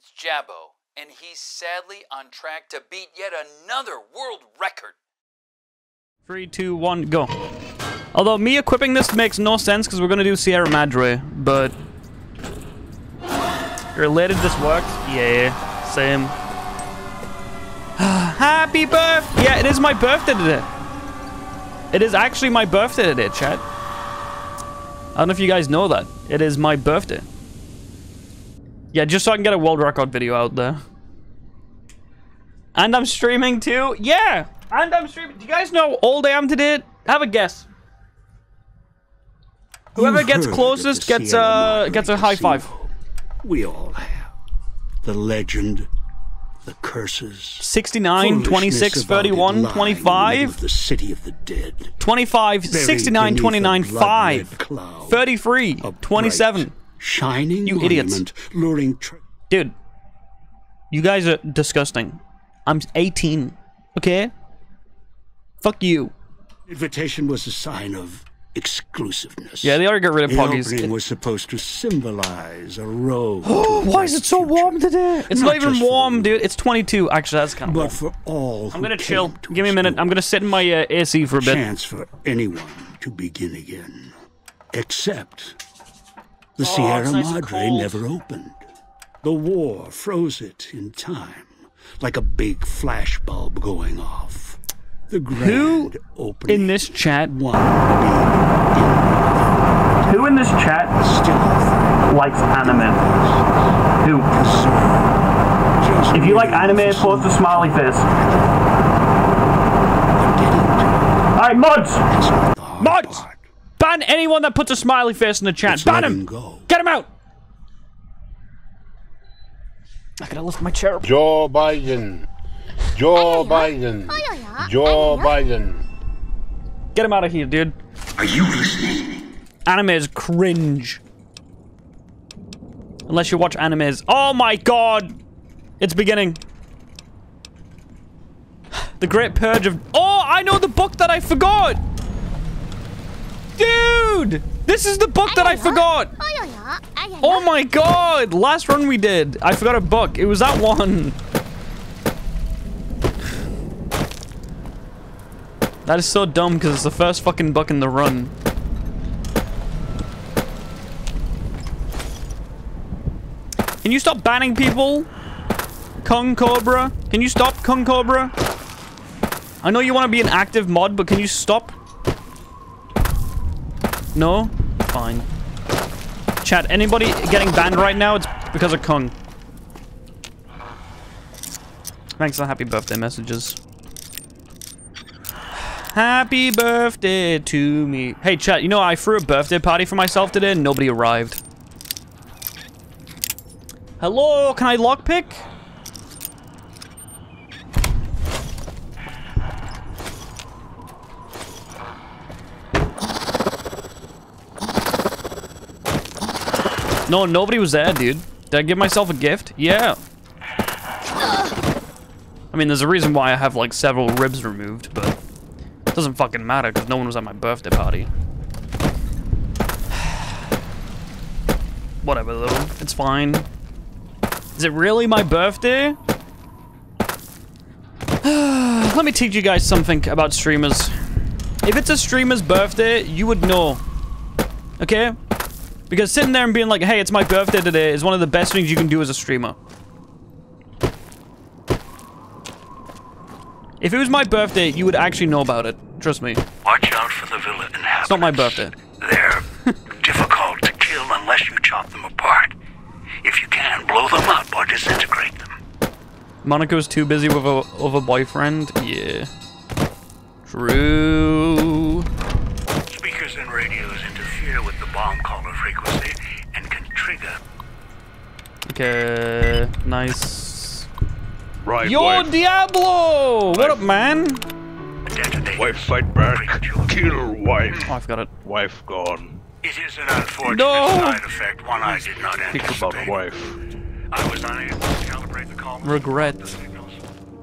It's Jabo, and he's sadly on track to beat yet another world record. Three, two, one, go. Although me equipping this makes no sense because we're gonna do Sierra Madre, but related this works. Yeah, same. Happy birthday! Yeah, it is my birthday today. It is actually my birthday today, chat. I don't know if you guys know that. It is my birthday. Yeah, just so I can get a world record video out there. And I'm streaming too. Yeah, and I'm streaming. Do you guys know how old I am today? Have a guess. Whoever gets closest gets a gets a high five. We all have. The legend, the curses. 69, 26, foolishness 31, lying in the middle 25, the city of the dead. 25, 69, 29, 5, 33, 27. Shining You idiots. monument luring tre- Dude, you guys are disgusting. I'm 18, okay? Fuck you. invitation was a sign of exclusiveness. Yeah, they already got rid of the Poggies. opening was supposed to symbolize a road. to Why is it so future. warm today? It's not, Not even warm, you, dude. It's 22. Actually, that's kind of warm. But for all I'm gonna chill. Give me a minute. I'm gonna sit in my uh, AC for a bit. chance for anyone to begin again. Except the Oh, Sierra Madre cold. never opened. The war froze it in time, like a big flash bulb going off. The grand opening. In this chat, one who in this chat still likes anime? Who? If you like anime, post a smiley face. Alright, mods! That's not the hard Mods! Part. Ban anyone that puts a smiley face in the chat. Let's Ban him! him go. Get him out! I gotta lift my chair up. Joe Biden. Joe Biden. Joe Biden. Get him out of here, dude. Are you listening? Anime is cringe. Unless you watch animes. Oh my god! It's beginning. The Great Purge of. Oh, I know the book that I forgot! Dude! This is the book that I forgot! Oh my god! Last run we did. I forgot a book. It was that one. That is so dumb because it's the first fucking book in the run. Can you stop banning people? Kung Cobra? Can you stop Kung Cobra? I know you want to be an active mod, but can you stop? No? Fine. Chat, anybody getting banned right now, it's because of Kung. Thanks for happy birthday messages. Happy birthday to me. Hey, chat, you know, I threw a birthday party for myself today and nobody arrived. Hello, can I lockpick? No, nobody was there, dude. Did I give myself a gift? Yeah. I mean, there's a reason why I have, like, several ribs removed, but... It doesn't fucking matter, because no one was at my birthday party. Whatever, though. It's fine. Is it really my birthday? Let me teach you guys something about streamers. If it's a streamer's birthday, you would know. Okay? Because sitting there and being like, hey, it's my birthday today is one of the best things you can do as a streamer. If it was my birthday, you would actually know about it. Trust me. Watch out for the villa inhabitants. It's not my birthday. They're difficult to kill unless you chop them apart. If you can, blow them up or disintegrate them. Monica's too busy with a, with a boyfriend? Yeah. True. Speakers and radios interfere with the bomb collar frequency and can trigger. Okay, nice. Right, Yo, wife. Diablo! What up, man? Detonate. Wife fight back. Kill wife. Oh, I forgot it. Wife gone. It is an unfortunate No. side effect, one I did not Think about wife. I was unable to calibrate the call. Regret. signals.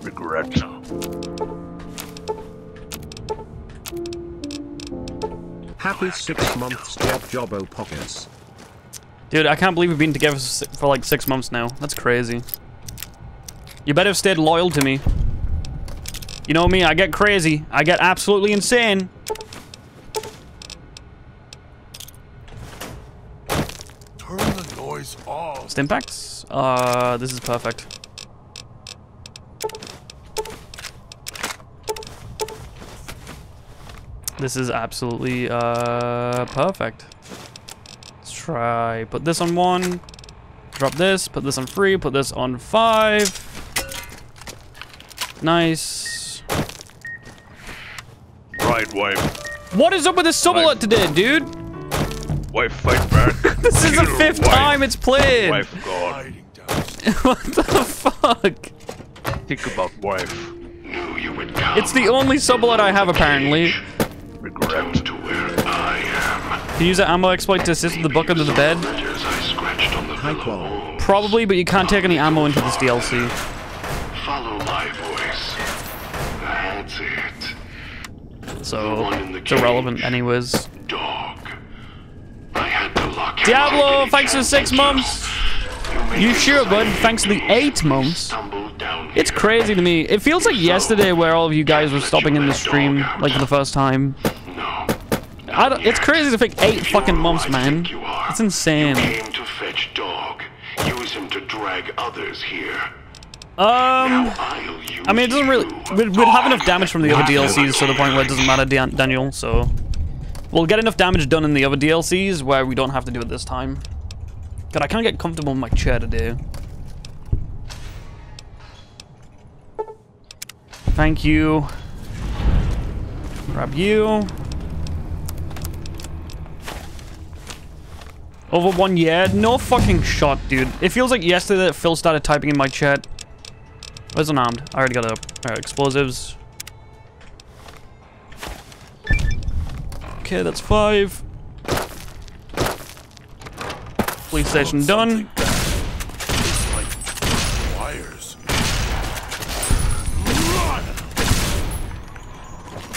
Regret. Happy six months job jobbo pockets. Dude, I can't believe we've been together for like six months now. That's crazy. You better have stayed loyal to me. You know me, I get crazy. I get absolutely insane. Turn the noise off. Stimpaks? Uh, this is perfect. This is absolutely, uh, perfect. Let's try, put this on one, drop this, put this on three, put this on five. Nice. Right, wife. What is up with this sublet today, dude? Wife, fight back. This is the fifth wife. time it's played. Wife gone. What the fuck? Think about wife. Knew you would come. It's the only sublet I have, apparently. Regret. to where I am. To use an ammo exploit to assist with the book under the bed? Letters I the. Probably, but you can't take any ammo into this DLC. Follow my voice. That's it. So, it's irrelevant anyways. Dog. I had to lock Diablo, thanks for chance six months. You sure, bud? Thanks for the eight months. It's crazy to me. It feels like yesterday where all of you guys were stopping in the stream, like for the first time. No. I don't, it's crazy to think eight fucking months, man. you are. It's insane. You came to fetch dog. Use him to drag others here. Um, I mean, it doesn't really. We'd, we'd have enough damage from the other DLCs to the point where it doesn't matter, Dan- Daniel. So we'll get enough damage done in the other DLCs where we don't have to do it this time. God, I can't get comfortable in my chair today. Thank you. Grab you. Over one year? No fucking shot, dude. It feels like yesterday that Phil started typing in my chat. Where's unarmed? I already got a alright, explosives. Okay, that's five. Police station done. It's like wires.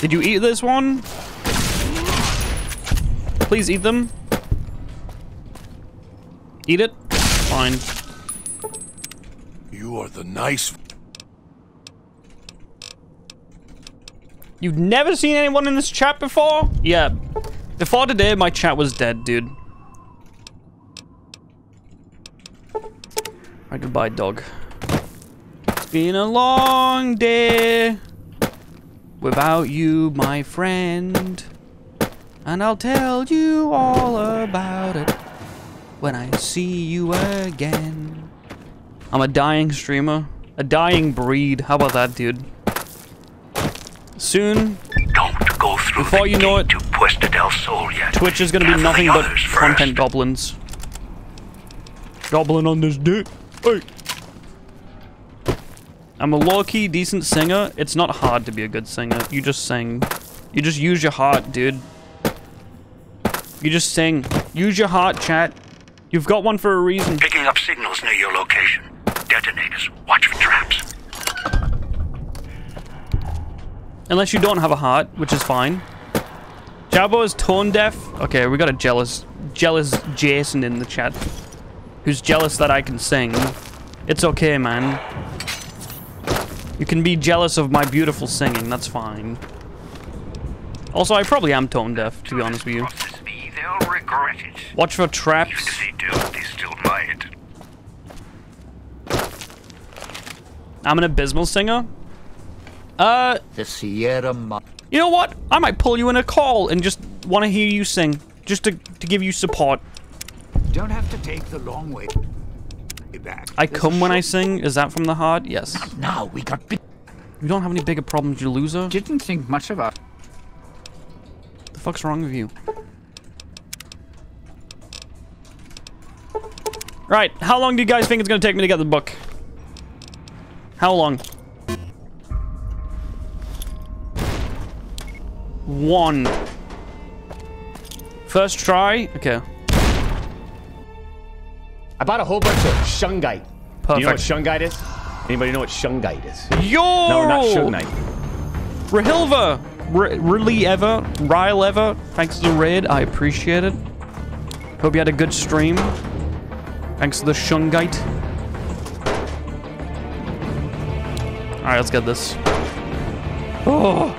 Did you eat this one? Please eat them. Eat it. Fine. You are the nice. You've never seen anyone in this chat before? Yeah. Before today, my chat was dead, dude. Alright, goodbye, dog. It's been a long day without you, my friend. And I'll tell you all about it when I see you again. I'm a dying streamer. A dying breed. How about that, dude? Soon, Don't go through Before the you know gate to Puesta del Sol yet. Twitch is gonna be nothing but others first. content goblins. Goblin on this dick. Hey. I'm a low-key decent singer. It's not hard to be a good singer. You just sing. You just use your heart, dude. You just sing. Use your heart, chat. You've got one for a reason. Picking up signals near your location. Detonators. Watch for traps. Unless you don't have a heart, which is fine. Jabo is tone deaf. Okay, we got a jealous, jealous Jason in the chat. Who's jealous that I can sing. It's okay, man. You can be jealous of my beautiful singing, that's fine. Also, I probably am tone deaf, to be honest with you. Process me, they'll regret it. Watch for Even traps. if they don't, they still might. I'm an abysmal singer. Uh, The Sierra Ma- you know what? I might pull you in a call and just want to hear you sing. Just to, to give you support. Don't have to take the long way back. I There's come when I sing. Is that from the heart? Yes. Now we got big. You don't have any bigger problems, you loser. Didn't think much of our. the fuck's wrong with you? Right, how long do you guys think it's gonna take me to get the book? How long? One. First try? Okay. I bought a whole bunch of shungite. Perfect. Do you know what shungite is? Anybody know what shungite is? Yo! No, not shungite. Rahilva! Really ever? Ryle ever? Thanks for the raid. I appreciate it. Hope you had a good stream. Thanks to the Shungite. Alright, let's get this. Oh!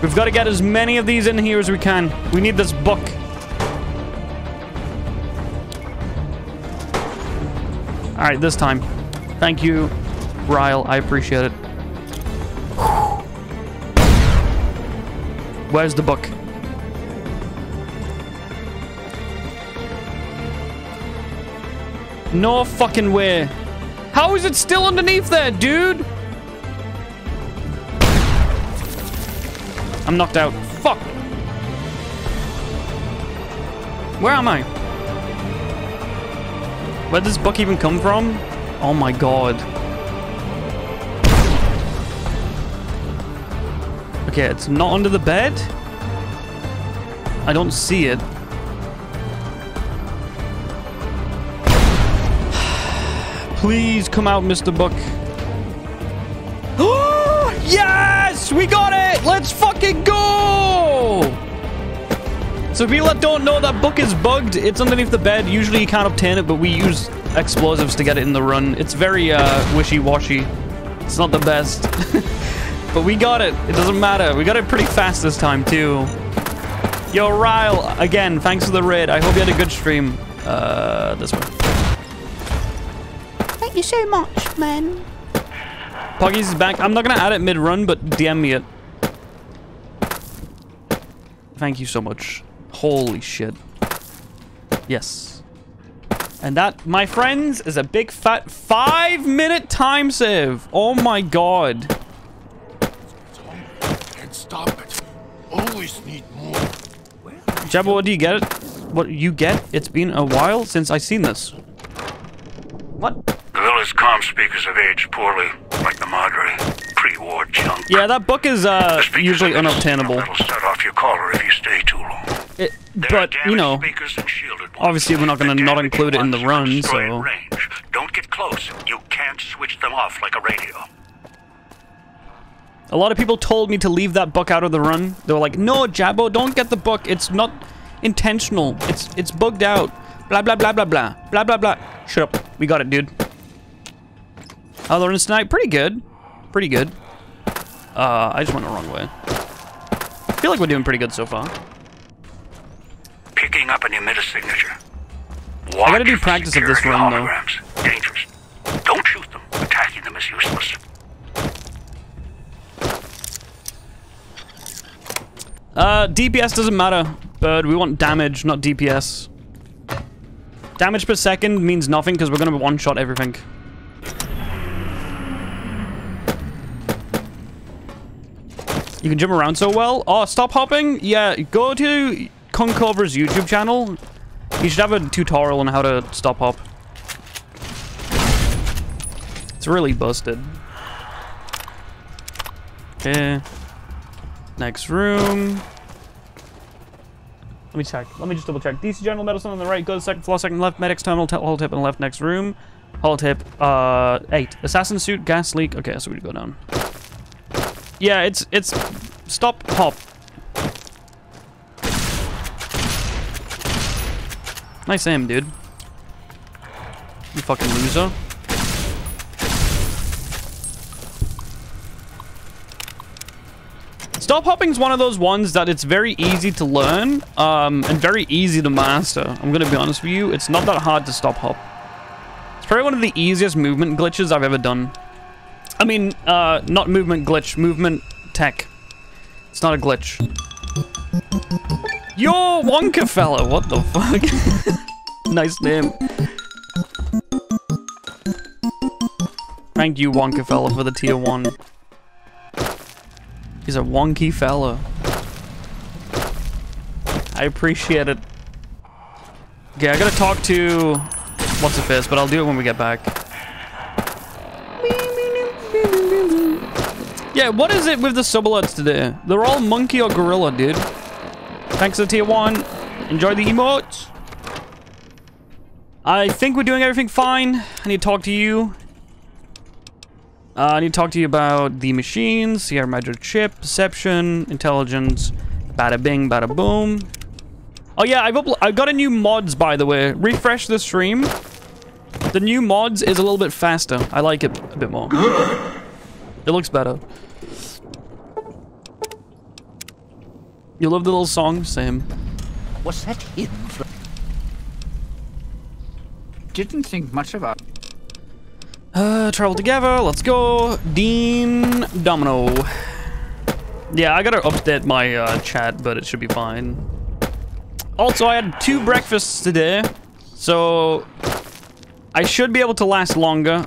We've got to get as many of these in here as we can. We need this book. Alright, this time. Thank you, Ryle. I appreciate it. Where's the book? No fucking way. How is it still underneath there, dude? I'm knocked out. Fuck. Where am I? Where does Buck even come from? Oh my god. Okay, it's not under the bed. I don't see it. Please come out, Mr. Book. yes! We got it! Let's fucking go! So people that don't know, that book is bugged. It's underneath the bed. Usually you can't obtain it, but we use explosives to get it in the run. It's very uh, wishy-washy. It's not the best. but we got it. It doesn't matter. We got it pretty fast this time, too. Yo, Ryle, again, thanks for the raid. I hope you had a good stream. Uh, this way. Thank you so much, man. Poggies is back. I'm not going to add it mid-run, but DM me it. Thank you so much. Holy shit. Yes. And that, my friends, is a big fat five-minute time save. Oh my god. Can't stop it. Always need more. Jabba, what do you get? What you get? It's been a while since I seen this. What? The village comm speakers have aged poorly, like the Madre. Pre-war junk. Yeah, that book is uh usually unobtainable. That'll set off your collar if you stay too long. It, but you know, Speakers and shielded ones. obviously we're not going to not include it in the run, so range. Don't get close. You can't switch them off like a radio. a lot of people told me to leave that book out of the run. They were like, "No, Jabo, don't get the book. It's not intentional. It's it's bugged out." Blah blah blah blah blah blah blah blah. Shut up. We got it, dude. The runs tonight? Pretty good. Pretty good. Uh, I just went the wrong way. I feel like we're doing pretty good so far. Picking up an emitter signature. I gotta do practice of this run, though. Dangerous. Don't shoot them. Attacking them is useless. Uh, DPS doesn't matter, Bird. We want damage, not DPS. Damage per second means nothing because we're going to one-shot everything. You can jump around so well. Oh, stop hopping? Yeah, go to Concover's YouTube channel. He should have a tutorial on how to stop hop. It's really busted. Okay. Next room. Let me check. Let me just double check. DC General Medicine on the right. Go to second floor, second left. Medics terminal. Holotape on the left. Next room. Holotape. Uh, eight. Assassin suit. Gas leak. Okay, so we go down. Yeah, it's it's. Stop. Hop. Nice aim, dude. You fucking loser. Stop hopping is one of those ones that it's very easy to learn um, and very easy to master. I'm going to be honest with you. It's not that hard to stop hop. It's probably one of the easiest movement glitches I've ever done. I mean, uh, not movement glitch, movement tech. It's not a glitch. Yo, Wonka fella, what the fuck? nice name. Thank you, Wonka fella, for the tier one. He's a wonky fella. I appreciate it. Okay, I gotta talk to what's it face, but I'll do it when we get back. Yeah, what is it with the sub alerts today? They're all monkey or gorilla, dude. Thanks to tier one. Enjoy the emotes. I think we're doing everything fine. I need to talk to you. Uh, I need to talk to you about the machines, Sierra Madre chip, perception, intelligence, bada bing, bada boom. Oh yeah, I've I got a new mods by the way. Refresh the stream. The new mods is a little bit faster. I like it a bit more. It looks better. You love the little song? Same. Was that him? Didn't think much about. Uh, travel together. Let's go. Dean Domino. Yeah, I gotta update my uh, chat, but it should be fine. Also, I had two breakfasts today, so I should be able to last longer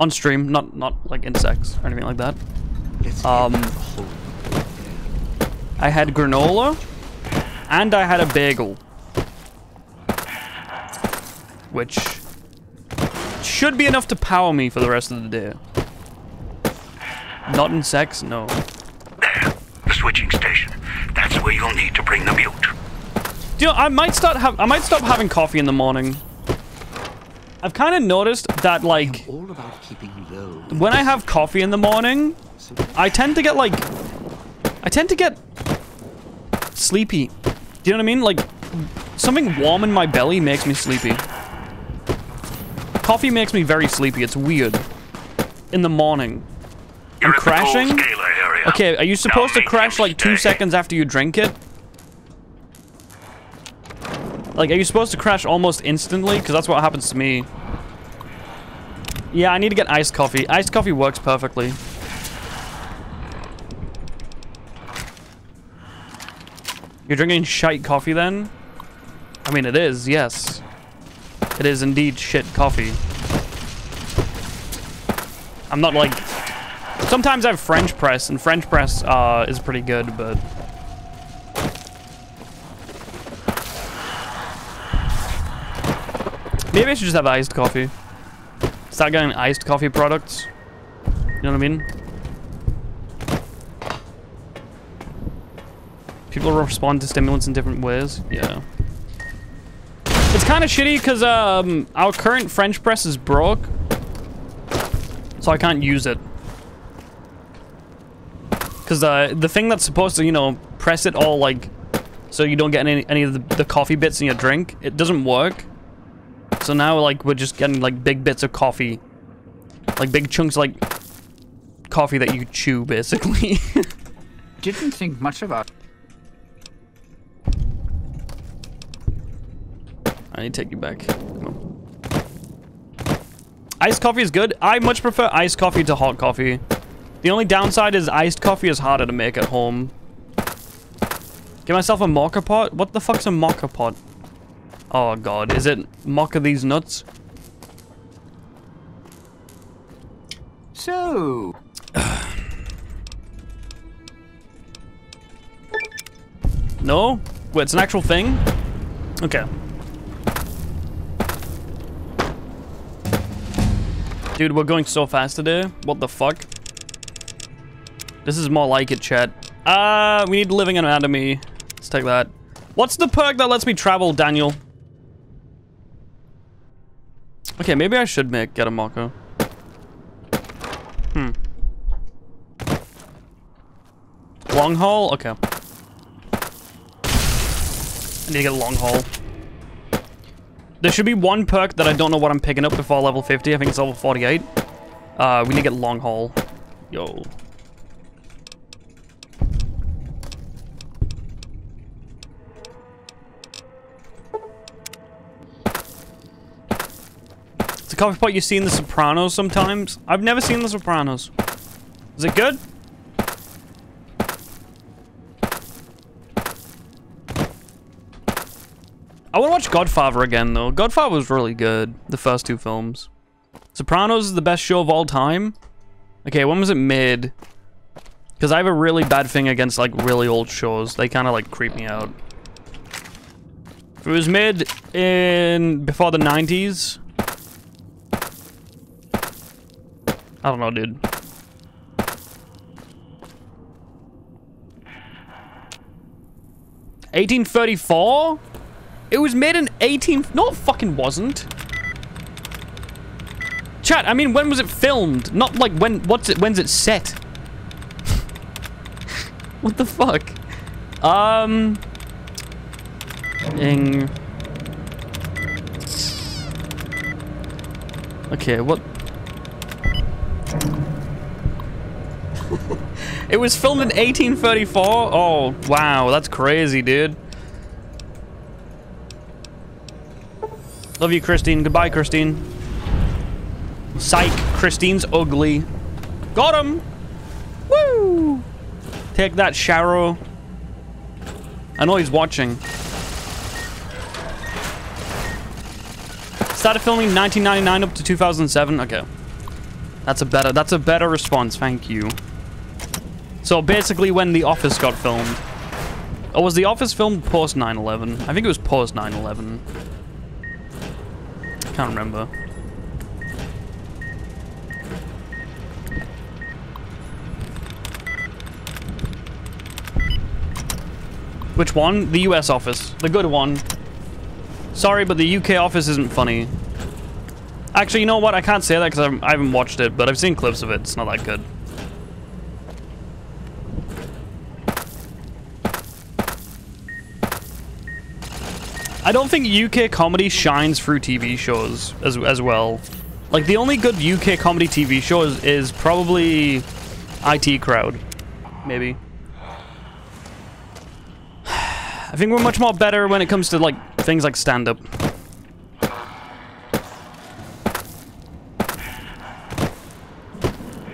on stream. Not not like insects or anything like that. Um, I had granola, and I had a bagel, which should be enough to power me for the rest of the day. Not insects, no. The switching station. That's where you'll need to bring the mute. Do you know, I might start have I might stop having coffee in the morning. I've kind of noticed that like All about keeping low. when I have coffee in the morning, I tend to get like I tend to get sleepy. Do you know what I mean? Like something warm in my belly makes me sleepy. Coffee makes me very sleepy. It's weird. In the morning. I'm crashing. Okay, are you supposed to crash like two seconds after you drink it? Like, are you supposed to crash almost instantly? Because that's what happens to me. Yeah, I need to get iced coffee. Iced coffee works perfectly. You're drinking shite coffee then? I mean, it is, yes. It is indeed shit coffee. I'm not like... Sometimes I have French press, and French press uh, is pretty good, but... Maybe I should just have iced coffee. Start getting iced coffee products. You know what I mean? People respond to stimulants in different ways. Yeah. It's kind of shitty because um, our current French press is broke. So I can't use it. Because uh, the thing that's supposed to, you know, press it all, like, so you don't get any, any of the, the coffee bits in your drink, it doesn't work. So now, like, we're just getting, like, big bits of coffee. Like, big chunks, like, coffee that you chew, basically. Didn't think much about. I need to take you back. Come on. Iced coffee is good. I much prefer iced coffee to hot coffee. The only downside is iced coffee is harder to make at home. Get myself a moka pot? What the fuck's a moka pot? Oh god, is it mock of these nuts? So. No? Wait, it's an actual thing? Okay. Dude, we're going so fast today. What the fuck? This is more like it, chat. Uh, we need living anatomy. Let's take that. What's the perk that lets me travel, Daniel? Okay, maybe I should make get a Mako. Hmm. Long haul? Okay. I need to get a long haul. There should be one perk that I don't know what I'm picking up before level 50. I think it's level 48. Uh, we need to get long haul. Yo. A coffee pot you see in The Sopranos sometimes. I've never seen The Sopranos. Is it good? I want to watch Godfather again, though. Godfather was really good, the first two films. Sopranos is the best show of all time. Okay, when was it made? Because I have a really bad thing against, like, really old shows. They kind of, like, creep me out. If it was made in... before the 90s... I don't know, dude. Eighteen thirty-four? It was made in 18... No, it fucking wasn't. Chat, I mean, when was it filmed? Not like when... What's it... When's it set? what the fuck? Um... Ing. Okay, what? It was filmed in 1834? Oh, wow, that's crazy, dude. Love you, Christine. Goodbye, Christine. Psych. Christine's ugly. Got him! Woo! Take that, Sharrow. I know he's watching. Started filming 1999 up to 2007. Okay. That's a better that's a better response. Thank you. So basically when The Office got filmed. Or was The Office filmed post 9/11? I think it was post 9/11. Can't remember. Which one? The US office. The good one. Sorry, but the UK office isn't funny. Actually, you know what? I can't say that because I haven't watched it, but I've seen clips of it. It's not that good. I don't think UK comedy shines through TV shows as, as well. Like, the only good UK comedy TV show is, is probably IT Crowd. Maybe. I think we're much more better when it comes to, like, things like stand-up.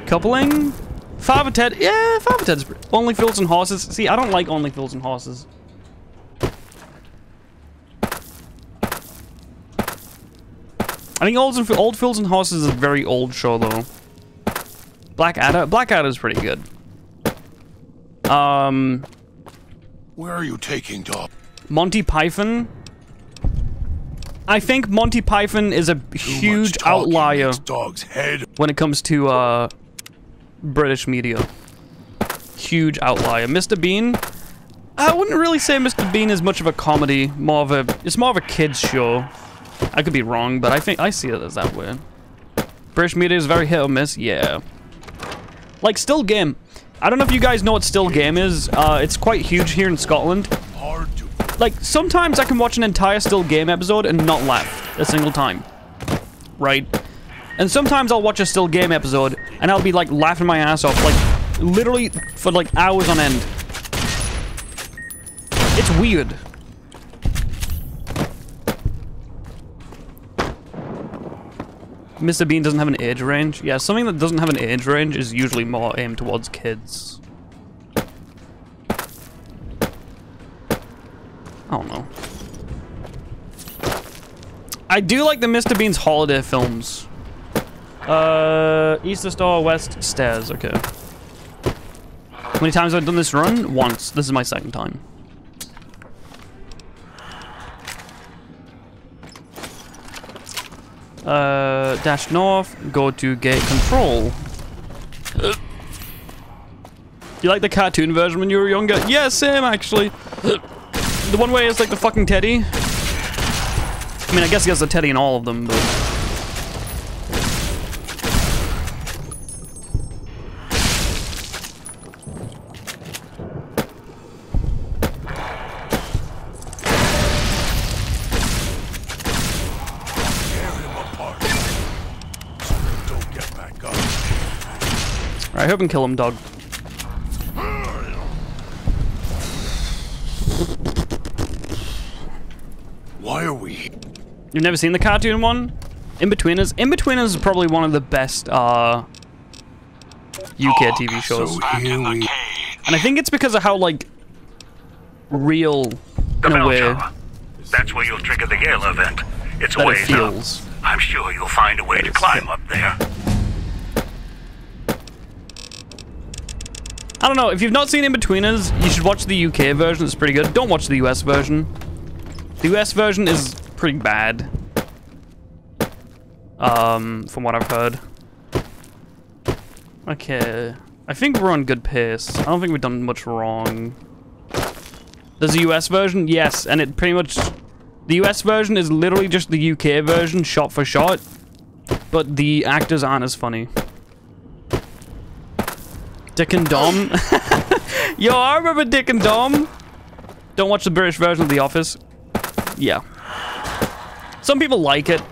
Coupling? Father Ted? Yeah, five Father Ted's... Only Fools and Horses. See, I don't like Only Fools and Horses. I think Old, old Fools and Horses is a very old show, though. Blackadder? Blackadder's pretty good. Um... Where are you taking Dog? Monty Python? I think Monty Python is a huge outlier dog's head. when it comes to uh, British media. Huge outlier. Mr. Bean? I wouldn't really say Mr. Bean is much of a comedy. More of a... It's more of a kid's show. I could be wrong, but I think I see it as that way. British media is very hit or miss. Yeah. Like, Still Game. I don't know if you guys know what Still Game is. Uh, it's quite huge here in Scotland. Like, sometimes I can watch an entire Still Game episode and not laugh a single time. Right? And sometimes I'll watch a Still Game episode and I'll be, like, laughing my ass off. Like, literally for, like, hours on end. It's weird. Mr. Bean doesn't have an age range. Yeah, something that doesn't have an age range is usually more aimed towards kids. I don't know. I do like the Mr. Bean's holiday films. Uh, Easter Star, West Stairs. Okay. How many times have I done this run? Once. This is my second time. Uh, dash north, go to gate control. You like the cartoon version when you were younger? Yeah, same actually. The one where it's like the fucking teddy. I mean, I guess he has the teddy in all of them, but... I and kill him, dog. Why are we? You've never seen the cartoon one? In-Betweeners? In-Betweeners is probably one of the best, uh... UK TV shows. So here we. And I think it's because of how, like... Real, The in a bell way, tower. That's where you'll trigger the gala event. It's a that it ways up. I'm sure you'll find a way to climb up there. I don't know, if you've not seen In-Betweeners, you should watch the UK version, it's pretty good. Don't watch the US version. The US version is pretty bad. Um, from what I've heard. Okay. I think we're on good pace. I don't think we've done much wrong. There's a US version? Yes, and it pretty much... The US version is literally just the UK version, shot for shot. But the actors aren't as funny. Dick and Dom. Yo, I remember Dick and Dom. Don't watch the British version of The Office. yeah. Some people like it.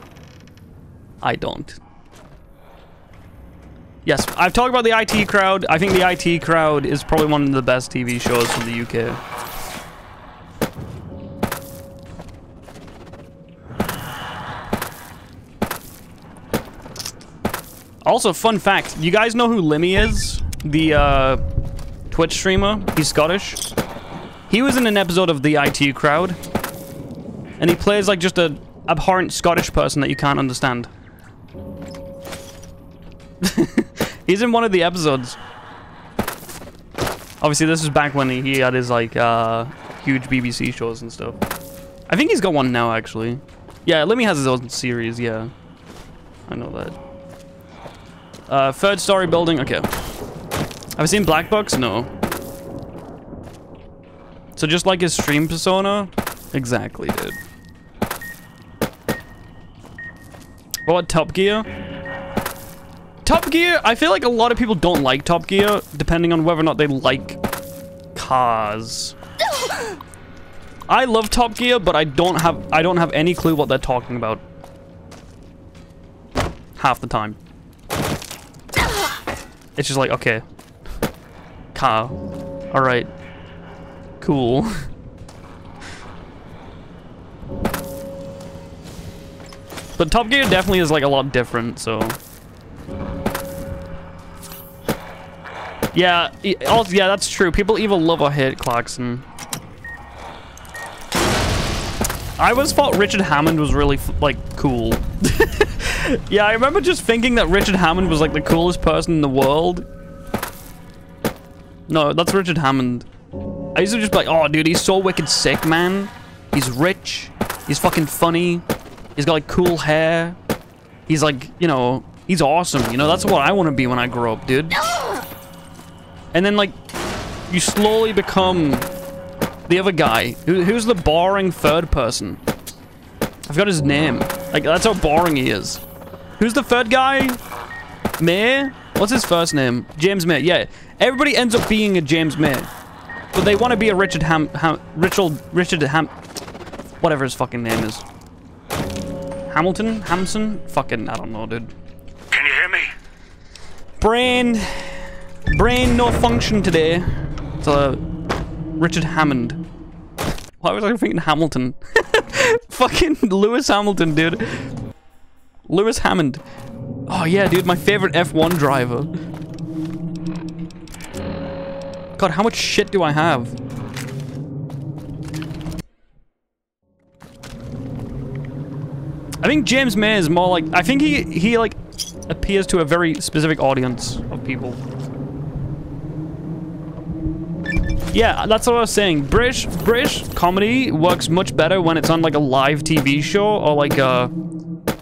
I don't. Yes, I've talked about the IT crowd. I think the IT crowd is probably one of the best TV shows from the UK. Also, fun fact, you guys know who Limmy is? The uh, Twitch streamer? He's Scottish. He was in an episode of the IT crowd. And he plays like just a abhorrent Scottish person that you can't understand. He's in one of the episodes. Obviously, this is back when he had his like uh, huge BBC shows and stuff. I think he's got one now, actually. Yeah, Limmy has his own series. Yeah, I know that. Uh, third story building. Okay. Have I seen Black Books? No. So just like his stream persona? Exactly, dude. What, Top Gear? Top Gear, I feel like a lot of people don't like Top Gear, depending on whether or not they like cars. I love Top Gear, but I don't have I don't have any clue what they're talking about. Half the time. It's just like, okay. Alright. Cool. but Top Gear definitely is like a lot different, so... Yeah, yeah, that's true. People either love or hate Clarkson. I always thought Richard Hammond was really, like, cool. yeah, I remember just thinking that Richard Hammond was, like, the coolest person in the world. No, that's Richard Hammond. I used to just be like, oh, dude, he's so wicked sick, man. He's rich. He's fucking funny. He's got, like, cool hair. He's, like, you know, he's awesome. You know, that's what I want to be when I grow up, dude. And then, like, you slowly become the other guy. Who, who's the boring third person? I forgot his name. Like, that's how boring he is. Who's the third guy? May? What's his first name? James May. Yeah. Everybody ends up being a James May. But they want to be a Richard Ham... Ham Richard... Richard Ham... Whatever his fucking name is. Hamilton? Hamson? Fucking... I don't know, dude. Can you hear me? Brain... Brain no function today. It's a Richard Hammond. Why was I thinking Hamilton? Fucking Lewis Hamilton, dude. Lewis Hammond. Oh yeah, dude, my favorite F1 driver. God, how much shit do I have? I think James May is more like I think he he like appears to a very specific audience of people. Yeah, that's what I was saying. British British comedy works much better when it's on like a live TV show or like a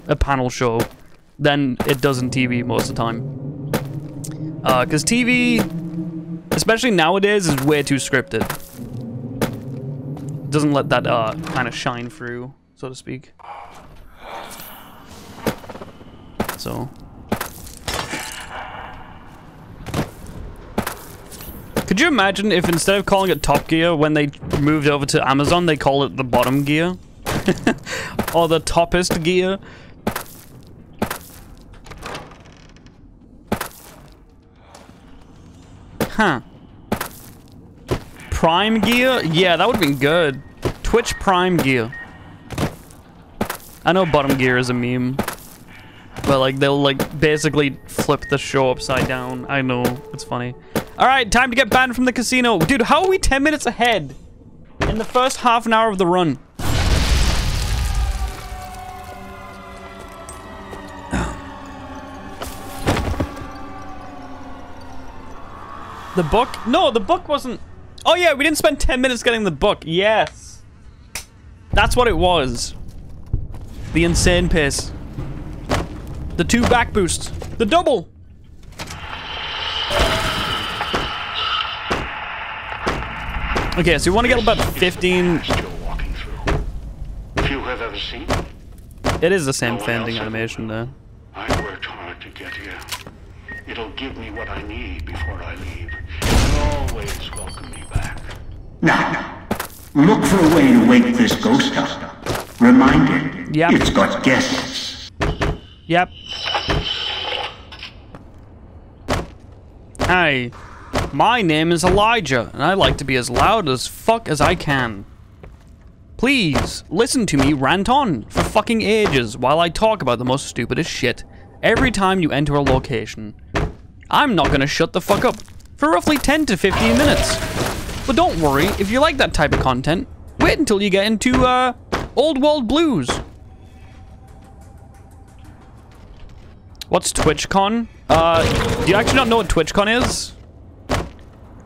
a panel show than it does in TV most of the time. Uh because TV, especially nowadays, is way too scripted. Doesn't let that uh, kind of shine through, so to speak. So. Could you imagine if instead of calling it Top Gear, when they moved over to Amazon, they call it the bottom gear? or the toppest gear? Huh. Prime gear? Yeah, that would have been good. Twitch Prime gear. I know bottom gear is a meme. But like they'll like basically flip the show upside down. I know, it's funny. Alright, time to get banned from the casino. Dude, how are we 10 minutes ahead? In the first half an hour of the run. The book? No, the book wasn't... Oh yeah, we didn't spend 10 minutes getting the book. Yes. That's what it was. The insane pace. The two back boosts. The double. Okay, so we want to get about 15... Few have ever seen. It is the same fending animation there. I worked hard to get here. It'll give me what I need before I leave. You'll always welcome me back. Now, look for a way to wake this ghost up. Remind it. Yep. It's got guests. Yep. Hey, my name is Elijah, and I like to be as loud as fuck as I can. Please, listen to me rant on for fucking ages while I talk about the most stupidest shit every time you enter a location. I'm not gonna shut the fuck up for roughly 10 to 15 minutes. But don't worry, if you like that type of content, wait until you get into, uh, Old World Blues. What's TwitchCon? Uh, do you actually not know what TwitchCon is?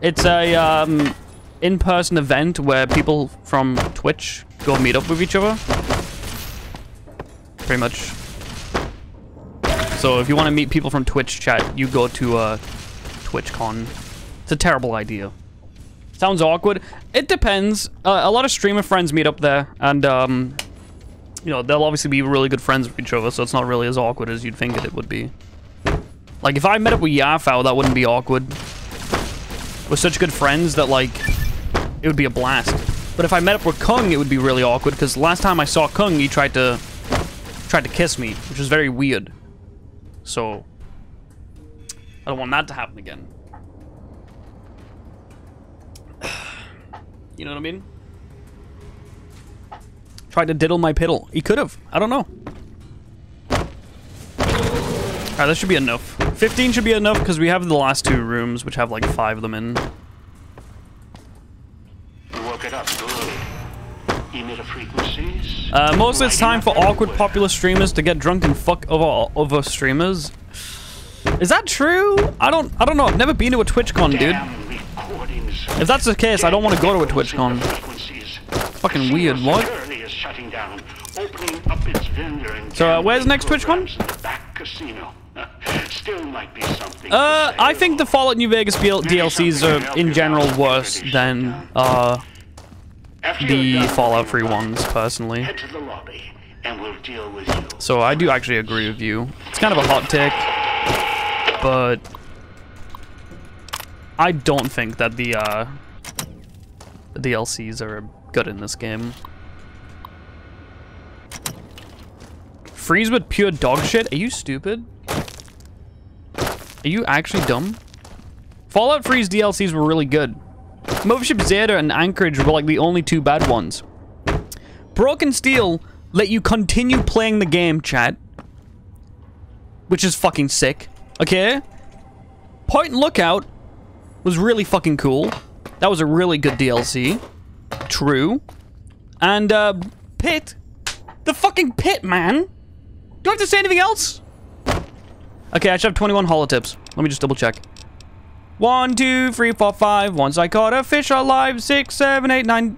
It's a, um, in-person event where people from Twitch go meet up with each other. Pretty much. So if you want to meet people from Twitch chat, you go to, uh, TwitchCon. It's a terrible idea. Sounds awkward. It depends. Uh, a lot of streamer friends meet up there, and, um, you know, they'll obviously be really good friends with each other, so it's not really as awkward as you'd think it would be. Like, if I met up with Yafao, that wouldn't be awkward. We're such good friends that, like, it would be a blast. But if I met up with Kung, it would be really awkward, because last time I saw Kung, he tried to, tried to kiss me, which was very weird. So, I don't want that to happen again. You know what I mean? Tried to diddle my piddle. He could have. I don't know. Alright, that should be enough. 15 should be enough because we have the last two rooms, which have like five of them in. You woke it up good. Emitter frequencies. Uh, most of it's time for awkward popular streamers to get drunk and fuck over other streamers. Is that true? I don't I don't know. I've never been to a TwitchCon, dude. If that's the case, I don't want to go to a TwitchCon. Fucking weird. What? So, uh, where's the next TwitchCon? Uh, I think the Fallout New Vegas DLCs are in general worse than uh the Fallout 3 ones, personally. So I do actually agree with you. It's kind of a hot take, but I don't think that the uh, DLCs are good in this game. Freeze with pure dog shit? Are you stupid? Are you actually dumb? Fallout 3's DLCs were really good. Mothership Zeta and Anchorage were like the only two bad ones. Broken Steel let you continue playing the game, chat. Which is fucking sick. Okay? Point Lookout was really fucking cool. That was a really good DLC. True. And, uh, Pit. The fucking Pit, man. Do I have to say anything else? Okay, I should have 21 holotips. Let me just double check. One, two, three, four, five. Once I caught a fish alive. Six, seven, eight, nine,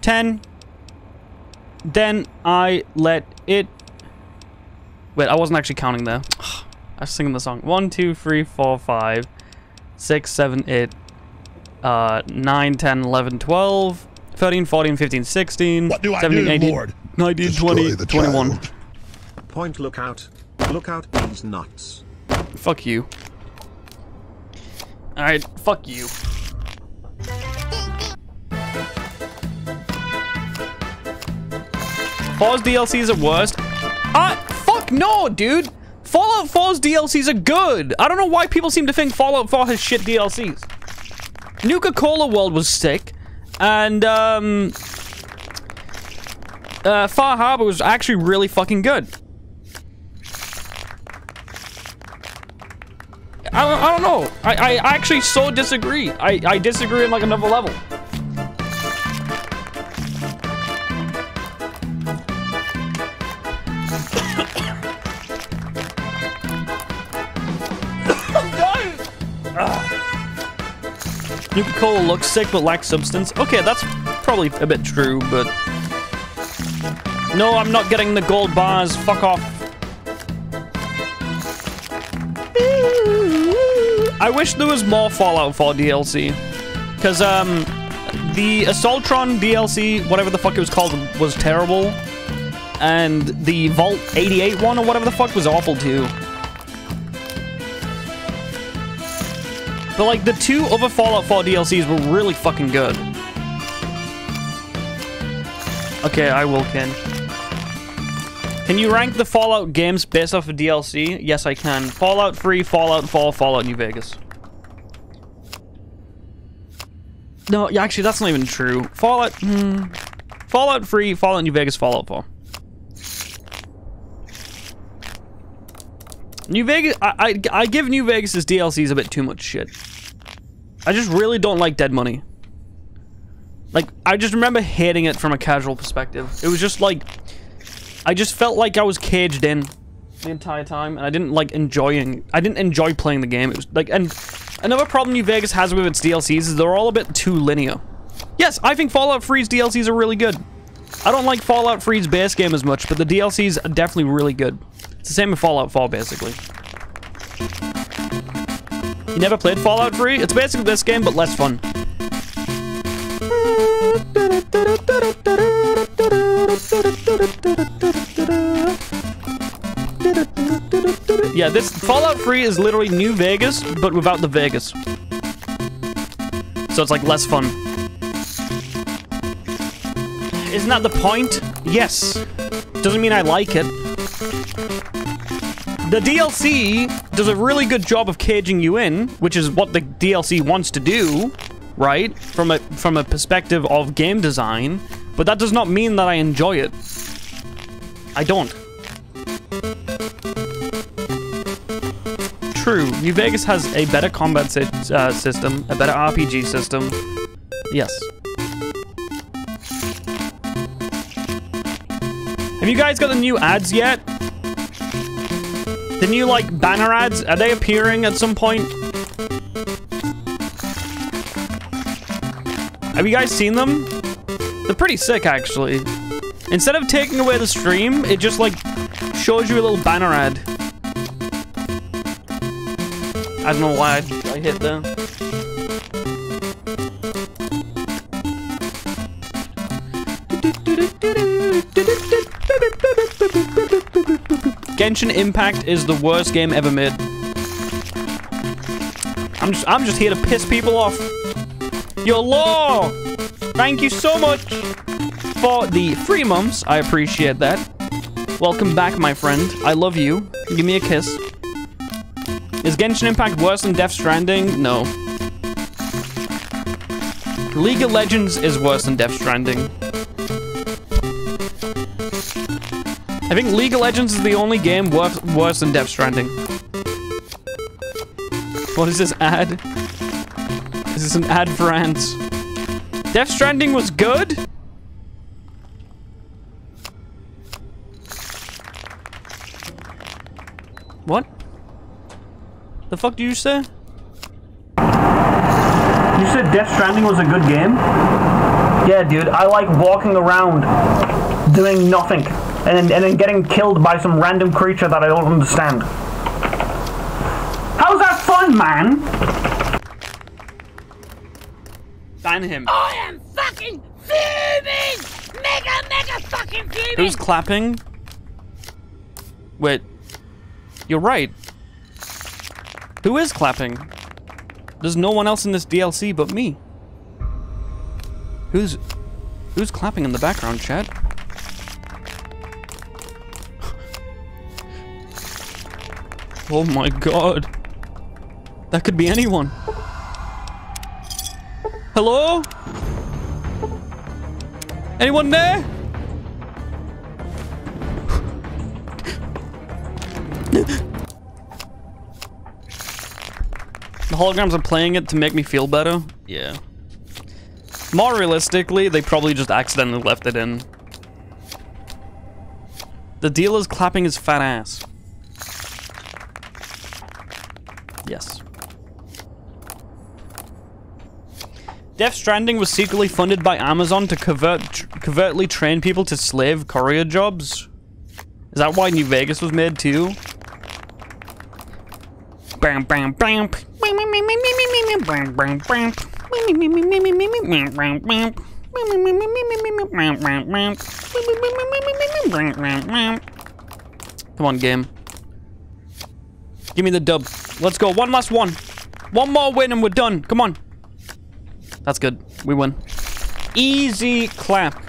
ten. Then I let it. Wait, I wasn't actually counting there. I was singing the song. One, two, three, four, five, six, seven, eight, uh, 9, 10, 11, 12, 13, 14, 15, 16, What do I 17, do, 18, Lord? 19, Destroy 20, 21. child. Point lookout. Lookout means nuts. Fuck you. Alright, fuck you. Fallout DLCs are worst. Uh, fuck no, dude. Fallout 4's DLCs are good. I don't know why people seem to think Fallout 4 has shit DLCs. Nuka-Cola World was sick. And, um... Uh, Far Harbor was actually really fucking good. I I don't know. I, I actually so disagree. I, I disagree on like another level. Nuka Cola looks sick but lacks substance. Okay, that's probably a bit true, but... No, I'm not getting the gold bars. Fuck off. I wish there was more Fallout 4 DLC. Because, um, the Assaultron DLC, whatever the fuck it was called, was terrible. And the Vault 88 one, or whatever the fuck, was awful too. But, like, the two other Fallout 4 DLCs were really fucking good. Okay, I will, Ken. Can you rank the Fallout games based off of DLC? Yes, I can. Fallout 3, Fallout 4, Fallout New Vegas. No, actually, that's not even true. Fallout... Hmm, Fallout 3, Fallout New Vegas, Fallout 4. New Vegas... I, I, I give New Vegas' DLCs a bit too much shit. I just really don't like Dead Money. Like, I just remember hating it from a casual perspective. It was just like... I just felt like I was caged in the entire time, and I didn't like enjoying... I didn't enjoy playing the game. It was like... And another problem New Vegas has with its DLCs is they're all a bit too linear. Yes, I think Fallout 3's DLCs are really good. I don't like Fallout 3's base game as much, but the DLCs are definitely really good. It's the same with Fallout 4, basically. You never played Fallout 3? It's basically this game, but less fun. Yeah, this Fallout 3 is literally New Vegas, but without the Vegas. So it's like less fun. Isn't that the point? Yes. Doesn't mean I like it. The DLC does a really good job of caging you in, which is what the DLC wants to do, right? From a from a perspective of game design, but that does not mean that I enjoy it. I don't. True, New Vegas has a better combat si uh, system, a better RPG system. Yes. Have you guys got the new ads yet? The new, like, banner ads, are they appearing at some point? Have you guys seen them? They're pretty sick, actually. Instead of taking away the stream, it just, like, shows you a little banner ad. I don't know why I hit that. Genshin Impact is the worst game ever made. I'm just I'm just here to piss people off. Yo law! Thank you so much for the free months. I appreciate that. Welcome back, my friend. I love you. Give me a kiss. Is Genshin Impact worse than Death Stranding? No. League of Legends is worse than Death Stranding. I think League of Legends is the only game worse, worse than Death Stranding. What is this ad? This is this an ad for ants? Death Stranding was good? What? The fuck do you say? You said Death Stranding was a good game? Yeah, dude, I like walking around doing nothing and then, and then getting killed by some random creature that I don't understand. How's that fun, man? Ban him. I am fucking fuming! Mega, mega fucking fuming! Who's clapping? Wait. You're right. Who is clapping? There's no one else in this DLC but me. Who's... Who's clapping in the background, chat? Oh my god. That could be anyone. Hello? Anyone there? The holograms are playing it to make me feel better? Yeah. More realistically, they probably just accidentally left it in. The dealer's clapping his fat ass. Yes. Death Stranding was secretly funded by Amazon to covert tr covertly train people to slave courier jobs. Is that why New Vegas was made too? Bam, bam, bam. Come on, game. Give me the dub. Let's go. One last one. One more win and we're done. Come on. That's good. We win. Easy clap.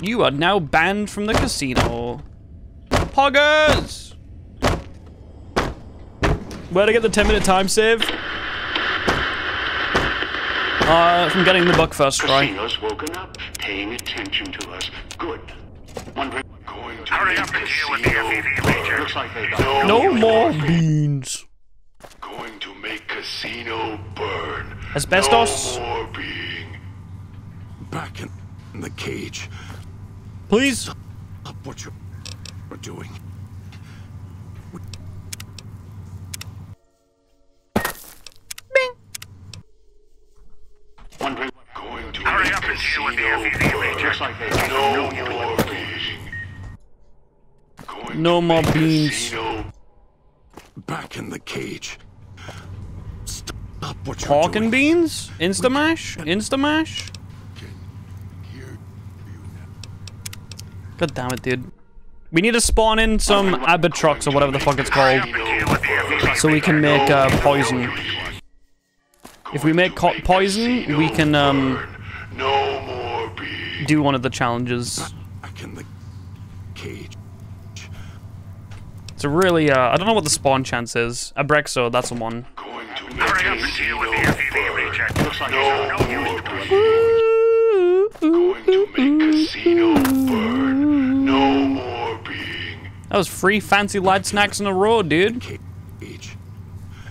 You are now banned from the casino. Poggers! Where to get the 10 minute time save? Uh, from getting the buck first try. Casino's woken up, paying attention to us. Good. Wondering going to Hurry up and deal with the FEV Major. Looks like they got No more beans. Going to make casino burn. Asbestos? No more being. Back in, in the cage. Please. Stop what you're, you're doing. Wondering Going to Hurry up and deal with the casino FEV. Major. Looks like they got No no more being. No more beans. Back in the cage. Stop what you're Pork doing. and beans? Instamash? Instamash? God damn it, dude. We need to spawn in some Abatrox or whatever the fuck it's called. So we can make uh, poison. If we make poison, we can um, No more being. do one of the challenges. Back in the cage. It's a really, uh, I don't know what the spawn chance is. Abraxo, that's the one. Going to make Hurry up and deal with the FEV Major. Looks like No no use. Going to make casino burn. No more being. That was free fancy lad snacks in a row, dude.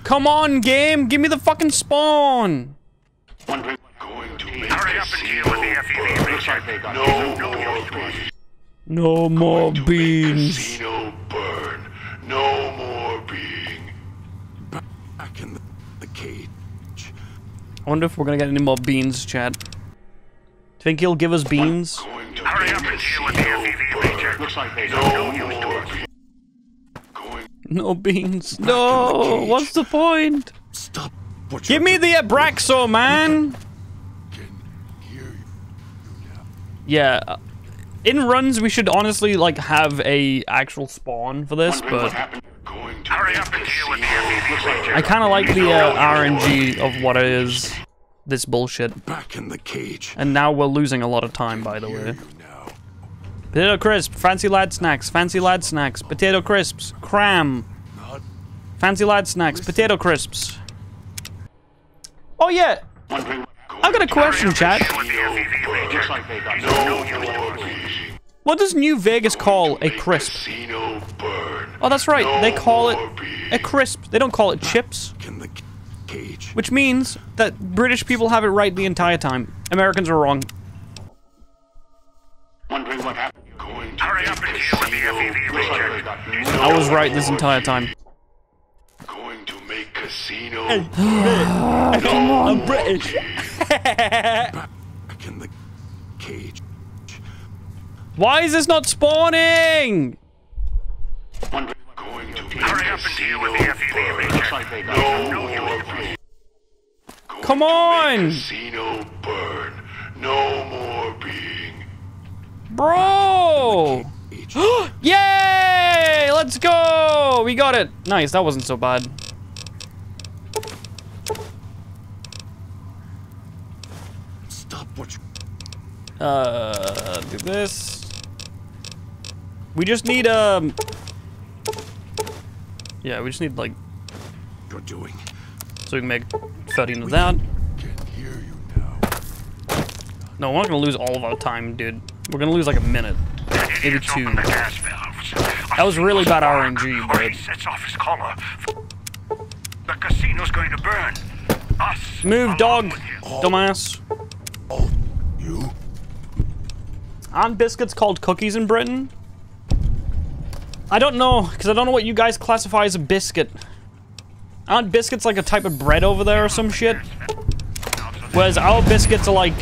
Come on, game! Give me the fucking spawn! Going to make Hurry up and deal with the FEV Major. Looks like they got No no more use to us. being. No more beans. Casino burn. No more being. Back in the, the cage. I wonder if we're gonna get any more beans, Chad. Think he'll give us beans? Hurry up and deal with the casino FEV. Major. Looks like they no use to us. Going. No beans. No! cage. What's the point? Stop. What Give me the Abraxo, man! Hear you. Yeah. In runs, we should honestly, like, have a actual spawn for this, but Going to Hurry make up and deal with the casino FEV Major. I kind of like the uh, RNG of what it is. This bullshit. Back in the cage. And now we're losing a lot of time, by the way. you. Potato crisp, fancy lad snacks, fancy lad snacks, potato crisps, cram, fancy lad snacks, potato crisps. Oh yeah, I've got a question, chat. What does New Vegas call a crisp? Oh, that's right. They call it more a crisp. They don't call it chips, Back the cage. which means that British people have it right the entire time. Americans are wrong. Wondering what happened. Hurry up and deal with the FEV burn. Major. I was right this entire time. Going to make casino I'm British. back in the cage. Why is this not spawning? Going to Hurry up and deal with the FEV Major. Looks like they got no use to us. Come on, Casino burn. No more being. bro. Cage. Yay! Let's go! We got it. Nice. That wasn't so bad. Stop what you. Uh, do this. We just need um. Yeah, we just need like You're doing. so we can make 13 of that. Can hear you now. No, we're not gonna lose all of our time, dude. We're gonna lose like a minute, maybe two. Open the gas valves. That was really bad RNG, but sets off his collar. The casino's going to burn. Us. move, dog, dumbass. Oh, you. Aren't biscuits called cookies in Britain? I don't know, because I don't know what you guys classify as a biscuit. Aren't biscuits like a type of bread over there or some shit? Whereas our biscuits are like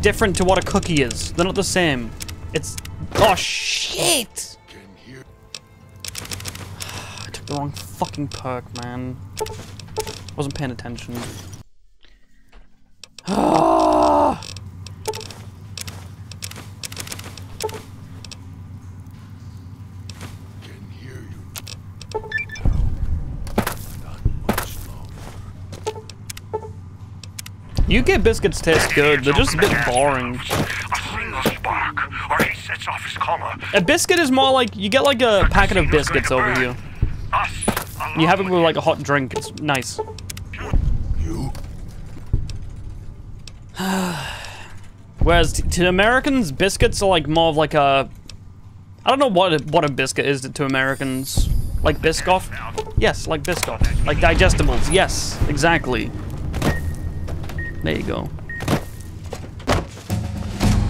different to what a cookie is. They're not the same. It's oh shit! I took the wrong fucking perk, man. Wasn't paying attention. Ah! Can hear you. Not much longer. UK biscuits taste good. They're just a bit boring. A single spot sets off his collar. A biscuit is more like you get like a packet of biscuits over here. You have it with like a hot drink. It's nice. You? Whereas to Americans, biscuits are like more of like a. I don't know what a, what a biscuit is to Americans. Like Biscoff? Yes, like Biscoff. Like digestibles. Yes, exactly. There you go.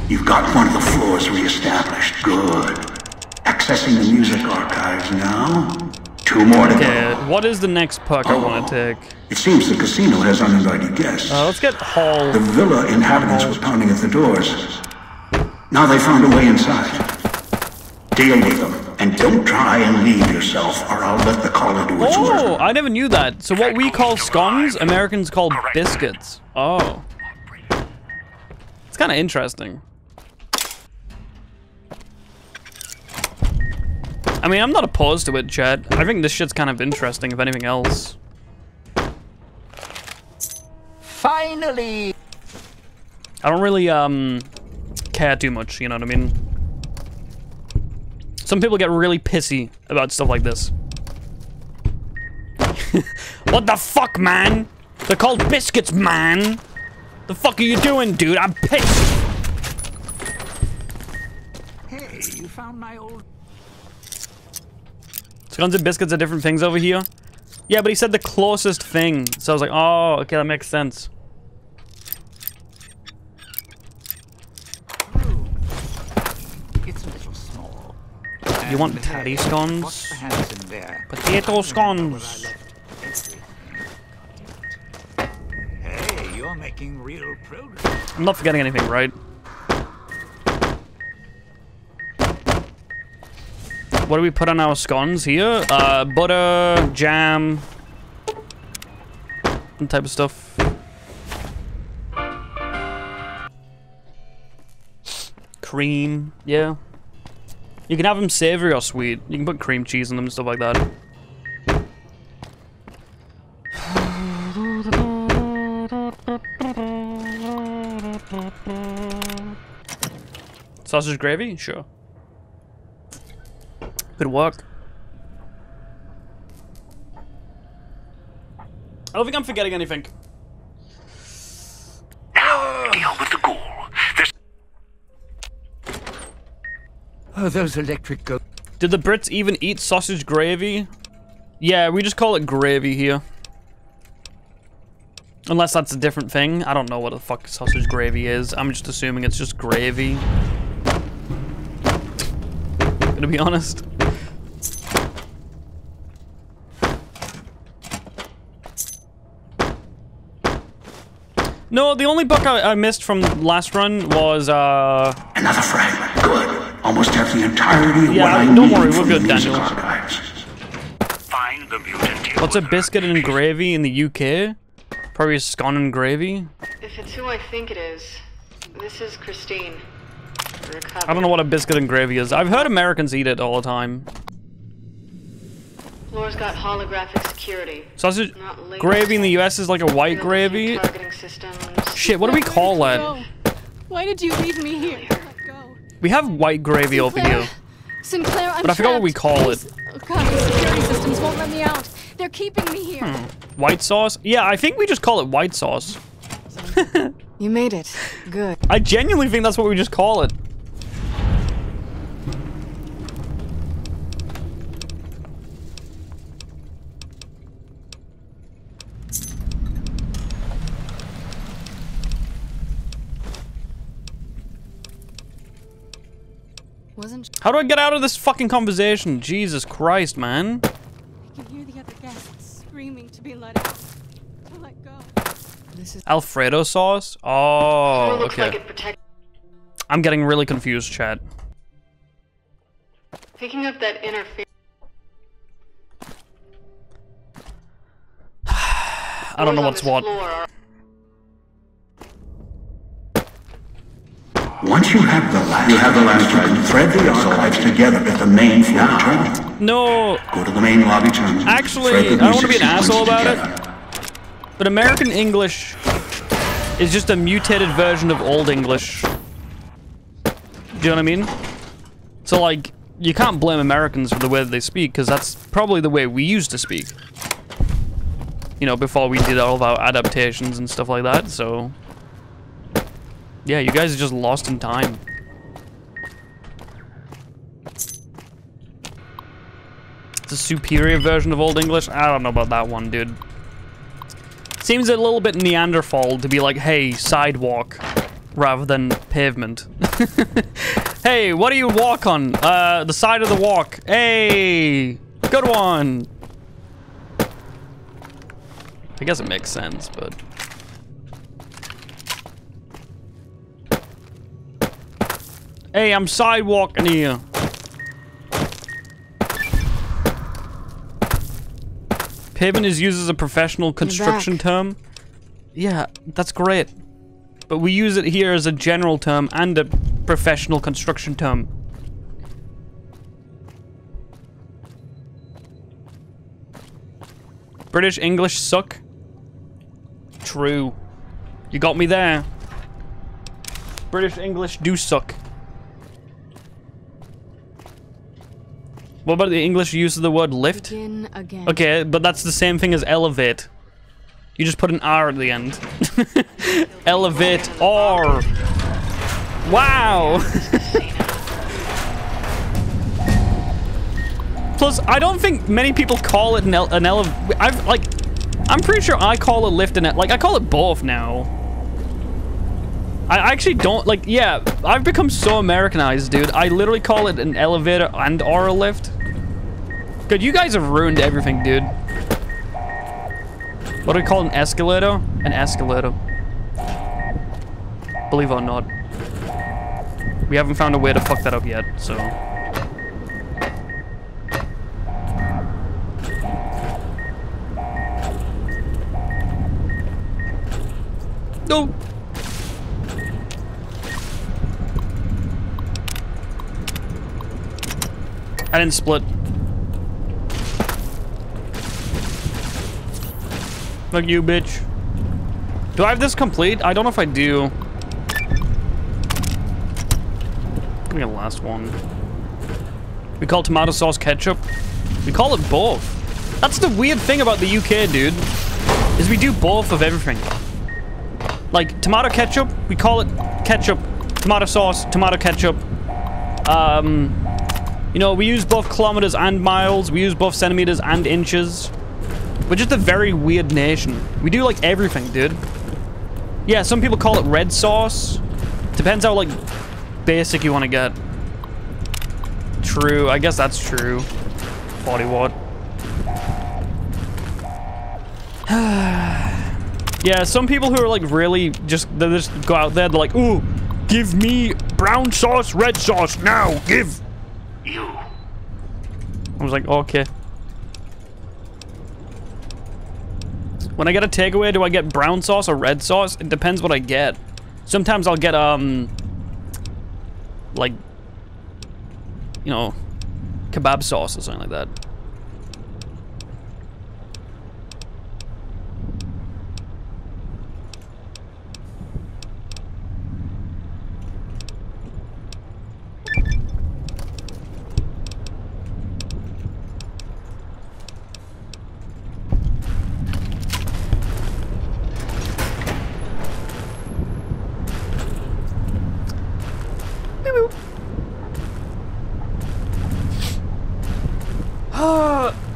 You've got one of the floors reestablished. Good. Accessing the music archives now. Two more to Okay, go. what is the next perk I want to take? It seems the casino has uninvited guests. Uh, let's get Hall. The villa inhabitants were pounding at the doors. Now they found a way inside. Deal with them, and don't try and leave yourself, or I'll let the caller do its work. Oh, I never knew that. So what we call scones, Americans call biscuits. Oh. It's kind of interesting. I mean, I'm not opposed to it, Chad. I think this shit's kind of interesting, if anything else. Finally! I don't really, um, care too much, you know what I mean? Some people get really pissy about stuff like this. what the fuck, man? They're called biscuits, man! The fuck are you doing, dude? I'm pissed! Hey, you found my old. Scones and biscuits are different things over here? Yeah, but he said the closest thing. So I was like, oh, okay, that makes sense. It's a little small. You want tatty scones? Potato scones. Hey, you're making real progress. I'm not forgetting anything, right? What do we put on our scones here? Uh, butter, jam, type of stuff. Cream, yeah. You can have them savory or sweet. You can put cream cheese on them and stuff like that. Sausage gravy? Sure. Could work. I don't think I'm forgetting anything. Oh, those electric go. Did the Brits even eat sausage gravy? Yeah, we just call it gravy here. Unless that's a different thing. I don't know what the fuck sausage gravy is. I'm just assuming it's just gravy. Gonna be honest. No, the only book I, I missed from last run was, uh... Another fragment. Good. Almost have the entirety of Yeah, what I don't need worry, we're from good, the music Daniel. archives. find the mutant. What's a biscuit and gravy in the UK? Probably a scone and gravy. If it's who I think it is, this is Christine. Recovered. I don't know what a biscuit and gravy is. I've heard Americans eat it all the time. Floor's got holographic security. Sausage Not gravy in the US is like a white gravy. Shit, what do we call that? Why did you leave me here? Let go. We have white gravy over here. Sinclair, I'm But I forgot what we trapped. call it. Oh god, the security systems won't let me out. They're keeping me here. Hmm. White sauce? Yeah, I think we just call it white sauce. You made it. Good. I genuinely think that's what we just call it. Wasn't How do I get out of this fucking conversation? Jesus Christ, man. I can hear the other guests screaming to be let out. Oh to let go. This is. Alfredo sauce? Oh, okay. like. I'm getting really confused, chat. Picking up that interference. I don't know what's what. Once you have the last, you have the last you can thread the archives together at the main floor terminal. No. Go to the main lobby terminal. Actually, I don't want to be an asshole about together. it. But American English is just a mutated version of Old English. Do you know what I mean? So like, you can't blame Americans for the way that they speak, because that's probably the way we used to speak. You know, before we did all of our adaptations and stuff like that, so... Yeah, you guys are just lost in time. It's a superior version of Old English? I don't know about that one, dude. Seems a little bit Neanderthal to be like, hey, sidewalk, rather than pavement. hey, what do you walk on? Uh, the side of the walk. Hey, good one. I guess it makes sense, but... Hey, I'm sidewalking here. Pavement is used as a professional construction term. Yeah, that's great. But we use it here as a general term and a professional construction term. British English suck. True. You got me there. British English do suck. What about the English use of the word lift? Okay, but that's the same thing as elevate. You just put an R at the end. elevate R. Wow. Plus, I don't think many people call it an, ele an ele I've like, I'm pretty sure I call a lift an like I call it both now. I actually don't like. Yeah, I've become so Americanized, dude. I literally call it an elevator and or a lift. Good, you guys have ruined everything, dude. What do we call an escalator? An escalator. Believe it or not. We haven't found a way to fuck that up yet, so. No. I didn't split. Fuck you, bitch. Do I have this complete? I don't know if I do. Give me the last one. We call tomato sauce ketchup. We call it both. That's the weird thing about the UK, dude. Is we do both of everything. Like, tomato ketchup, we call it ketchup. Tomato sauce, tomato ketchup. Um, you know, we use both kilometers and miles. We use both centimeters and inches. We're just a very weird nation. We do, like, everything, dude. Yeah, some people call it red sauce. Depends how, like, basic you want to get. True. I guess that's true. 40 watt. yeah, some people who are, like, really just... They just go out there, they're like, ooh, give me brown sauce, red sauce, now, give... You. I was like, okay. When I get a takeaway, do I get brown sauce or red sauce? It depends what I get. Sometimes I'll get, um, like, you know, kebab sauce or something like that.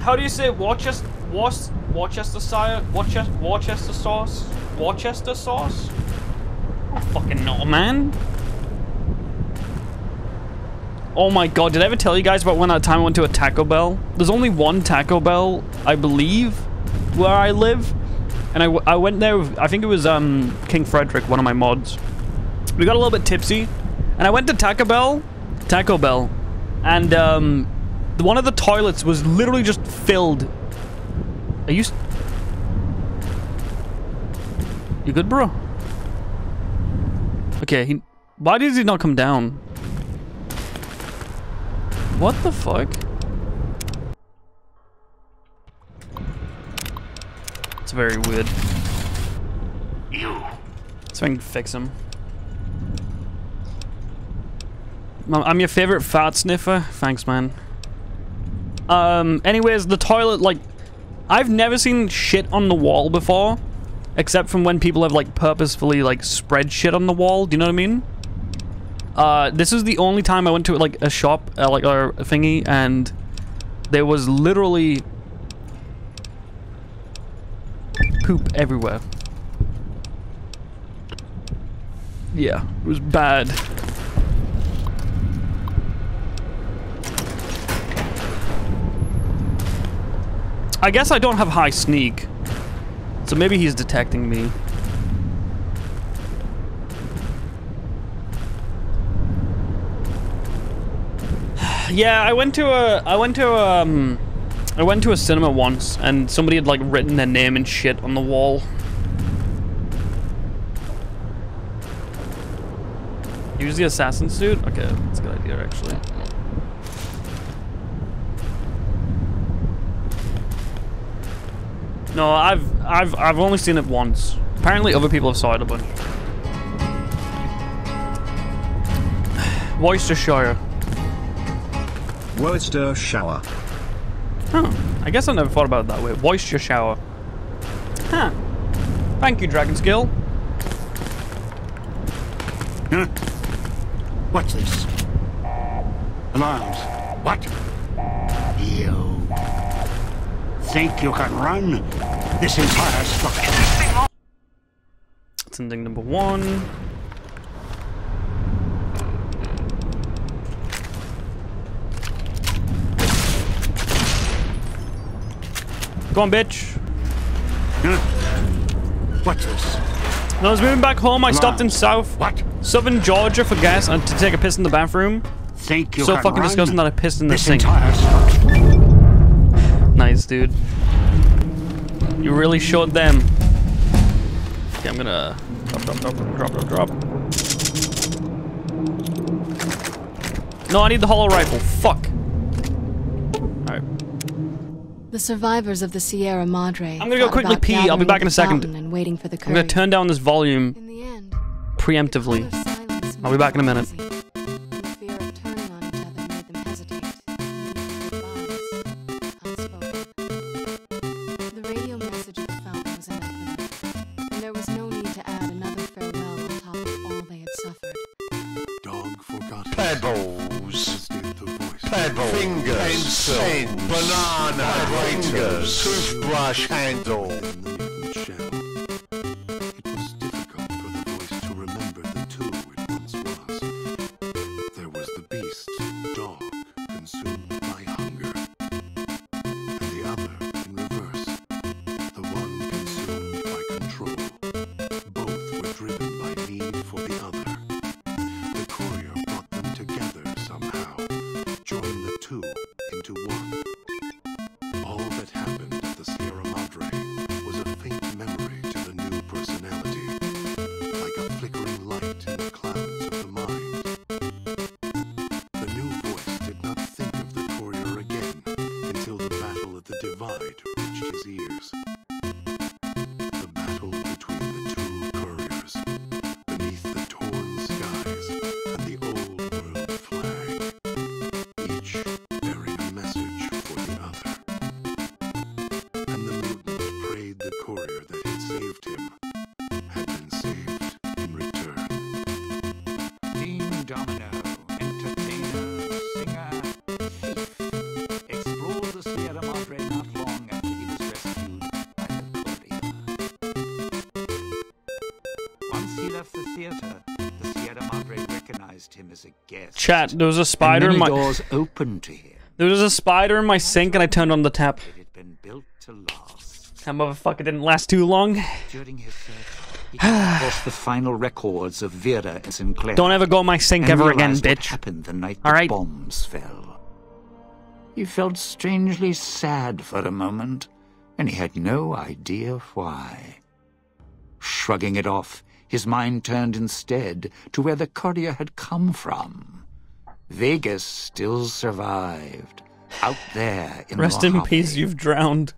How do you say Worcester, Was, Worcestershire, Worcester, Worcester sauce? Worcester sauce? I fucking know, man. Oh my god, did I ever tell you guys about when that time I went to a Taco Bell? There's only one Taco Bell, I believe, where I live. And I, I went there, with, I think it was um, King Frederick, one of my mods. We got a little bit tipsy. And I went to Taco Bell, Taco Bell, and um, one of the toilets was literally just filled. Are you... You good, bro? Okay, he... Why did he not come down? What the fuck? It's very weird. You. So I can fix him. I'm I'm your favorite fart sniffer. Thanks, man. Um, anyways, the toilet, like, I've never seen shit on the wall before, except from when people have, like, purposefully, like, spread shit on the wall. Do you know what I mean? Uh, this is the only time I went to, like, a shop, uh, like, a thingy, and there was literally poop everywhere. Yeah, it was bad. I guess I don't have high sneak. So maybe he's detecting me. yeah, I went to a I went to um I went to a cinema once and somebody had like written their name and shit on the wall. Use the assassin suit? Okay, that's a good idea actually. No, I've I've I've only seen it once. Apparently other people have saw it a bunch. Worcestershire. Worcester shower. Huh. I guess I never thought about it that way. Worcestershire shower. Huh. Thank you, Dragon Skill. Huh? What's this? Alarms. What? You think you can run this entire structure? That's ending number one. Go on, bitch. What's this? When I was moving back home, I stopped in South what? Southern Georgia for gas and to take a piss in the bathroom. Think you so fucking disgusting that I pissed in the this sink. Entire structure? Nice, dude. You really showed them. Okay, I'm gonna drop, drop, drop, drop, drop, drop. No, I need the holorifle. Fuck. All right. The survivors of the Sierra Madre. I'm gonna go quickly pee. I'll be back in a second. And waiting for the I'm gonna turn down this volume preemptively. I'll be back in a minute. Forgot Pebbles. Pebbles. Fingers. Pencil. Pens. Banana. Fingers. Toothbrush handle. Chat, there was a spider in my doors opened to him. There was a spider in my sink and I turned on the tap. It been Built to last. That motherfucker didn't last too long. During his he the final records of Vera and Sinclair. Don't ever go in my sink ever again, bitch. happened the night All the right. bombs fell. He felt strangely sad for a moment, and he had no idea why. Shrugging it off, his mind turned instead to where the courier had come from. Vegas still survived, out there in Rest the in Mojave. peace, you've drowned.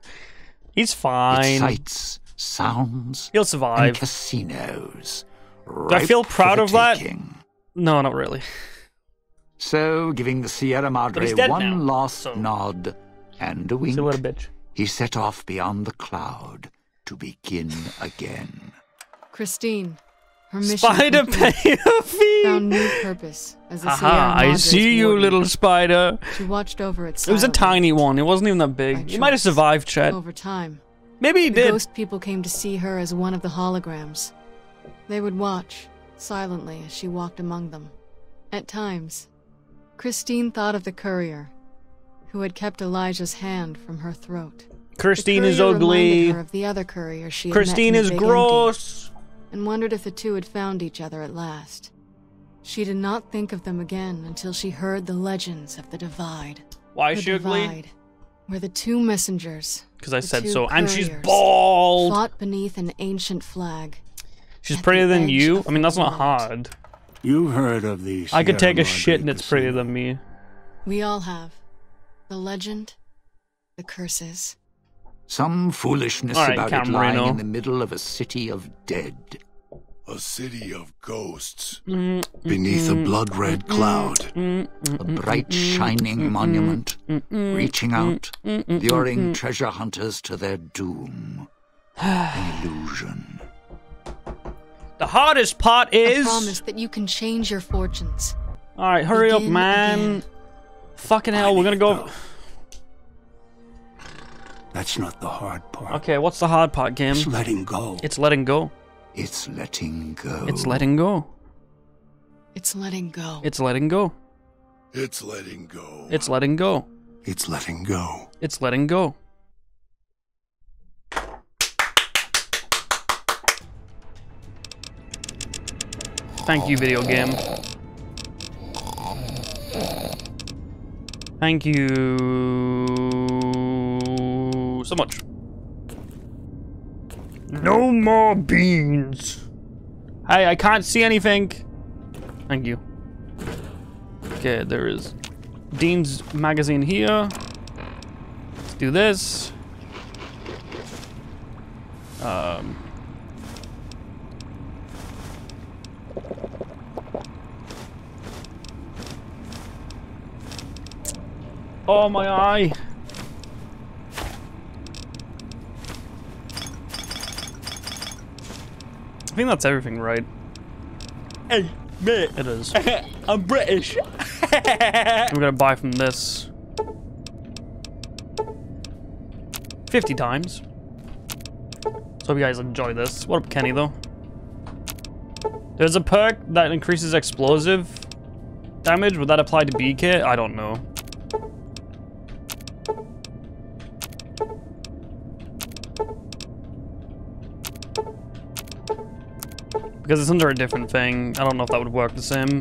He's fine. Its sights, sounds, He'll and survive. casinos. Do I feel proud the of that? No, not really. So, giving the Sierra Madre one now, last nod and a wink, little bitch. he set off beyond the cloud to begin again. Christine, her mission Spider complete, pay a fee. found new purpose as a Haha, I see you, warden. little spider. She watched over it It was a tiny one. It wasn't even that big. You might have survived, Chet. Over time, Maybe he the did. ghost people came to see her as one of the holograms. They would watch, silently, as she walked among them. At times, Christine thought of the courier, who had kept Elijah's hand from her throat. Christine is ugly. her of the other courier she Christine is the Big Empty, gross. And wondered if the two had found each other at last. She did not think of them again until she heard the legends of the Divide. Why is the she ugly? Divide, where the two messengers, 'Cause I the said two so. And she's couriers, bald. fought beneath an ancient flag. She's prettier than you. I mean, that's not hard. You heard of these? I could take a shit and it's prettier than me. We all have. The legend, the curses. Some foolishness All right, about Cam it lying Moreno. in the middle of a city of dead. A city of ghosts. Mm, mm, Beneath a mm, blood-red cloud. A A bright, shining monument, reaching out, luring treasure hunters to their doom. An illusion. The hardest part A is. promise that you can change your fortunes. All right, hurry up, man. again. Fucking hell, we're gonna go. That's not the hard part. Okay, what's the hard part, game? It's letting go. It's letting go. It's letting go. It's letting go. It's letting go. It's letting go. It's letting go. It's letting go. It's letting go. It's letting go. Thank you, video game. Thank you so much. No more beans. Hey, I can't see anything. Thank you. Okay, there is Dean's magazine here. Let's do this. Um. Oh my eye. Think that's everything, right? Hey, mate. It is. I'm British. I'm gonna buy from this 50 times. So hope you guys enjoy this. What up, Kenny, though? There's a perk that increases explosive damage. Would that apply to BK? I don't know. Because it's under a different thing. I don't know if that would work the same.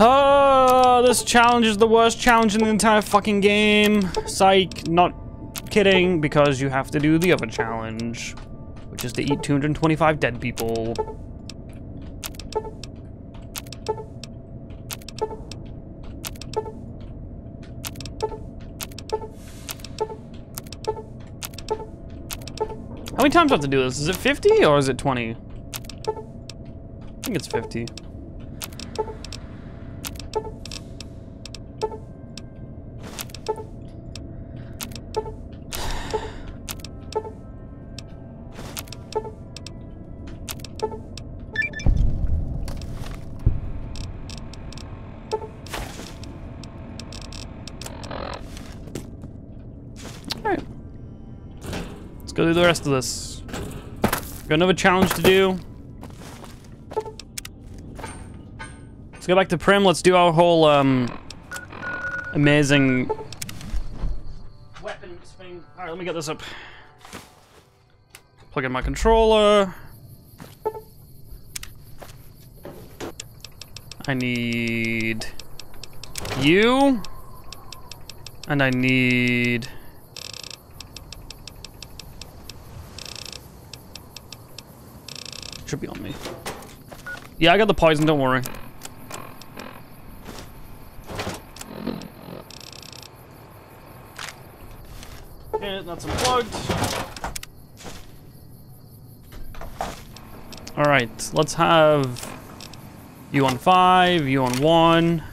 Oh, this challenge is the worst challenge in the entire fucking game. Psych, not kidding, because you have to do the other challenge, which is to eat 225 dead people. How many times do I have to do this? Is it 50 or is it 20? I think it's 50. Do the rest of this. Got another challenge to do. Let's go back to Primm. Let's do our whole um amazing weapons thing. Alright, let me get this up. Plug in my controller. I need you. And I need should be on me. Yeah, I got the poison, don't worry. Okay, that's unplugged. All right, let's have you on five, you on one.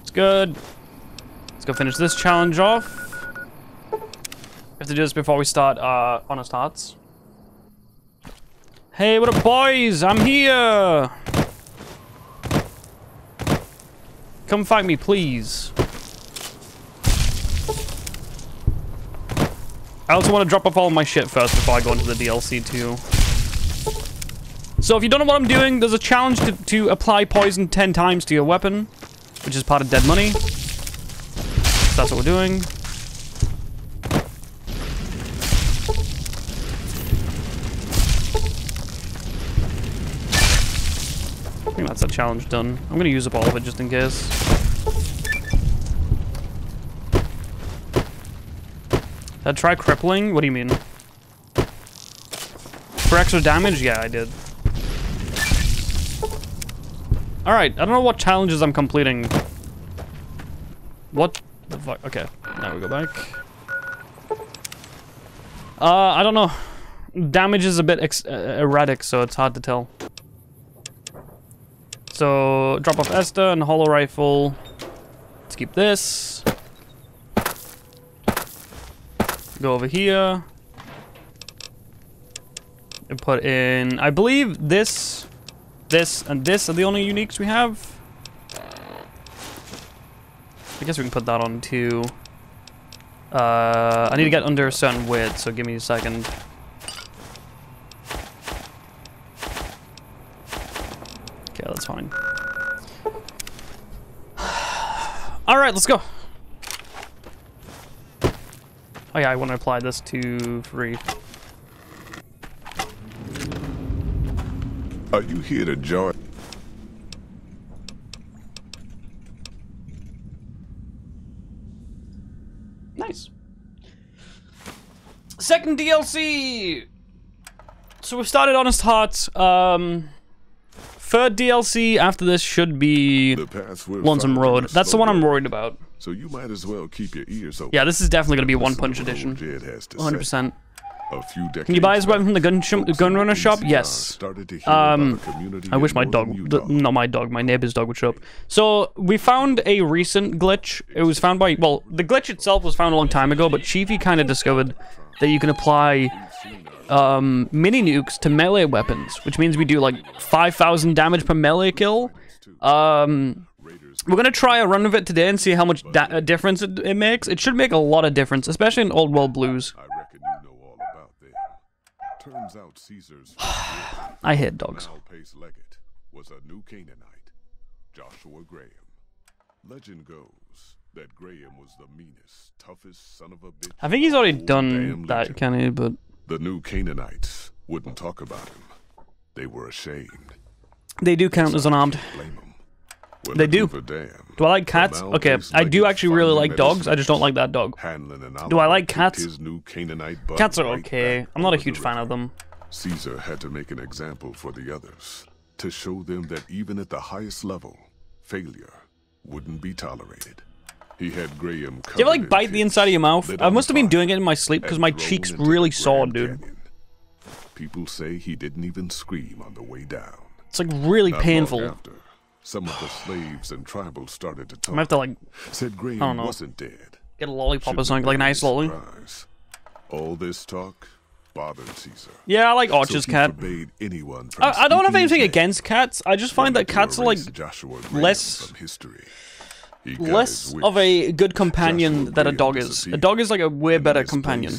It's good. Let's go finish this challenge off. We have to do this before we start uh, Honest Hearts. Hey, what up, boys? I'm here. Come fight me, please. I also want to drop off all my shit first before I go into the DLC too. So if you don't know what I'm doing, there's a challenge to, to apply poison 10 times to your weapon, which is part of Dead Money. So that's what we're doing. That's a challenge done. I'm gonna use up all of it just in case. Did try crippling? What do you mean? For extra damage? Yeah, I did. Alright, I don't know what challenges I'm completing. What the fuck? Okay, now we go back. Uh, I don't know. Damage is a bit ex uh, erratic, so it's hard to tell. So, drop off Esther and holorifle. Let's keep this. Go over here. And put in, I believe this, this, and this are the only uniques we have. I guess we can put that on too. Uh, I need to get under a certain width, so give me a second. Okay, that's fine. All right, let's go. Oh yeah, I want to apply this to free. Are you here to join? Nice. Second DLC. So we've started Honest Hearts. Um, third DLC after this should be Lonesome Road. That's the one I'm worried about. So you might as well keep your ears open. Yeah, this is definitely gonna be One Punch Edition. old has 100%. A few Can you buy his weapon from the gun sh gun runner shop? Yes. started to hear about Um, I wish my dog, the, not my dog, my neighbor's dog would show up. So we found a recent glitch. It was found by well, the glitch itself was found a long time ago, but Chiefy kind of discovered that you can apply um, mini nukes to melee weapons, which means we do like 5,000 damage per melee kill. Um, we're gonna try a run of it today and see how much da- uh, difference it, it makes. It should make a lot of difference, especially in old world blues. Turns out Caesar's I hate dogs. Was a new Canaanite, Joshua Graham. Legend goes that Graham was the meanest, toughest son of a bitch. I think he's already done that, can he? But The new Canaanites wouldn't talk about him. They were ashamed. they do count as unarmed. Well, They do. Do I like cats? Okay, I do actually really like dogs. I just don't like that dog. Do I like cats? His new Canaanite butt Cats are okay. I'm not a huge fan of them. Caesar had to make an example for the others to show them that even at the highest level, failure wouldn't be tolerated. He had Graham Do you ever like bite the inside of your mouth? I must have been doing it in my sleep because my cheeks really sore, dude. Canyon. People say he didn't even scream on the way down. It's like really Not painful. after, some of the slaves and tribals started to talk. I have to like said Graham I don't know. wasn't dead. get a lollipop or something, like an been ice lolly. All this talk bothered Caesar. Yeah, I like So Archer's he cat. I, I don't have anything against cats. I just find that cats are like erase Joshua Graham less less of a good companion than a dog is. A dog is like a way And better companion.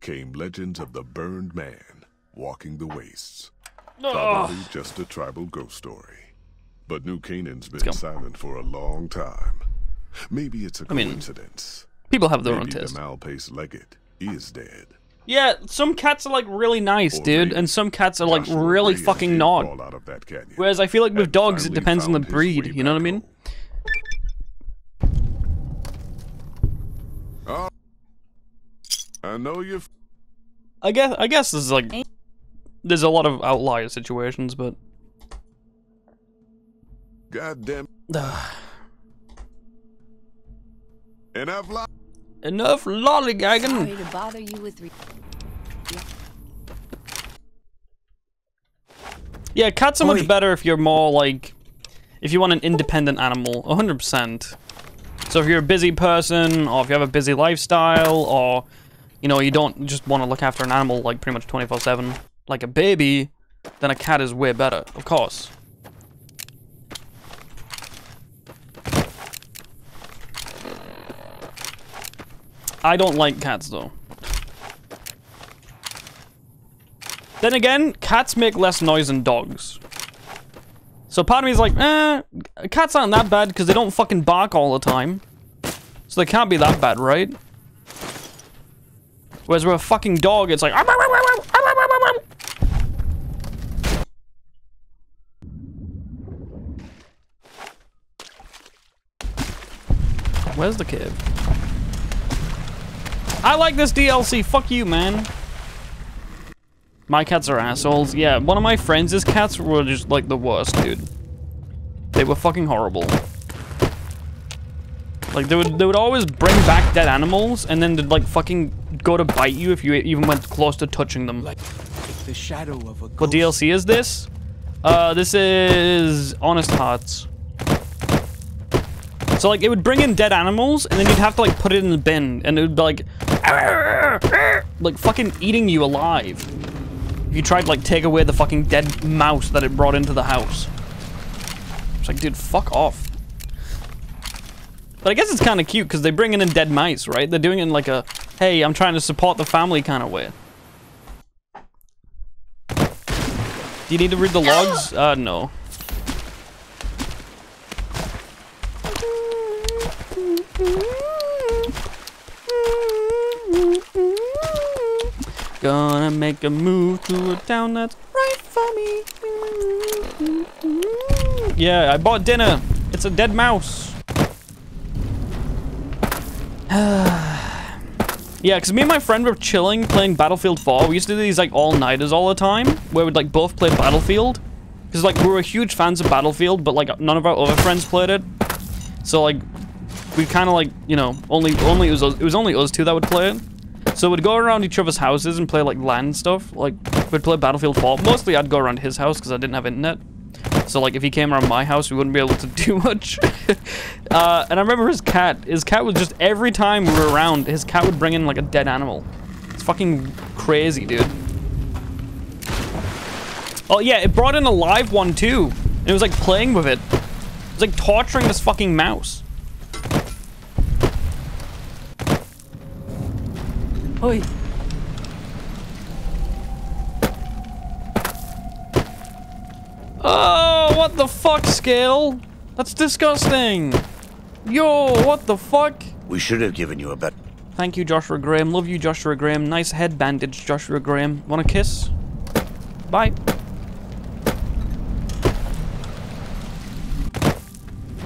Came legends of the burned man walking the wastes. Ugh. Probably just a tribal ghost story. But New Canaan's been silent for a long time. Maybe it's a I mean, coincidence. people have their own Maybe taste. The Malpais legate is dead. Yeah, some cats are like really nice, dude, and some cats are like really Graham fucking did not. fall out of that canyon. Whereas I feel like with and dogs, it depends on the breed. You know what I back mean? Oh, I know you. I guess I guess this is like there's a lot of outlier situations, but Goddamn. Enough li- enough lollygagging. Sorry to bother you with. Re- Yeah, cats are much better if you're more like, if you want an independent animal, 100%. So if you're a busy person, or if you have a busy lifestyle, or, you know, you don't just want to look after an animal like pretty much 24-7, like a baby, then a cat is way better, of course. I don't like cats though. Then again, cats make less noise than dogs. So part of me is like, eh, cats aren't that bad because they don't fucking bark all the time. So they can't be that bad, right? Whereas with a fucking dog, it's like, Where's the kid? I like this DLC. Fuck you, man. My cats are assholes. Yeah, one of my friends' cats were just like the worst, dude. They were fucking horrible. Like they would they would always bring back dead animals and then they'd like fucking go to bite you if you even went close to touching them. Like the shadow of a what DLC is this? Uh, this is Honest Hearts. So like it would bring in dead animals and then you'd have to like put it in the bin and it would be like like fucking eating you alive. You tried to like take away the fucking dead mouse that it brought into the house. It's like, dude, fuck off. But I guess it's kind of cute because they bring in dead mice, right? They're doing it in like a, hey, I'm trying to support the family kind of way. Do you need to read the logs? Uh, no. Gonna make a move to a town that's right for me. Yeah, I bought dinner. It's a dead mouse. yeah, because me and my friend were chilling playing Battlefield 4. We used to do these like all-nighters all the time, where we'd like both play Battlefield. Because like we were huge fans of Battlefield, but like none of our other friends played it. So like we kind of like you know only only it was it was only us two that would play it. So we'd go around each other's houses and play like LAN stuff. Like we'd play Battlefield 4. Mostly I'd go around his house because I didn't have internet. So like if he came around my house, we wouldn't be able to do much. uh, and I remember his cat. His cat was just every time we were around, his cat would bring in like a dead animal. It's fucking crazy, dude. Oh yeah, it brought in a live one too. And it was like playing with it. It was like torturing this fucking mouse. Oi. Oh, what the fuck, Scale? That's disgusting. Yo, what the fuck? We should have given you a bet. Thank you, Joshua Graham. Love you, Joshua Graham. Nice head bandage, Joshua Graham. Want a kiss? Bye.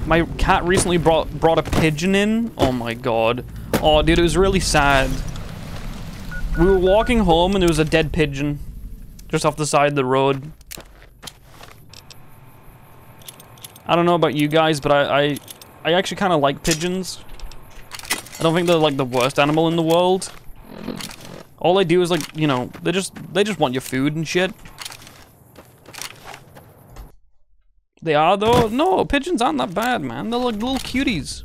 My cat recently brought brought a pigeon in. Oh my god. Oh, dude, it was really sad. We were walking home and there was a dead pigeon just off the side of the road. I don't know about you guys, but I I, I actually kind of like pigeons. I don't think they're like the worst animal in the world. All they do is like, you know, they just they just want your food and shit. They are though? No, pigeons aren't that bad, man. They're like little cuties.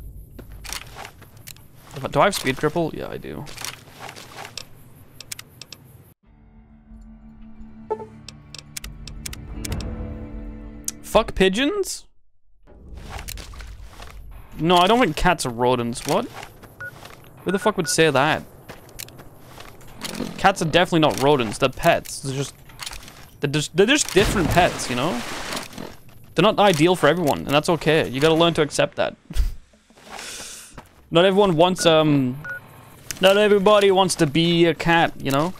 Do I have speed cripple? Yeah, I do. Fuck pigeons? No, I don't think cats are rodents. What? Who the fuck would say that? Cats are definitely not rodents. They're pets. They're just... They're just, they're just different pets, you know? They're not ideal for everyone, and that's okay. You gotta learn to accept that. not everyone wants, um... Not everybody wants to be a cat, you know?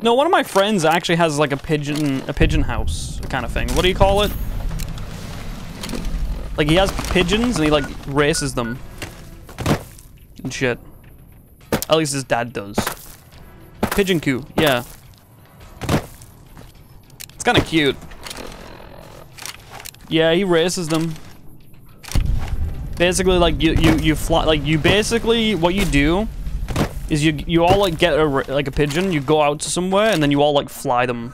No, one of my friends actually has like a pigeon, a pigeon house kind of thing. What do you call it? Like he has pigeons and he like races them and shit. At least his dad does. Pigeon coo, yeah. It's kind of cute. Yeah, he races them. Basically, like you, you, you fly. Like you basically, what you do is you you all like get a like a pigeon, you go out to somewhere, and then you all like fly them.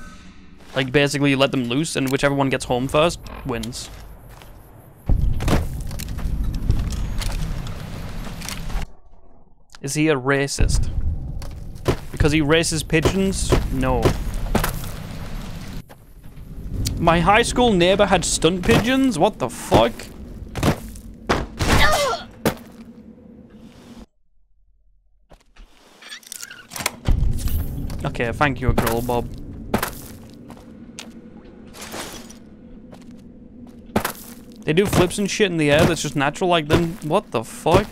Like basically, you let them loose, and whichever one gets home first wins. Is he a racist? Because he races pigeons? No. My high school neighbor had stunt pigeons? What the fuck? Okay, thank you, Grill Bob. They do flips and shit in the air that's just natural like them. What the fuck?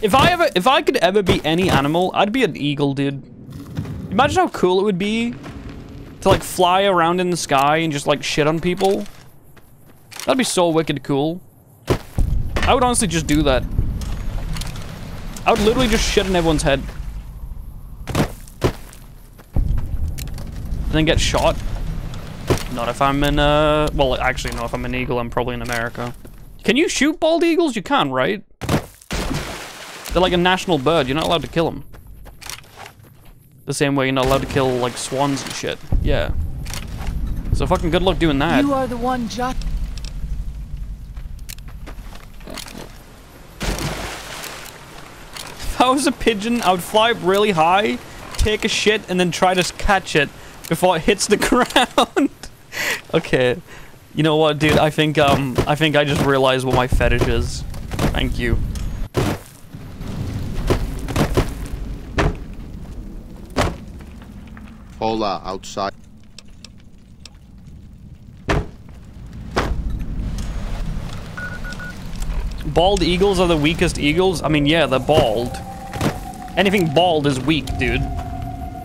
If I ever, if I could ever be any animal, I'd be an eagle, dude. Imagine how cool it would be to like fly around in the sky and just like shit on people. That'd be so wicked cool. I would honestly just do that. I would literally just shit in everyone's head. And then get shot. Not if I'm in, uh... Well, actually, no, if I'm an eagle, I'm probably in America. Can you shoot bald eagles? You can, right? They're like a national bird. You're not allowed to kill them. The same way you're not allowed to kill, like, swans and shit. Yeah. So fucking good luck doing that. You are the one, Jack. If I was a pigeon, I would fly up really high, take a shit, and then try to catch it before it hits the ground. okay. You know what, dude? I think, um, I think I just realized what my fetish is. Thank you. Hola, outside. Bald eagles are the weakest eagles? I mean, yeah, they're bald. Anything bald is weak, dude.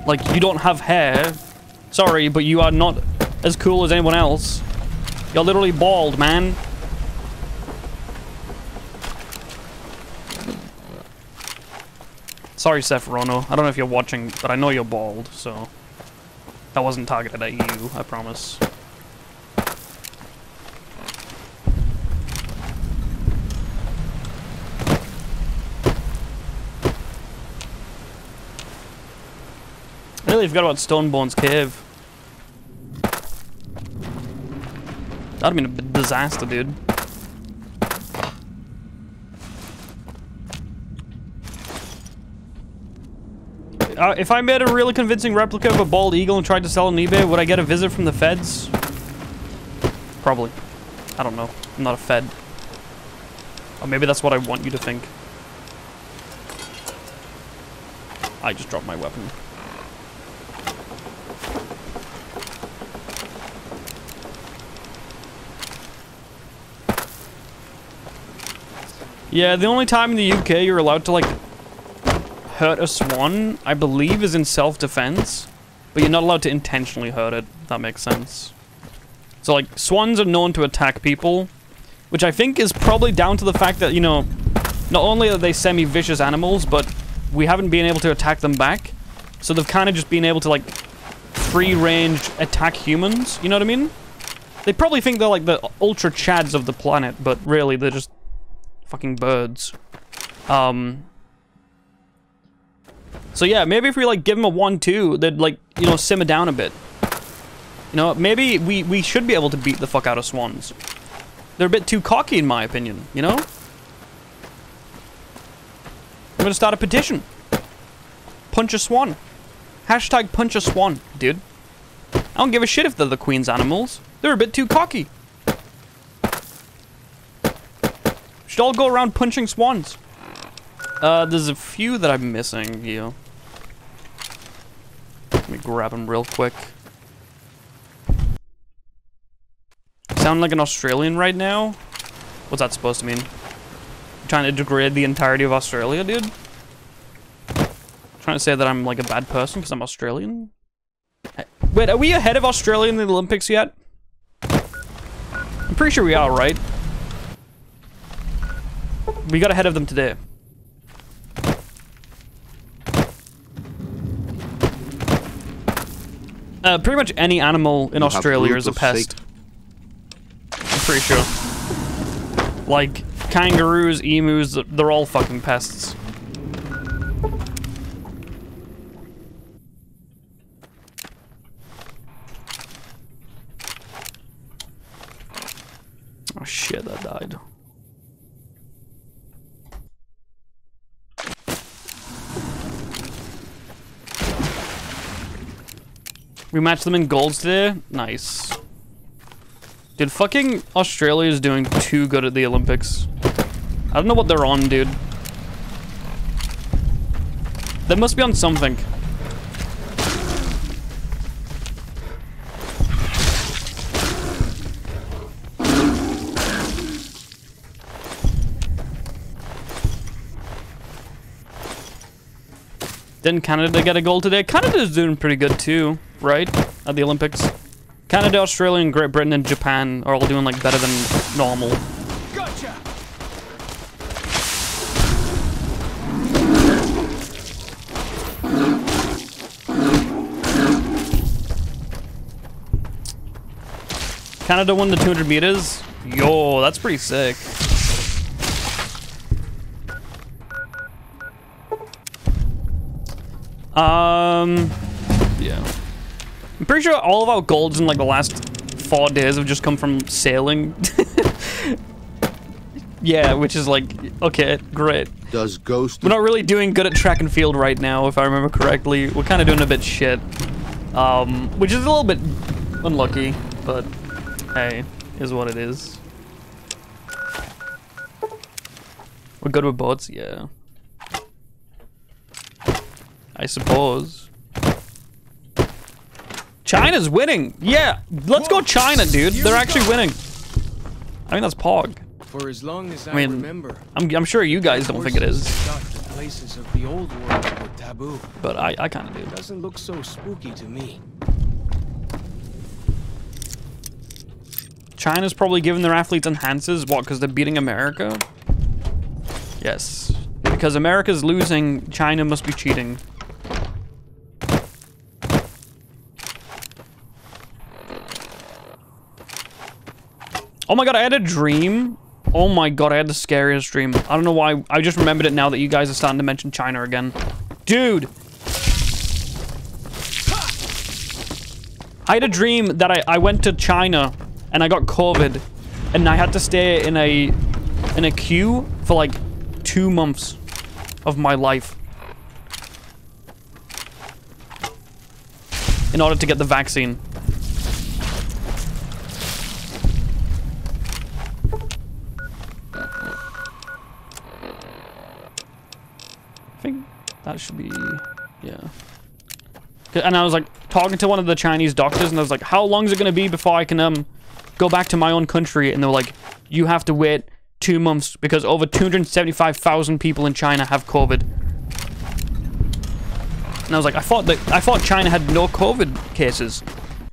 Like, you don't have hair. Sorry, but you are not as cool as anyone else. You're literally bald, man. Sorry, Seth Rono. I don't know if you're watching, but I know you're bald, so... That wasn't targeted at you, I promise. I really forgot about Stonebourne's cave. That'd have been a disaster, dude. Uh, if I made a really convincing replica of a bald eagle and tried to sell it on eBay, would I get a visit from the feds? Probably. I don't know. I'm not a fed. Or maybe that's what I want you to think. I just dropped my weapon. Yeah, the only time in the UK you're allowed to, like, hurt a swan, I believe, is in self-defense. But you're not allowed to intentionally hurt it, that makes sense. So, like, swans are known to attack people, which I think is probably down to the fact that, you know, not only are they semi-vicious animals, but we haven't been able to attack them back. So they've kind of just been able to, like, free-range attack humans, you know what I mean? They probably think they're, like, the ultra chads of the planet, but really, they're just fucking birds. Um... So yeah, maybe if we like give them a one-two, they'd like you know simmer down a bit. You know, maybe we we should be able to beat the fuck out of swans. They're a bit too cocky, in my opinion. You know. I'm gonna start a petition. Punch a swan. Hashtag punch a swan, dude. I don't give a shit if they're the queen's animals. They're a bit too cocky. Should all go around punching swans. Uh, there's a few that I'm missing here. Let me grab them real quick. Sound like an Australian right now? What's that supposed to mean? You trying to degrade the entirety of Australia, dude? Trying to say that I'm like a bad person because I'm Australian? Wait, are we ahead of Australia in the Olympics yet? I'm pretty sure we are, right? We got ahead of them today. Uh, pretty much any animal in Australia is a pest. I'm pretty sure. Like, kangaroos, emus, they're all fucking pests. Oh shit, that died. We matched them in golds today. Nice. Dude, fucking Australia is doing too good at the Olympics. I don't know what they're on, dude. They must be on something. Didn't Canada get a gold today? Canada's doing pretty good too, right? At the Olympics. Canada, Australia, and Great Britain and Japan are all doing like better than normal. Gotcha. Canada won the 200 meters. Yo, that's pretty sick. Um, yeah. I'm pretty sure all of our golds in like the last four days have just come from sailing. yeah, which is like, okay, great. Does Ghost... We're not really doing good at track and field right now, if I remember correctly. We're kind of doing a bit shit. Um, which is a little bit unlucky, but hey, is what it is. We're good with boats, yeah. I suppose. China's winning! Yeah! Let's go China, dude! They're actually winning! I mean, that's Pog. For as long as I, I mean, remember, I'm, I'm sure you guys don't think it is. places of the old world were taboo. But I, I kind of do. Doesn't look so spooky to me. China's probably giving their athletes enhancers. What, because they're beating America? Yes. Because America's losing, China must be cheating. Oh my god, I had a dream. Oh my god, I had the scariest dream. I don't know why. I just remembered it now that you guys are starting to mention China again. Dude! I had a dream that I, I went to China and I got COVID and I had to stay in a in a queue for like two months of my life in order to get the vaccine. I think that should be, yeah. And I was like talking to one of the Chinese doctors and I was like, how long is it going to be before I can um go back to my own country? And they were like, you have to wait two months because over 275,000 people in China have COVID. And I was like, I thought that I thought China had no COVID cases.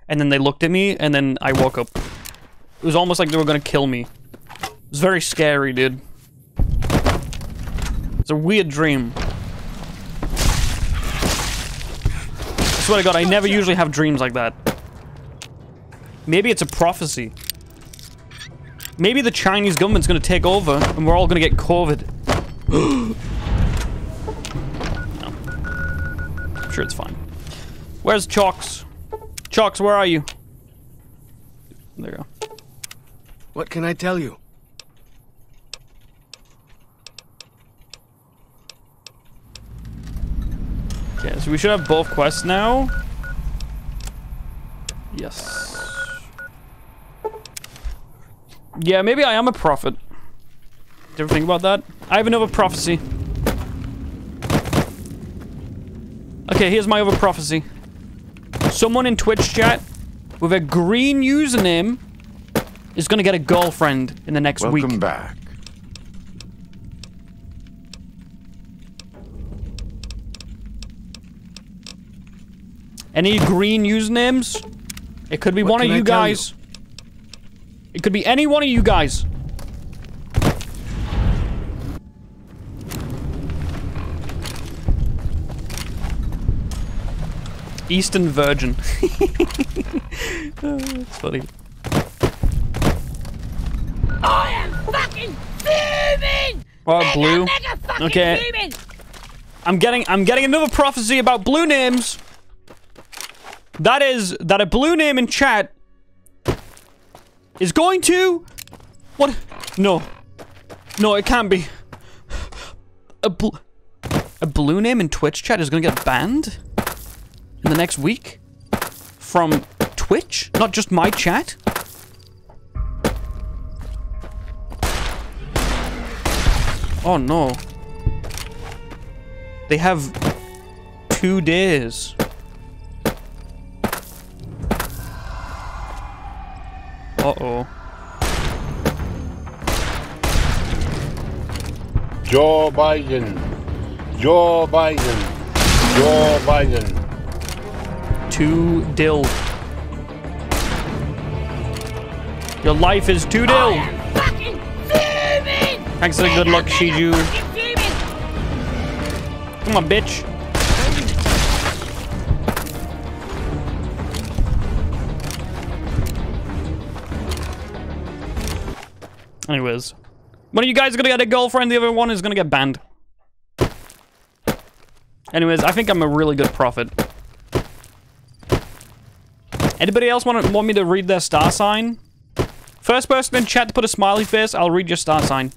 And then they looked at me and then I woke up. It was almost like they were going to kill me. It was very scary, dude. It's a weird dream. Swear to God, I never usually have dreams like that. Maybe it's a prophecy. Maybe the Chinese government's gonna take over and we're all gonna get COVID. no. I'm sure it's fine. Where's Chalks? Chalks, where are you? There you go. What can I tell you? Okay, so we should have both quests now. Yes. Yeah, maybe I am a prophet. Did you ever think about that? I have another prophecy. Okay, here's my other prophecy. Someone in Twitch chat with a green username is gonna get a girlfriend in the next week. Welcome back. Any green usernames? It could be What one of can I you guys. It could be any one of you guys. Eastern Virgin. oh, that's funny. I am fucking fuming! Oh, blue. Mega Okay. fuming! I'm getting I'm getting another prophecy about blue names. That is that a blue name in chat is going to What? No. No, it can't be. A bl a blue name in Twitch chat is gonna get banned in the next week from Twitch, not just my chat. Oh no. They have two days. Uh-oh. Joe Biden. Joe Biden. Joe Biden. Two dill. Your life is two dill. Thanks for the good luck, Shiju. Come on, bitch. Anyways. One of you guys is gonna get a girlfriend, the other one is gonna get banned. Anyways, I think I'm a really good prophet. Anybody else want, want me to read their star sign? First person in chat to put a smiley face, I'll read your star sign.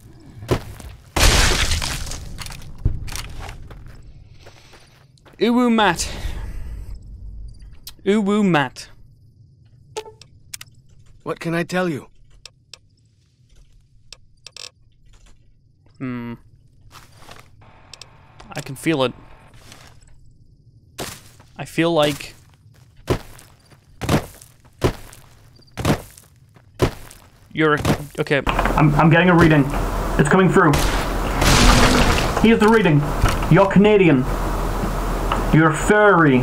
Uwu Matt. Uwu Matt. What can I tell you? Hmm. I can feel it. I feel like... You're... Okay. I'm, I'm getting a reading. It's coming through. Here's the reading. You're Canadian. You're furry.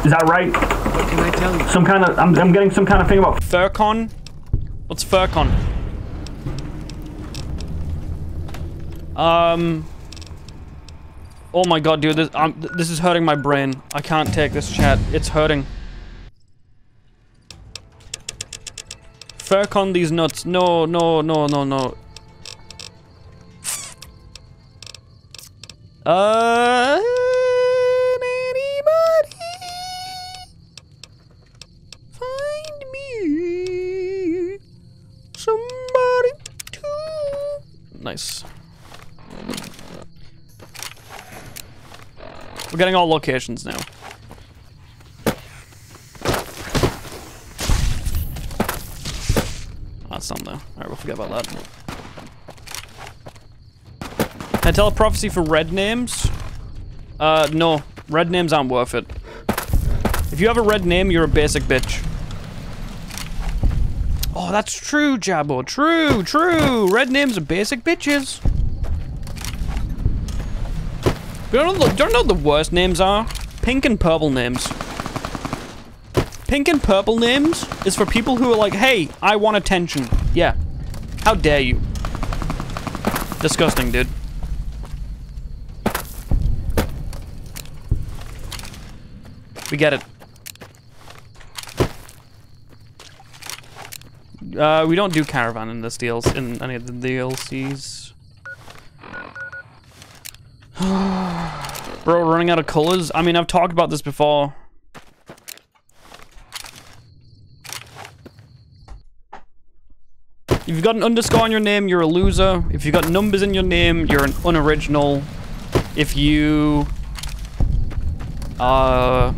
Is that right? What can I tell you? Some kind of... I'm, I'm getting some kind of thing about furcon. What's furcon? Um... Oh my god, dude, this, um, this is hurting my brain. I can't take this chat. It's hurting. Furcon these nuts. No, no, no, no, no. Uh... Nice. We're getting all locations now. That's something though. Alright, we'll forget about that. Can I tell a prophecy for red names? Uh, no. Red names aren't worth it. If you have a red name, you're a basic bitch. Oh, that's true, Jabo. True, true. Red names are basic bitches. You don't know, don't know what the worst names are? Pink and purple names. Pink and purple names is for people who are like, hey, I want attention. Yeah. How dare you? Disgusting, dude. We get it. Uh, we don't do caravan in this deals in any of the DLCs. Bro, running out of colors? I mean, I've talked about this before. If you've got an underscore in your name, you're a loser. If you've got numbers in your name, you're an unoriginal. If you... Uh...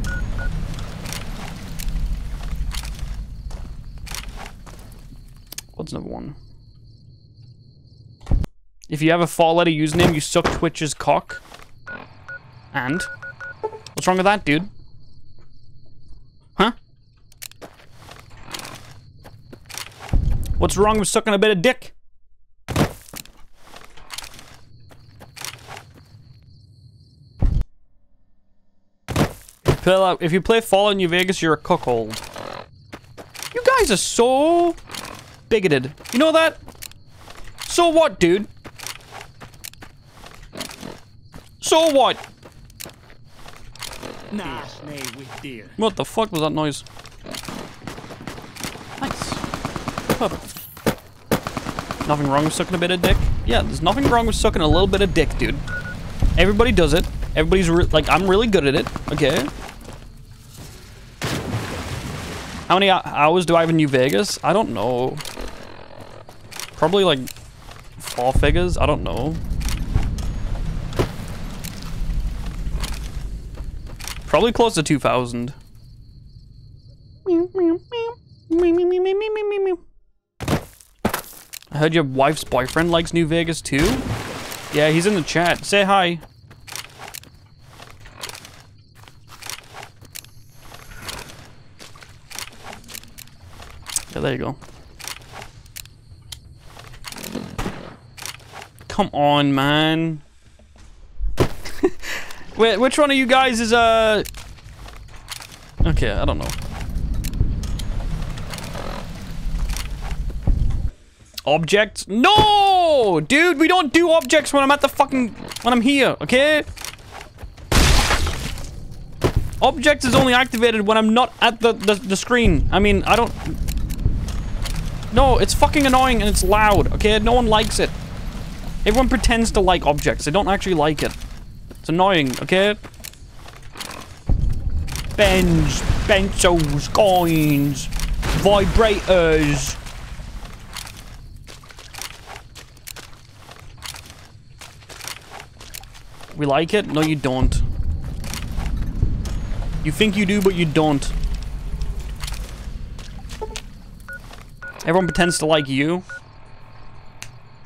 What's number one? If you have a four-letter username, you suck Twitch's cock. And? What's wrong with that, dude? Huh? What's wrong with sucking a bit of dick? If you play, if you play Fallout New Vegas, you're a cuckold. You guys are so bigoted. You know that? So what, dude? So what? Nah. What the fuck was that noise? Nice. Perfect. Nothing wrong with sucking a bit of dick? Yeah, there's nothing wrong with sucking a little bit of dick, dude. Everybody does it. Everybody's like, I'm really good at it. Okay. How many hours do I have in New Vegas? I don't know. Probably like four figures. I don't know. Probably close to 2,000. I heard your wife's boyfriend likes New Vegas too? Yeah, he's in the chat. Say hi. Yeah, there you go. Come on, man. Wait, which one of you guys is, uh... Okay, I don't know. Objects? No! Dude, we don't do objects when I'm at the fucking... When I'm here, okay? Objects is only activated when I'm not at the, the, the screen. I mean, I don't... No, it's fucking annoying and it's loud, okay? No one likes it. Everyone pretends to like objects. They don't actually like it. It's annoying, okay? Bens, pencils, coins, vibrators. We like it? No, you don't. You think you do, but you don't. Everyone pretends to like you.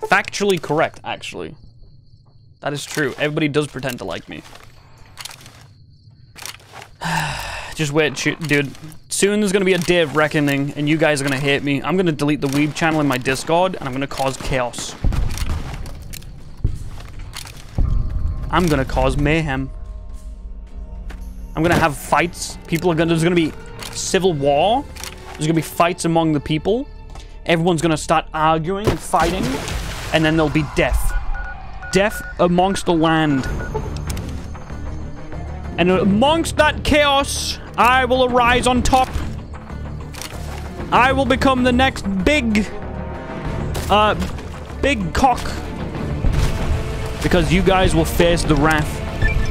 Factually correct, actually. That is true. Everybody does pretend to like me. Just wait, dude. Soon there's gonna be a day of reckoning, and you guys are gonna hate me. I'm gonna delete the Weeb channel in my Discord, and I'm gonna cause chaos. I'm gonna cause mayhem. I'm gonna have fights. People are gonna. There's gonna be civil war. There's gonna be fights among the people. Everyone's gonna start arguing and fighting, and then there'll be death. Death amongst the land. And amongst that chaos, I will arise on top. I will become the next big, uh, big cock. Because you guys will face the wrath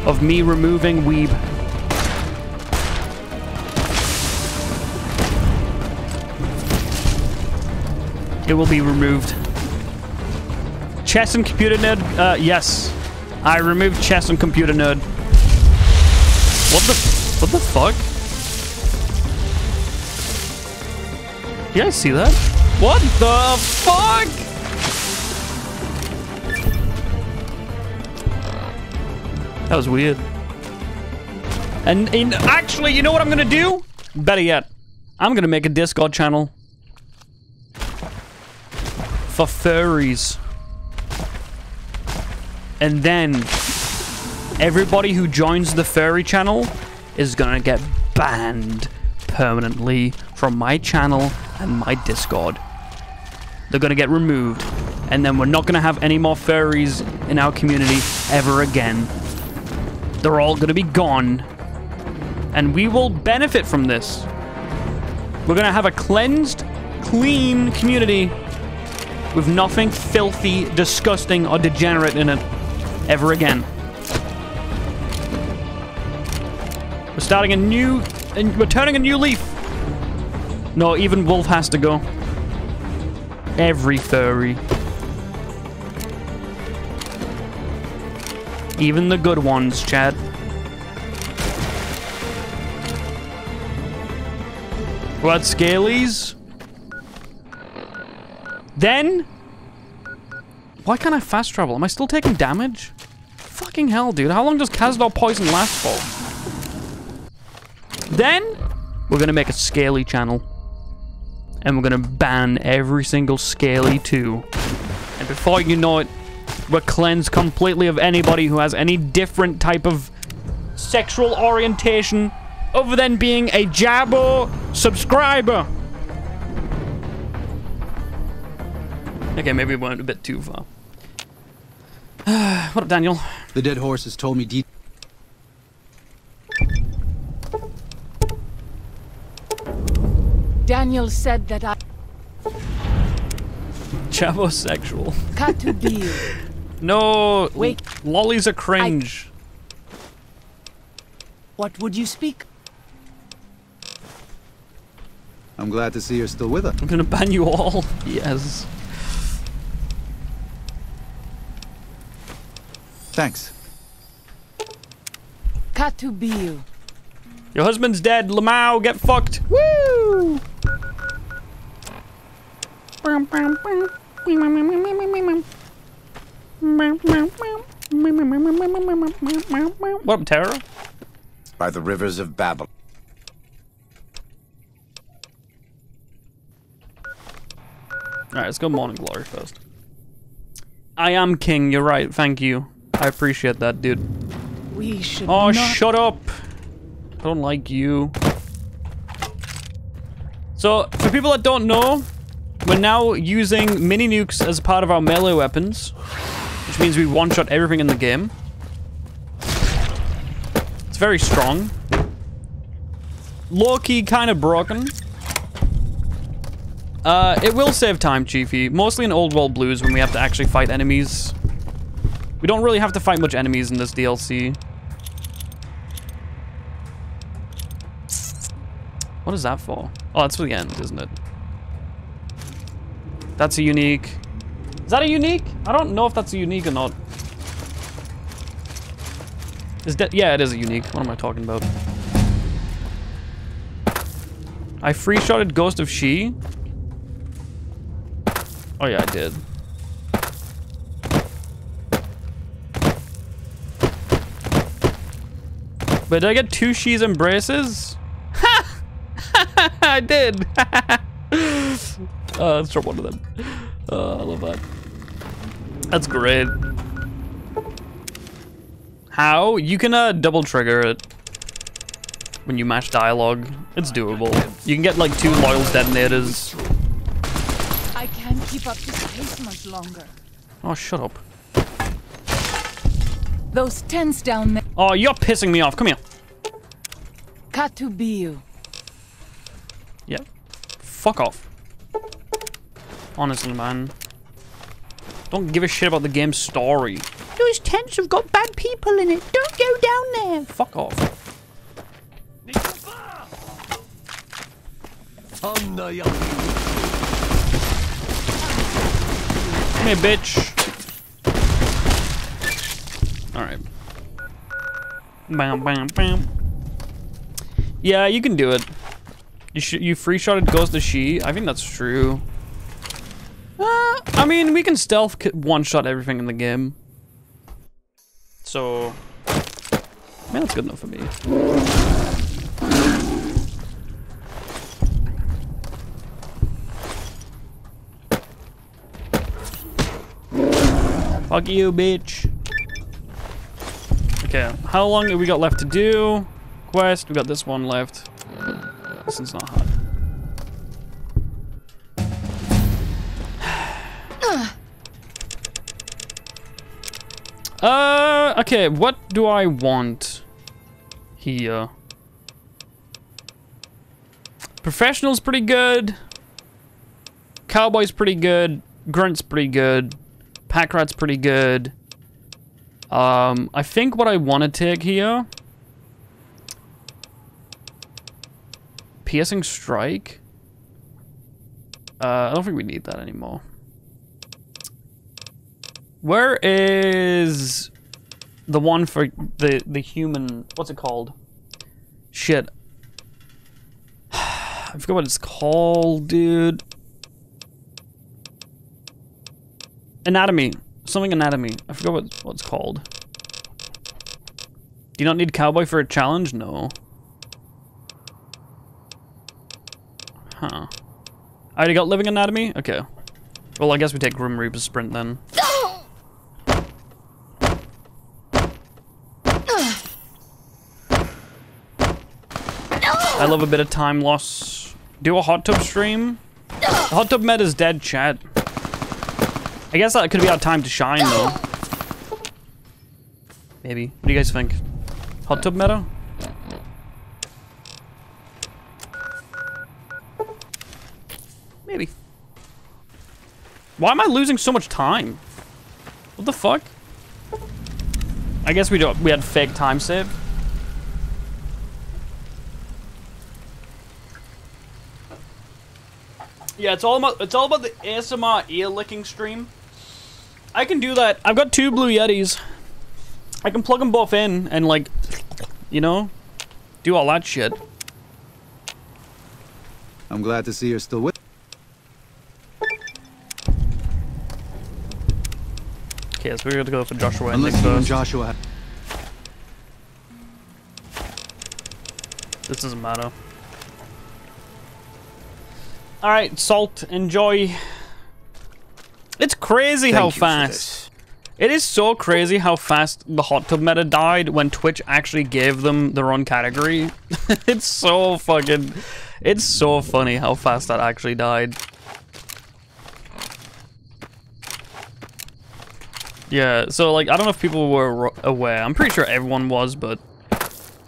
of me removing Weeb. It will be removed. Chess and computer nerd? Uh, yes. I removed chess and computer nerd. What the, what the fuck? You guys see that? What the fuck? That was weird. And, and actually, you know what I'm gonna do? Better yet, I'm gonna make a Discord channel for furries. And then everybody who joins the furry channel is gonna get banned permanently from my channel and my Discord. They're gonna get removed. And then we're not gonna have any more furries in our community ever again. They're all gonna be gone. And we will benefit from this. We're gonna have a cleansed, clean community with nothing filthy, disgusting, or degenerate in it ever again. We're starting a new, and we're turning a new leaf. No, even Wolf has to go. Every furry. Even the good ones, Chad. What, Scalies? Then? Why can't I fast travel? Am I still taking damage? Fucking hell, dude. How long does Cazador poison last for? Then, we're gonna make a Scaly channel. And we're gonna ban every single Scaly too. And before you know it, we're cleansed completely of anybody who has any different type of sexual orientation other than being a Jabo subscriber. Okay, maybe we went a bit too far. what up, Daniel? The dead horse has told me de- Daniel said that I Jabo sexual. cut to deal. No, wait. Lollies are cringe. What would you speak? I'm glad to see you're still with us. I'm gonna ban you all. Yes. Thanks. Katubiu. Your husband's dead. Lamau, get fucked. Woo! What up, Terror? By the rivers of Babylon. Alright, let's go Morning Glory first. I am king, you're right, thank you. I appreciate that, dude. We should Oh, shut up! I don't like you. So, for people that don't know, we're now using mini nukes as part of our melee weapons, which means we one-shot everything in the game. It's very strong. Low-key kind of broken. Uh, it will save time, Chiefy. Mostly in Old World Blues when we have to actually fight enemies. We don't really have to fight much enemies in this DLC. What is that for? Oh, that's for the end, isn't it? That's a unique. Is that a unique? I don't know if that's a unique or not. Is that? Yeah, it is a unique. What am I talking about? I free-shotted Ghost of She. Oh yeah, I did. But did I get two She's embraces? Ha! I did. uh, let's drop one of them. Uh, I love that. That's great. How? You can uh, double trigger it when you mash dialogue. It's doable. You can get like two loyals detonators. I can't keep up this pace much longer. Oh, shut up. Those tents down there. Oh, you're pissing me off. Come here. Katubiu. Yep. Fuck off. Honestly, man. Don't give a shit about the game's story. Those tents have got bad people in it. Don't go down there. Fuck off. Come here, bitch. Alright. Bam, bam, bam. Yeah, you can do it. You sh you free shotted Ghost of She. I think that's true. Uh, I mean, we can stealth one shot everything in the game. So, man, that's good enough for me. Fuck you, bitch. Okay, how long have we got left to do? Quest, we got this one left. This is not hard. Uh, okay, what do I want here? Professional's pretty good. Cowboy's pretty good. Grunt's pretty good. Pack Rat's pretty good. Um, I think what I want to take here... Piercing Strike? Uh, I don't think we need that anymore. Where is the one for the the human? What's it called? Shit. I forgot what it's called, dude. Anatomy. Something anatomy. I forgot what, what it's called. Do you not need cowboy for a challenge? No. Huh. I already got living anatomy? Okay. Well, I guess we take Grim Reaper's sprint then. I love a bit of time loss. Do a hot tub stream? The hot tub meta is dead, chat. I guess that could be our time to shine, though. Maybe. What do you guys think? Hot tub meta? Maybe. Why am I losing so much time? What the fuck? I guess we do we had fake time save. Yeah, it's all about it's all about the ASMR ear licking stream. I can do that. I've got two Blue Yetis. I can plug them both in and like, you know, do all that shit. I'm glad to see you're still with. Okay, so we're gonna go for Joshua Unless you and. Joshua. This doesn't matter. All right, Salt, enjoy. It's crazy Thank how fast. It is so crazy how fast the hot tub meta died when Twitch actually gave them their own category. it's so fucking. It's so funny how fast that actually died. Yeah, so like I don't know if people were aware. I'm pretty sure everyone was, but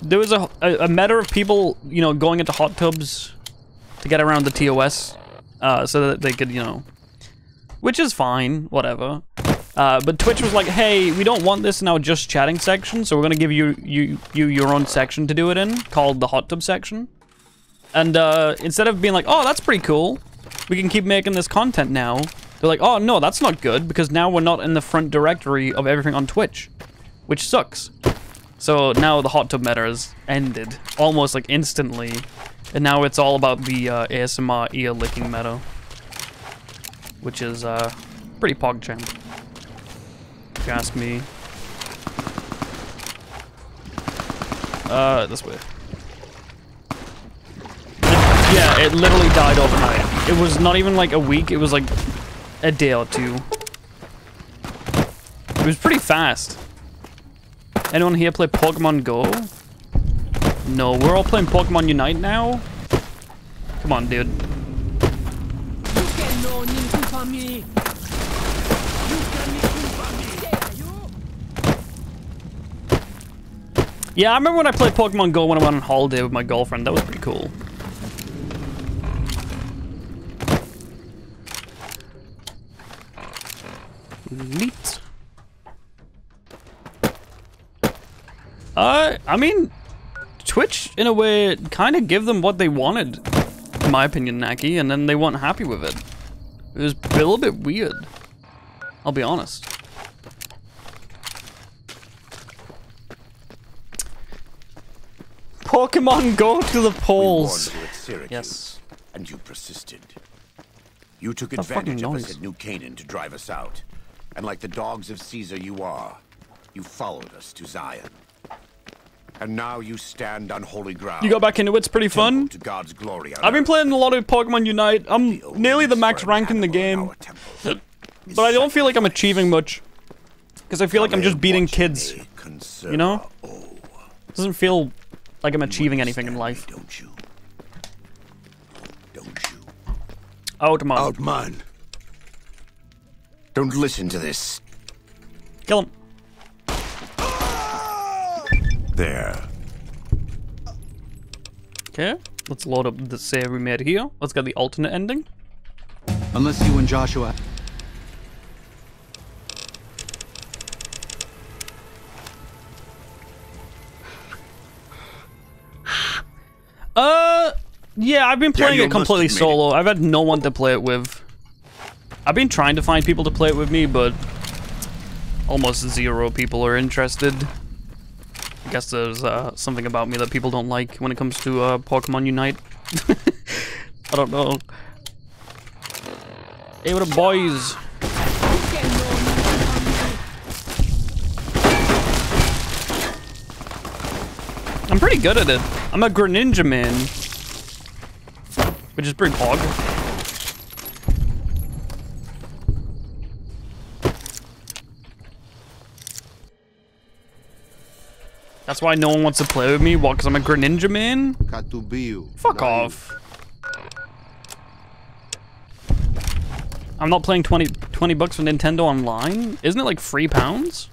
there was a, a, a meta of people, you know, going into hot tubs to get around the TOS, uh, so that they could, you know, which is fine, whatever. Uh, but Twitch was like, hey, we don't want this in our just chatting section, so we're gonna give you you you your own section to do it in, called the hot tub section. And uh, instead of being like, oh, that's pretty cool, we can keep making this content now. They're like, oh no, that's not good because now we're not in the front directory of everything on Twitch, which sucks. So now the hot tub meta has ended almost like instantly, and now it's all about the uh, ASMR ear licking meta, which is uh, pretty pogchamp. If you ask me. Uh, this way. Yeah, it literally died overnight. It was not even like a week. It was like a day or two. It was pretty fast. Anyone here play Pokemon Go? No, we're all playing Pokemon Unite now? Come on, dude. Yeah, I remember when I played Pokemon Go when I went on holiday with my girlfriend. That was pretty cool. Neat. Uh, I mean, Twitch, in a way, kind of give them what they wanted, in my opinion, Naki, and then they weren't happy with it. It was a little bit weird. I'll be honest. Pokemon Go to the polls. We warned you at Syracuse, Yes. And you persisted. You took What advantage of us noise? at New Canaan to drive us out. And like the dogs of Caesar you are, you followed us to Zion. And now you stand on holy ground. You got back into it, it's pretty fun. To God's glory. I've been playing a lot of Pokemon Unite. I'm nearly the max rank in the game. But I don't feel like I'm achieving much. Because I feel like I'm just beating kids. You know? It doesn't feel like I'm achieving anything in life. Don't you? Outman. Outman. Don't listen to this. Kill him. There. Okay, let's load up the save we made here. Let's get the alternate ending. Unless you and Joshua. Uh, yeah, I've been playing Daniel it completely must have made solo. I've had no one to play it with. I've been trying to find people to play it with me, but almost zero people are interested. I guess there's uh, something about me that people don't like when it comes to uh, Pokemon Unite. I don't know. Hey, what up, boys? I'm pretty good at it. I'm a Greninja man. Which is pretty pog. That's why no one wants to play with me. What? Because I'm a Greninja man? Fuck off. I'm not playing 20, 20 bucks for Nintendo Online? Isn't it like three pounds?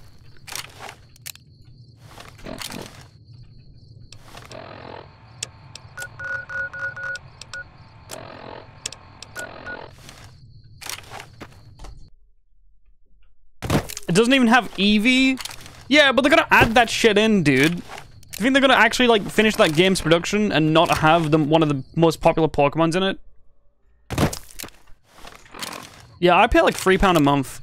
It doesn't even have Eevee? Yeah, but they're gonna add that shit in, dude. Do you think they're gonna actually, like, finish that game's production and not have them one of the most popular Pokemons in it? Yeah, I pay like three pound a month.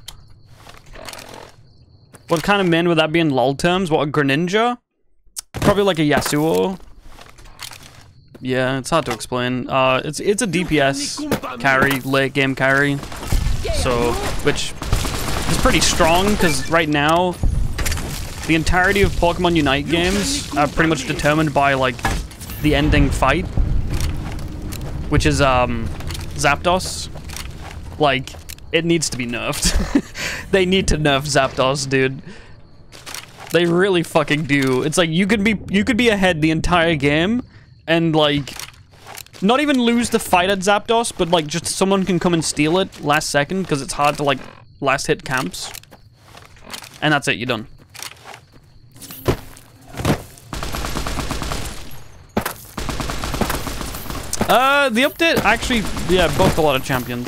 What kind of min would that be in lol terms? What a Greninja? Probably like a Yasuo. Yeah, it's hard to explain. Uh, it's it's a DPS carry, late game carry. So, which is pretty strong because right now, the entirety of Pokemon Unite games are pretty much determined by like the ending fight, which is um Zapdos. Like, it needs to be nerfed. they need to nerf Zapdos, dude. They really fucking do. It's like you could be you could be ahead the entire game and like not even lose the fight at Zapdos, but like just someone can come and steal it last second because it's hard to like last hit camps. And that's it, you're done. Uh, the update actually, yeah, buffed a lot of champions.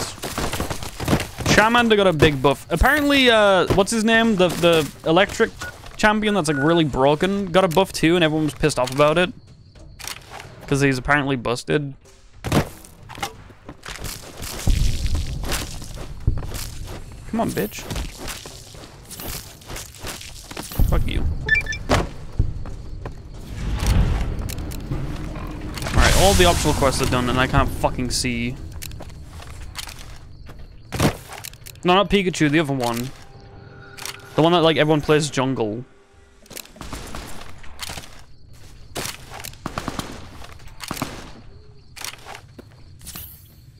Charmander got a big buff. Apparently, uh, what's his name? The the electric champion that's like really broken got a buff too, and everyone was pissed off about it because he's apparently busted. Come on, bitch. Fuck you. All the optional quests are done and I can't fucking see. No, not Pikachu, the other one. The one that, like, everyone plays jungle.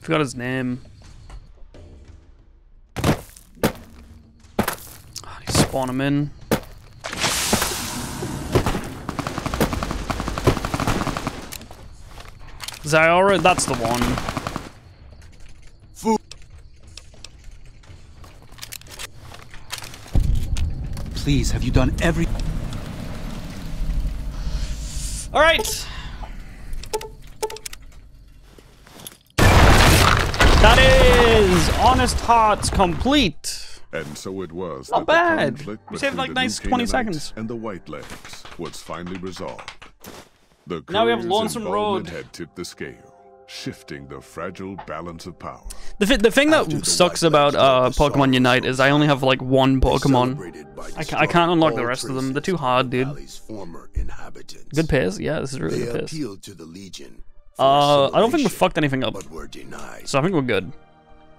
Forgot his name. Ah, Spawn him in. Zeraora, that's the one. Please, have you done every... All right. That is Honest Hearts complete. And so it was Not bad. We saved, like, nice 20 seconds. and the White Legs was finally resolved. The Now we have courier's Lonesome Road. had tipped the scale, shifting the fragile balance of power. The, thi- the thing that sucks about uh, Pokemon Unite is I only have like one Pokemon. I, ca- I can't unlock the rest of them. They're too hard, dude. Good pace? Yeah, this is really good pace. appealed to the Legion. Uh, I don't think we fucked anything up. But were denied. So I think we're good.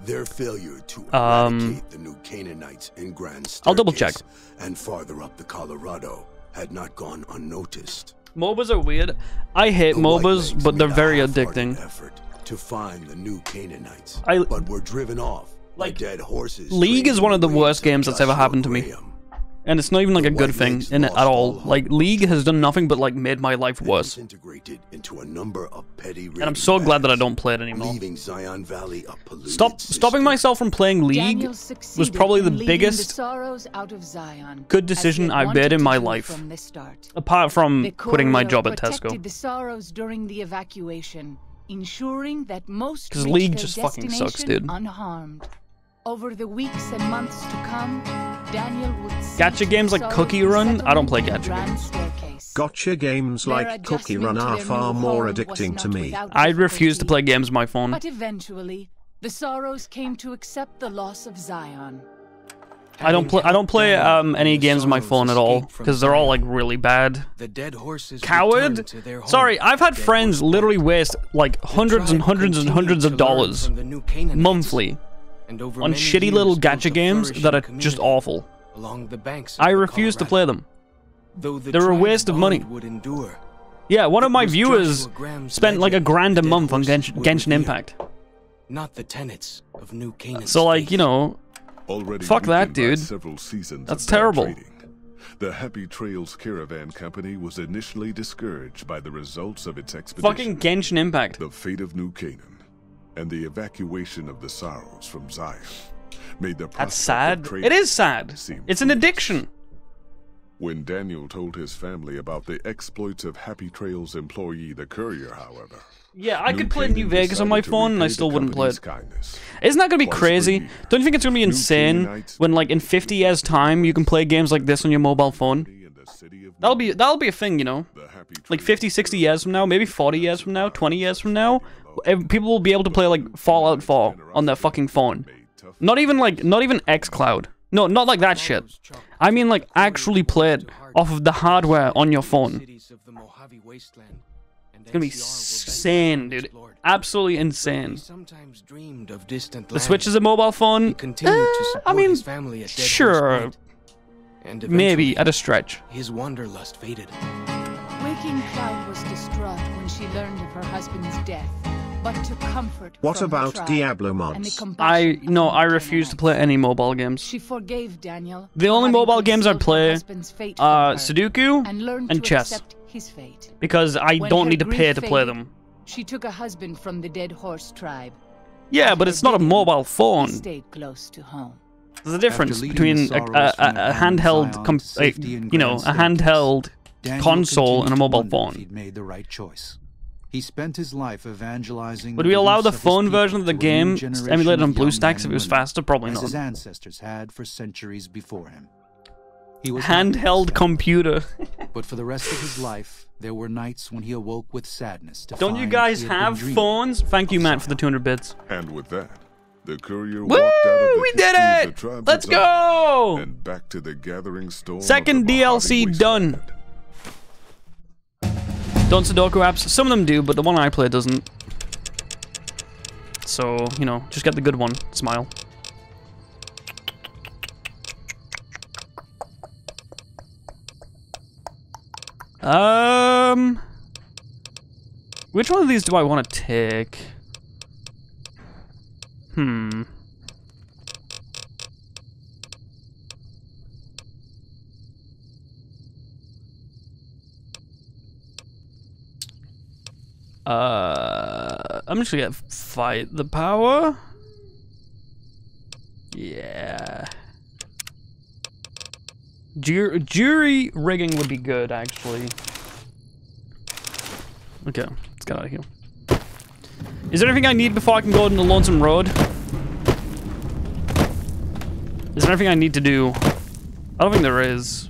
Their failure to Um, the new Canaanites in Grand Staircase I'll double check. and farther up the Colorado had not gone unnoticed. MOBAs are weird. I hate The MOBAs, but they're very addicting. effort to find the new Canaanites, I- but were driven off Like, dead horses. League is one of the worst games that's ever happened to me. And it's not even like a good thing in it at all. Like, League has done nothing but like made my life worse. integrated into a number of petty And I'm so glad that I don't play it anymore. leaving Zion Valley a polluted Stop stopping myself from playing League was probably the in leading the biggest out of Zion, good decision I've made in my life. From the start. Apart from The quitting my job at Tesco. the sorrows during the evacuation, ensuring that most 'Cause reached League just fucking sucks, dude. Unharmed. Over the weeks and months to come, Daniel would see Gacha games like Cookie Run? I don't play settlement gacha games. Gotcha games like Cookie Run are far more addicting to me. I refuse to play games on my phone. But eventually, the sorrows came to accept the loss of Zion. I don't play I don't play um any games on my phone at all because they're all like really bad. The dead horses Coward. to their home. Sorry, I've had friends literally waste like hundreds and hundreds and hundreds of dollars monthly and over on shitty years little built gacha games that are just awful. along the banks I refuse to play them. Though the They're a waste of money. Would endure. Yeah, one of my viewers spent like a grand a month on horses Genshin, would Genshin reveal, Impact. Not the tenets of New Canaan. So like, you know, Already fuck that, dude. Several seasons That's terrible. trading, The Happy Trails Caravan Company was initially discouraged by the results of its expedition. Fucking Genshin Impact. The fate of New Canaan and the evacuation of the sorrows from Zion made the That's sad. It is sad. It's an addiction. When Daniel told his family about the exploits of Happy Trails employee the courier, however, Yeah, I New could play New Vegas on my phone and I still wouldn't play it. kindness. Isn't that gonna be Twice crazy? Don't you think it's gonna be insane Canaanites when, like, in 50 years' time, you can play games like this on your mobile phone? That'll be that'll be a thing, you know. Like 50, 60 years from now, maybe 40 years from now, 20 years from now, people will be able to play like Fallout 4 on their fucking phone. Not even like, not even xCloud. No, not like that shit. I mean like actually play it off of the hardware on your phone. It's gonna be insane, dude. Absolutely insane. Sometimes dreamed of distant The Switch is a mobile phone. Eh, I mean, his family at Dead sure. Maybe at a stretch. his wanderlust faded. Waking Cloud was distraught when she learned of her husband's death, but took comfort What from her about tribe Diablo and mods? I no, I refuse to play any mobile games. She forgave Daniel. The only mobile games I play husband's are uh, Sudoku and, and chess. his fate. Because I When don't need to grief pay to play them. She took a husband from the Dead Horse tribe. Yeah, but it's not a mobile phone. stayed close to home. There's a difference between a, a, a, a handheld, Zion's a, you know, a grand handheld Daniel console and a mobile phone. He'd made the right choice. He spent his life evangelizing. Would we allow the beliefs of his phone version of the to a game emulated on BlueStacks if it was faster? Probably not. His ancestors had for centuries before him. He was Handheld computer. but for the rest of his life, there were nights when he awoke with sadness to Don't you guys he had been have phones? Thank you, Matt, for the 200 bits. And with that, the courier Woo! walked out of the We did history of it! the Let's go! And back to the gathering storm. Second DLC wasteland. done. Don't Sudoku apps? Some of them do, but the one I play doesn't. So, you know, just get the good one. Smile. Um, which one of these do I want to take? Hmm. Uh, I'm just gonna fight the power. Yeah. Ju jury rigging would be good, actually. Okay, let's get out of here. Is there anything I need before I can go on the Lonesome Road? Is there anything I need to do? I don't think there is.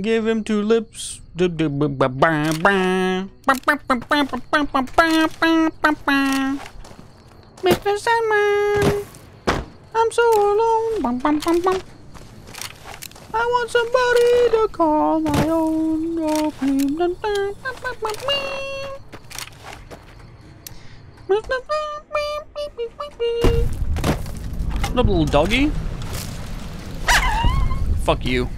Give him two lips. Mr. Sandman, I'm so alone. I want somebody to call my own. Oh, please. Little doggy. Fuck you.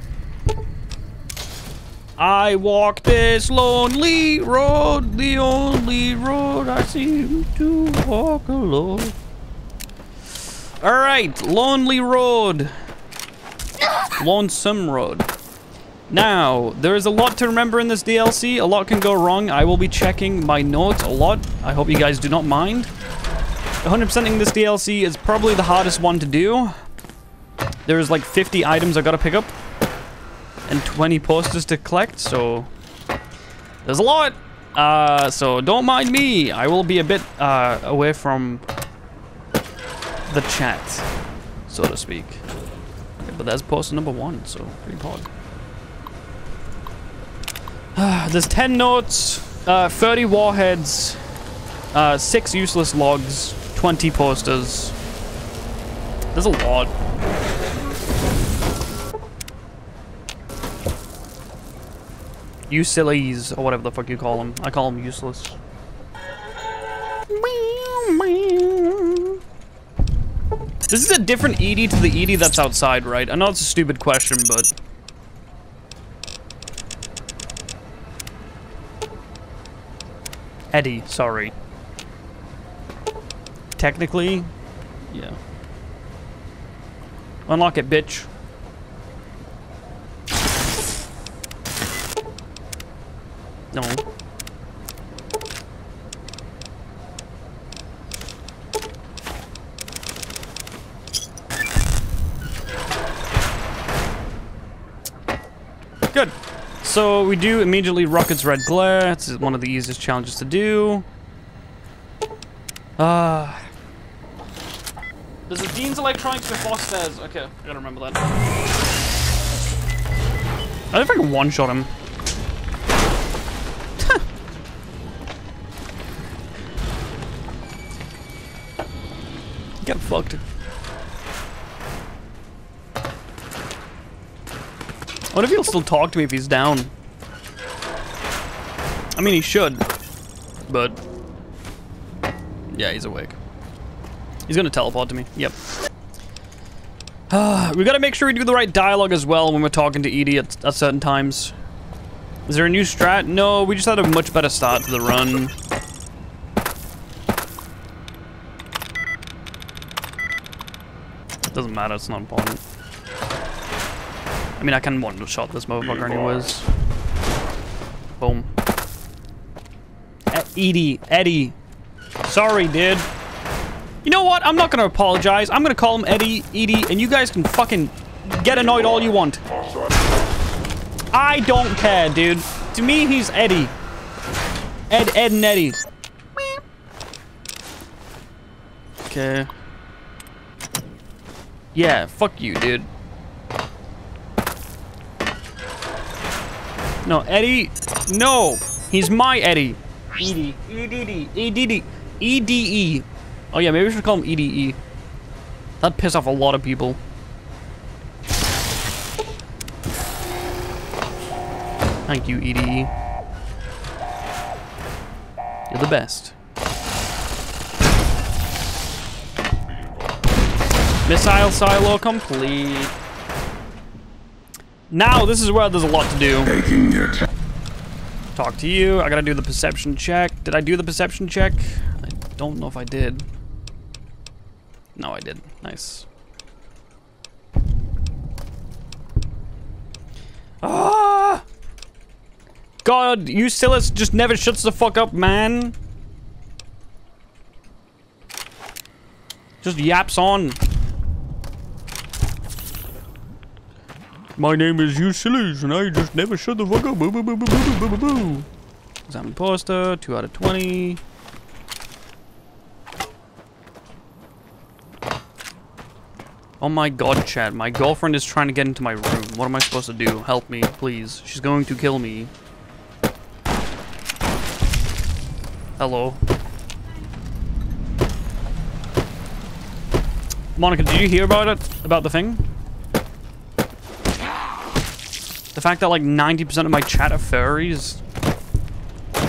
I walk this lonely road, the only road I seem to walk alone. Alright, lonely road. Lonesome Road. Now, there is a lot to remember in this DLC. A lot can go wrong. I will be checking my notes a lot. I hope you guys do not mind. 100%ing this DLC is probably the hardest one to do. There's like 50 items I gotta pick up. And 20 posters to collect, so... There's a lot! Uh, so don't mind me. I will be a bit uh, away from the chat, so to speak. But that's poster number one, so pretty pod. There's 10 notes, uh, 30 warheads, uh, 6 useless logs, 20 posters. There's a lot. Usilies, or whatever the fuck you call them. I call them useless. This is a different Edie to the Edie that's outside, right? I know it's a stupid question, but... Eddie, sorry. Technically, yeah. Unlock it, bitch. No. Good. So we do immediately Rocket's Red Glare. It's one of the easiest challenges to do. Ah. Uh, there's a Dean's Electronics before stairs. Okay, I gotta remember that. I don't think I can one-shot him. Get fucked. What if he'll still talk to me if he's down? I mean, he should, but yeah, he's awake. He's gonna teleport to me. Yep. we gotta make sure we do the right dialogue as well when we're talking to Edie at, at certain times. Is there a new strat? No, we just had a much better start to the run. Matter, it's not important. I mean, I can one-shot this motherfucker anyways. Boom. Eh, Edie, Eddie. Sorry, dude. You know what? I'm not gonna apologize. I'm gonna call him Eddie, Edie, and you guys can fucking get annoyed all you want. I don't care, dude. To me, he's Eddie. Ed, Ed, and Eddie. Okay. Yeah, fuck you, dude. No, Eddie. No, he's my Eddie. Edie. E-D-D. E-D-D. E-D-E. Oh yeah, maybe we should call him EDE. That'd piss off a lot of people. Thank you, EDE. You're the best. Missile silo complete. Now, this is where there's a lot to do. Talk to you. I gotta do the perception check. Did I do the perception check? I don't know if I did. No, I did. Nice. Ah! God, Usilis just never shuts the fuck up, man. Just yaps on. My name is Usilis, and I just never shut the fuck up. Boo, boo, boo, boo, boo, boo, boo, boo. Examine poster, 2 out of 20. Oh my god, chat. My girlfriend is trying to get into my room. What am I supposed to do? Help me, please. She's going to kill me. Hello. Monica, did you hear about it? About the thing? The fact that like 90% of my chat are furries?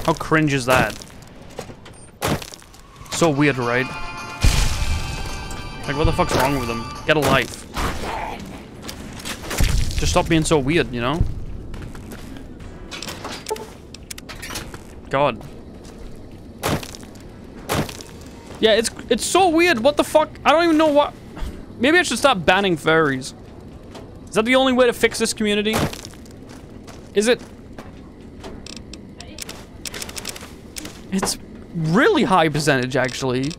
How cringe is that? So weird, right? Like, what the fuck's wrong with them? Get a life. Just stop being so weird, you know? God. Yeah, it's it's so weird. What the fuck? I don't even know what... Maybe I should stop banning furries. Is that the only way to fix this community? Is it... It's really high percentage, actually.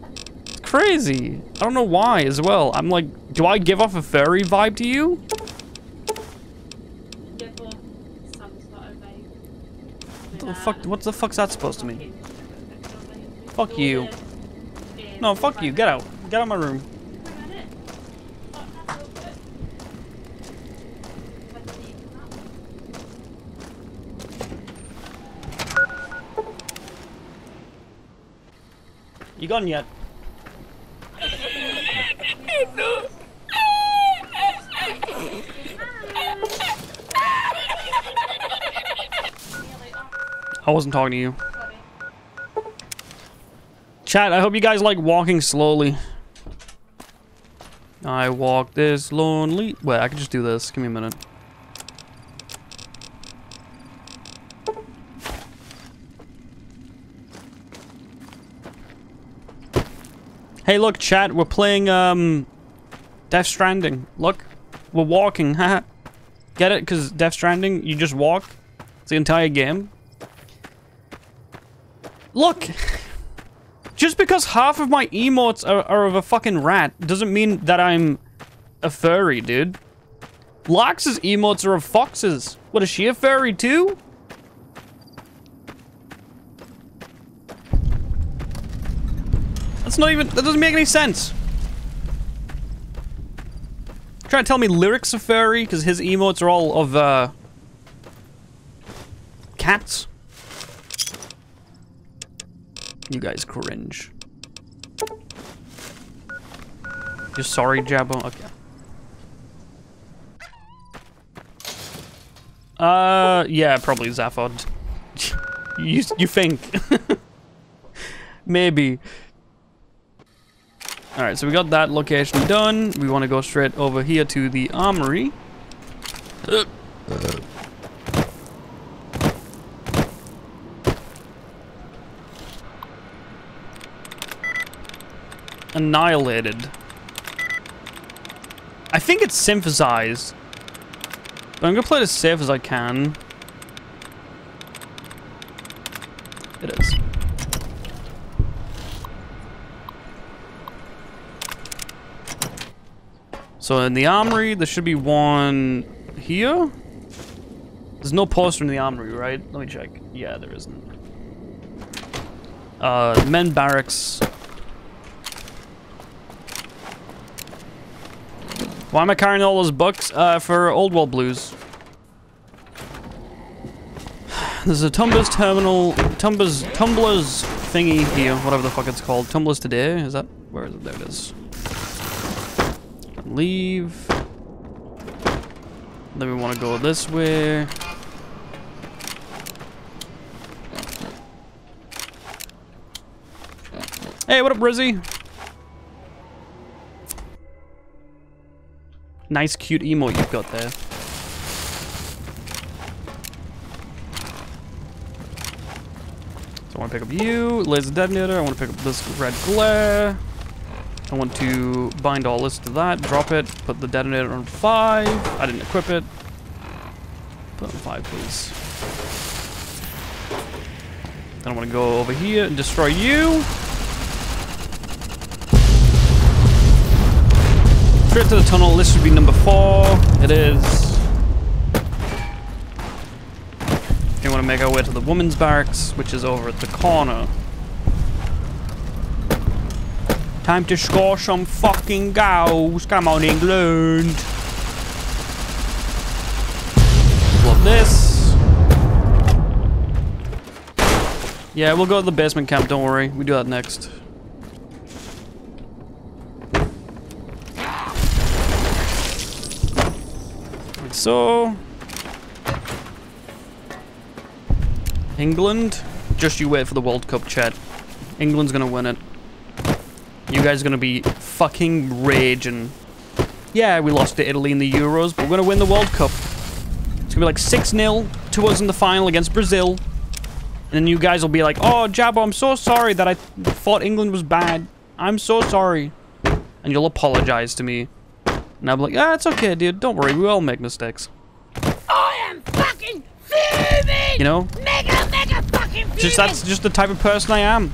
It's crazy. I don't know why as well. I'm like, do I give off a furry vibe to you? What the fuck? What the fuck's that supposed to mean? Fuck you. No, fuck you. Get out. Get out of my room. You gone yet? I wasn't talking to you. Chat, I hope you guys like walking slowly. I walk this lonely... Wait, I can just do this. Give me a minute. Hey, look, chat, we're playing, um... Death Stranding. Look, we're walking, haha. Get it? Because Death Stranding, you just walk. It's the entire game. Look! Just because half of my emotes are, are of a fucking rat doesn't mean that I'm a furry, dude. Larx's emotes are of foxes. What, is she a furry too? That's not even, that doesn't make any sense. Trying to tell me Lyric's a furry because his emotes are all of, uh, cats? You guys cringe. You're sorry, Jabo? Okay. Uh, yeah, probably Zaphod. you, you think? Maybe. Alright, so we got that location done. We want to go straight over here to the armory. Annihilated. I think it's synthesized. But I'm gonna play it as safe as I can. It is. So in the armory, there should be one here. There's no poster in the armory, right? Let me check. Yeah, there isn't. Uh, men barracks. Why am I carrying all those books? Uh, for Old World Blues. There's a Tumblers terminal, Tumblers, Tumblers thingy here, whatever the fuck it's called. Tumblers today? Is that, where is it? There it is. Leave. Then we want to go this way. Hey, what up, Rizzy? Nice, cute emote you've got there. So I want to pick up you, laser detonator. I want to pick up this red glare. I want to bind all this to that, drop it, put the detonator on five. I didn't equip it. Put it on five, please. Then I want to go over here and destroy you. Straight to the tunnel. This should be number four. It is. We want to make our way to the women's barracks, which is over at the corner. Time to score some fucking goals. Come on, England. Love this. Yeah, we'll go to the basement camp. Don't worry. We do that next. Like so. England. Just you wait for the World Cup, chat. England's gonna win it. You guys are gonna be fucking raging. Yeah, we lost to Italy in the Euros, but we're gonna win the World Cup. It's gonna be like 6-0 to us in the final against Brazil. And then you guys will be like, oh, Jabo, I'm so sorry that I thought England was bad. I'm so sorry. And you'll apologize to me. And I'll be like, ah, it's okay, dude. Don't worry, we all make mistakes. I am fucking fuming! You know? Mega, mega fucking fuming! Just that's just the type of person I am.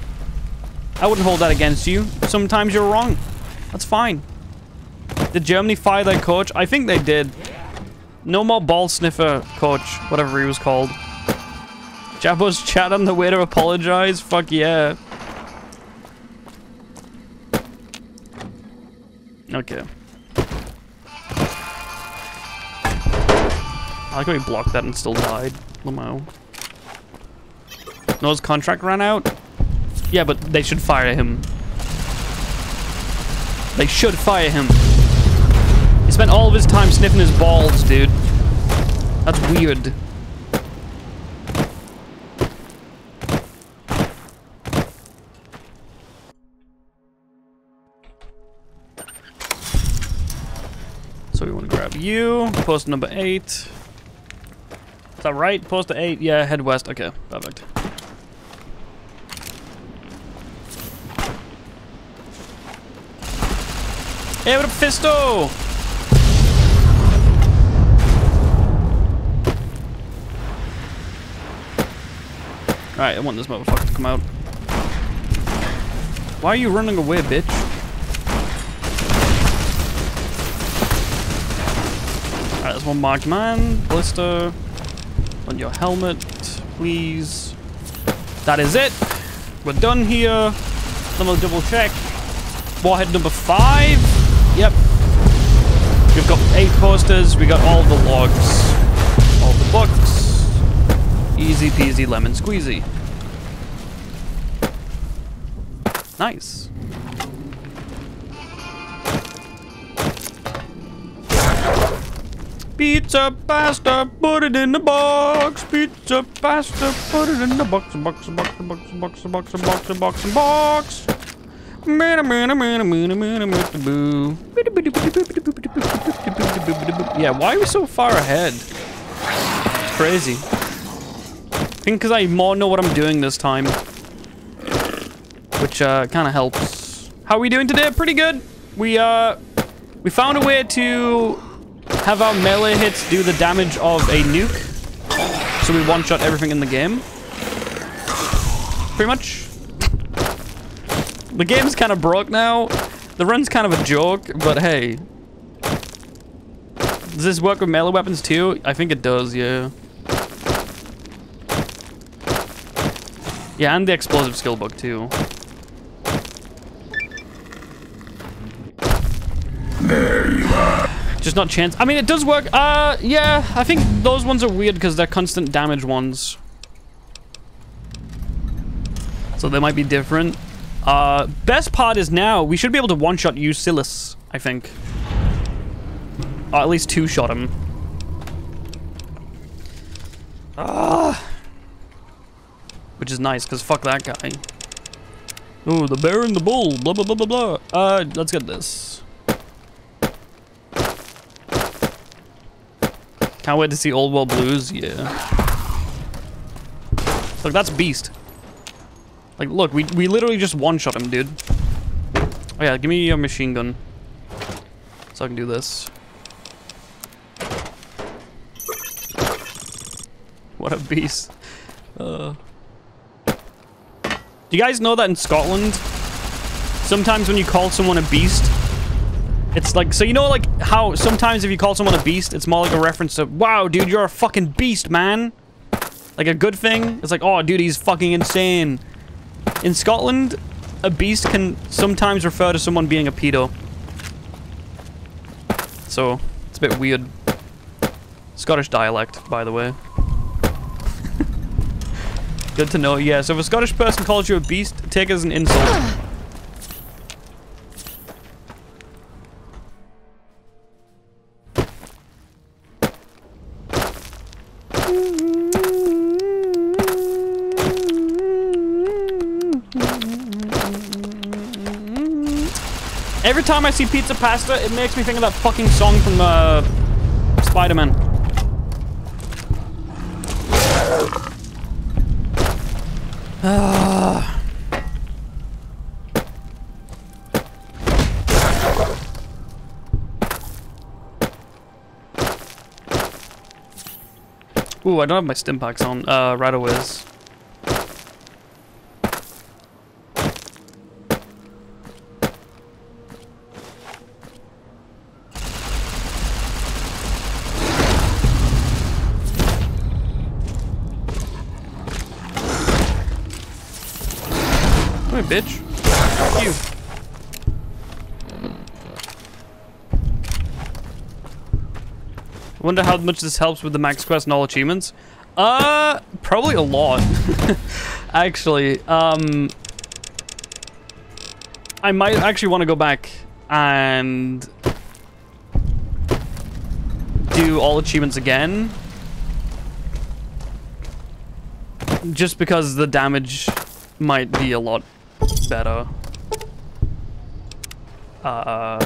I wouldn't hold that against you. Sometimes you're wrong. That's fine. Did Germany fire their coach? I think they did. No more ball sniffer coach, whatever he was called. Jabo's chat on the way to apologize? Fuck yeah. Okay. I like how he blocked that and still died. Lamo. No, his contract ran out? Yeah, but they should fire him. They should fire him. He spent all of his time sniffing his balls, dude. That's weird. So we want to grab you. Post number eight. Is that right? Post eight. Yeah, head west. Okay, perfect. Hey, what up, Fisto? Alright, I want this motherfucker to come out. Why are you running away, bitch? Alright, let's One marked man. Blister. On your helmet, please. That is it. We're done here. We'll double check. Warhead number five. Yep. We've got eight posters. We got all the logs. All the books. Easy peasy lemon squeezy. Nice. Pizza pasta, put it in the box. Pizza pasta, put it in the box, box, box, box, box, box, box, box, box. Yeah, why are we so far ahead? It's crazy. I think because I more know what I'm doing this time. Which uh, kind of helps. How are we doing today? Pretty good. We uh, we found a way to have our melee hits do the damage of a nuke. So we one-shot everything in the game. Pretty much. The game's kind of broke now. The run's kind of a joke, but hey. Does this work with melee weapons too? I think it does, yeah. Yeah, and the explosive skill book too. There you are. Just not chance. I mean, it does work. Uh, yeah, I think those ones are weird because they're constant damage ones. So they might be different. Uh, best part is now we should be able to one-shot Ulysses, I think. Or at least two-shot him. Ah. Which is nice, because fuck that guy. Oh, the bear and the bull, blah, blah, blah, blah, blah. Uh, let's get this. Can't wait to see Old World Blues, yeah. Look, that's Beast. Like, look, we, we literally just one-shot him, dude. Oh yeah, give me a machine gun. So I can do this. What a beast. Uh. Do you guys know that in Scotland, sometimes when you call someone a beast, it's like, so you know like how sometimes if you call someone a beast, it's more like a reference to, wow, dude, you're a fucking beast, man. Like a good thing. It's like, oh, dude, he's fucking insane. In Scotland, a beast can sometimes refer to someone being a pedo. So, it's a bit weird. Scottish dialect, by the way. Good to know. Yeah, so if a Scottish person calls you a beast, take it as an insult. Time I see pizza pasta, it makes me think of that fucking song from uh, Spider-Man. Ah. Ooh, I don't have my stim packs on. Uh, right bitch. Fuck you. Wonder how much this helps with the max quest and all achievements. Uh, probably a lot. actually, um, I might actually want to go back and do all achievements again. Just because the damage might be a lot better. Uh,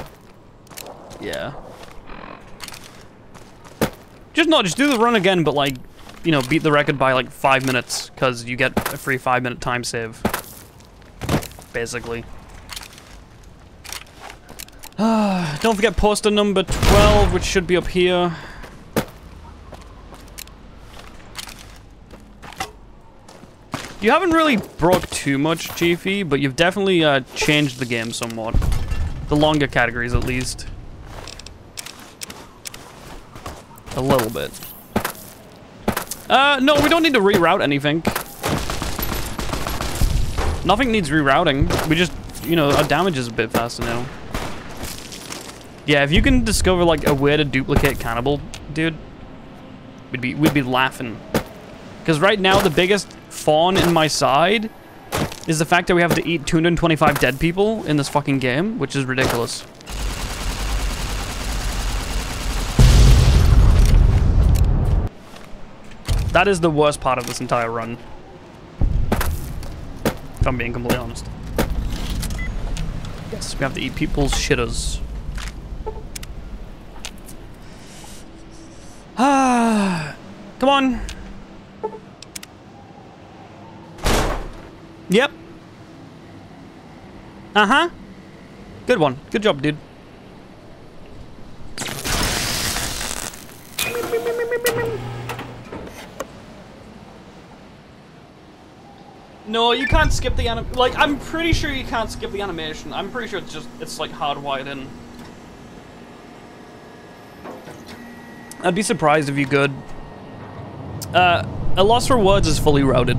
yeah. Just not, just do the run again, but like, you know, beat the record by like five minutes, because you get a free five minute time save. Basically. Uh, don't forget poster number 12, which should be up here. You haven't really broke too much, Chiefy, but you've definitely uh, changed the game somewhat. The longer categories, at least. a little bit. Uh, no, we don't need to reroute anything. Nothing needs rerouting. We just, you know, our damage is a bit faster now. Yeah, if you can discover like a way to duplicate cannibal, dude, we'd be we'd be laughing. Because right now the biggest fawn in my side is the fact that we have to eat 225 dead people in this fucking game, which is ridiculous. That is the worst part of this entire run. If I'm being completely honest. Yes, we have to eat people's shitters. Ah, come on. Yep. Uh-huh. Good one. Good job, dude. No, you can't skip the anim- like I'm pretty sure you can't skip the animation. I'm pretty sure it's just it's like hardwired in. I'd be surprised if you could. Uh, a loss for words is fully routed.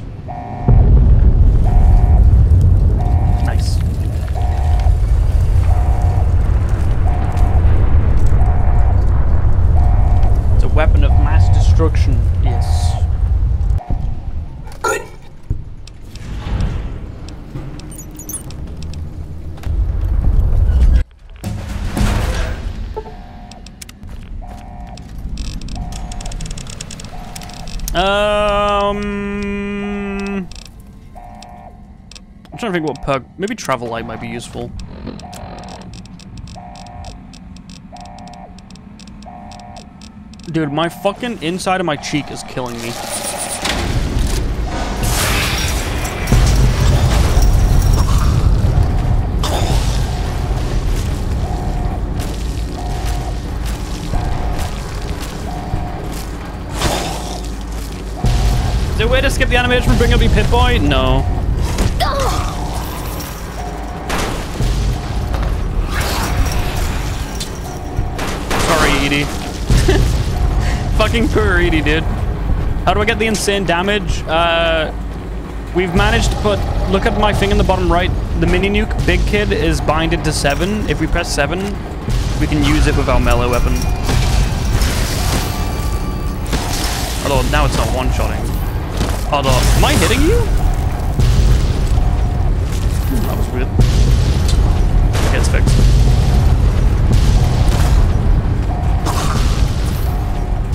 to think what perk. Maybe travel light might be useful. Dude, my fucking inside of my cheek is killing me. Is there a way to skip the animation from Bring Up Your Pit Boy? No. Fucking poor dude. How do I get the insane damage? Uh, we've managed to put... Look at my thing in the bottom right. The mini nuke, Big Kid, is binded to 7. If we press 7, we can use it with our melee weapon. Although, now it's not one-shotting. Although, am I hitting you?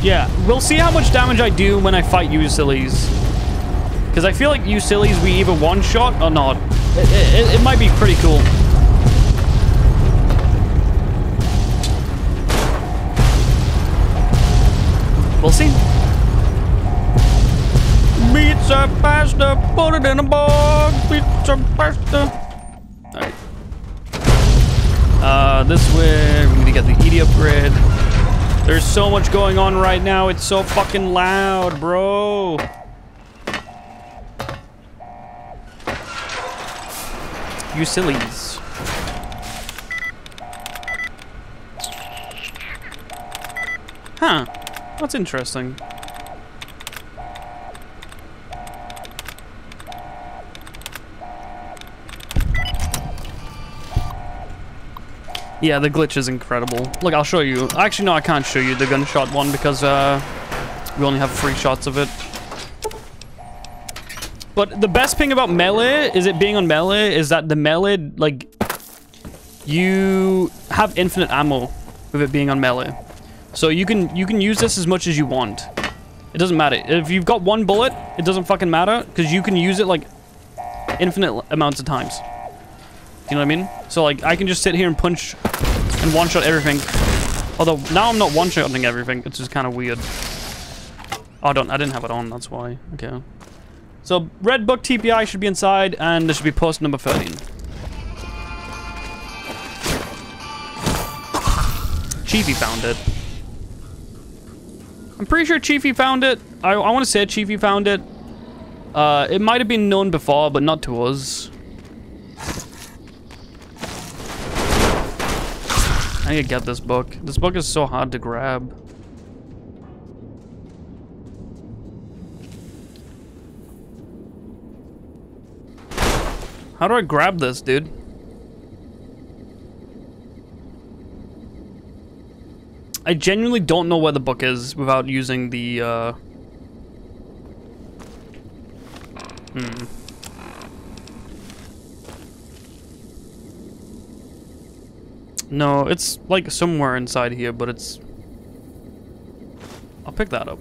Yeah, we'll see how much damage I do when I fight Ulysses. Because I feel like Ulysses we either one-shot or not. It, it, it might be pretty cool. We'll see. Pizza pasta, put it in a box. Pizza pasta. Alright. Uh, this way, we need to get the ED upgrade. There's so much going on right now. It's so fucking loud, bro. Ulysses. Huh. That's interesting. Yeah, the glitch is incredible. Look, I'll show you. Actually, no, I can't show you the gunshot one because uh, we only have three shots of it. But the best thing about melee is it being on melee is that the melee, like, you have infinite ammo with it being on melee. So you can you can use this as much as you want. It doesn't matter. If you've got one bullet, it doesn't fucking matter because you can use it like infinite amounts of times. You know what I mean? So like I can just sit here and punch and one-shot everything. Although now I'm not one-shotting everything. It's just kind of weird. Oh, I don't. I didn't have it on. That's why. Okay. So Red Book TPI should be inside, and there should be post number 13. Chiefy found it. I'm pretty sure Chiefy found it. I, I want to say Chiefy found it. Uh, it might have been known before, but not to us. I need to get this book. This book is so hard to grab. How do I grab this, dude? I genuinely don't know where the book is without using the, uh... Hmm. No, it's like somewhere inside here, but it's... I'll pick that up.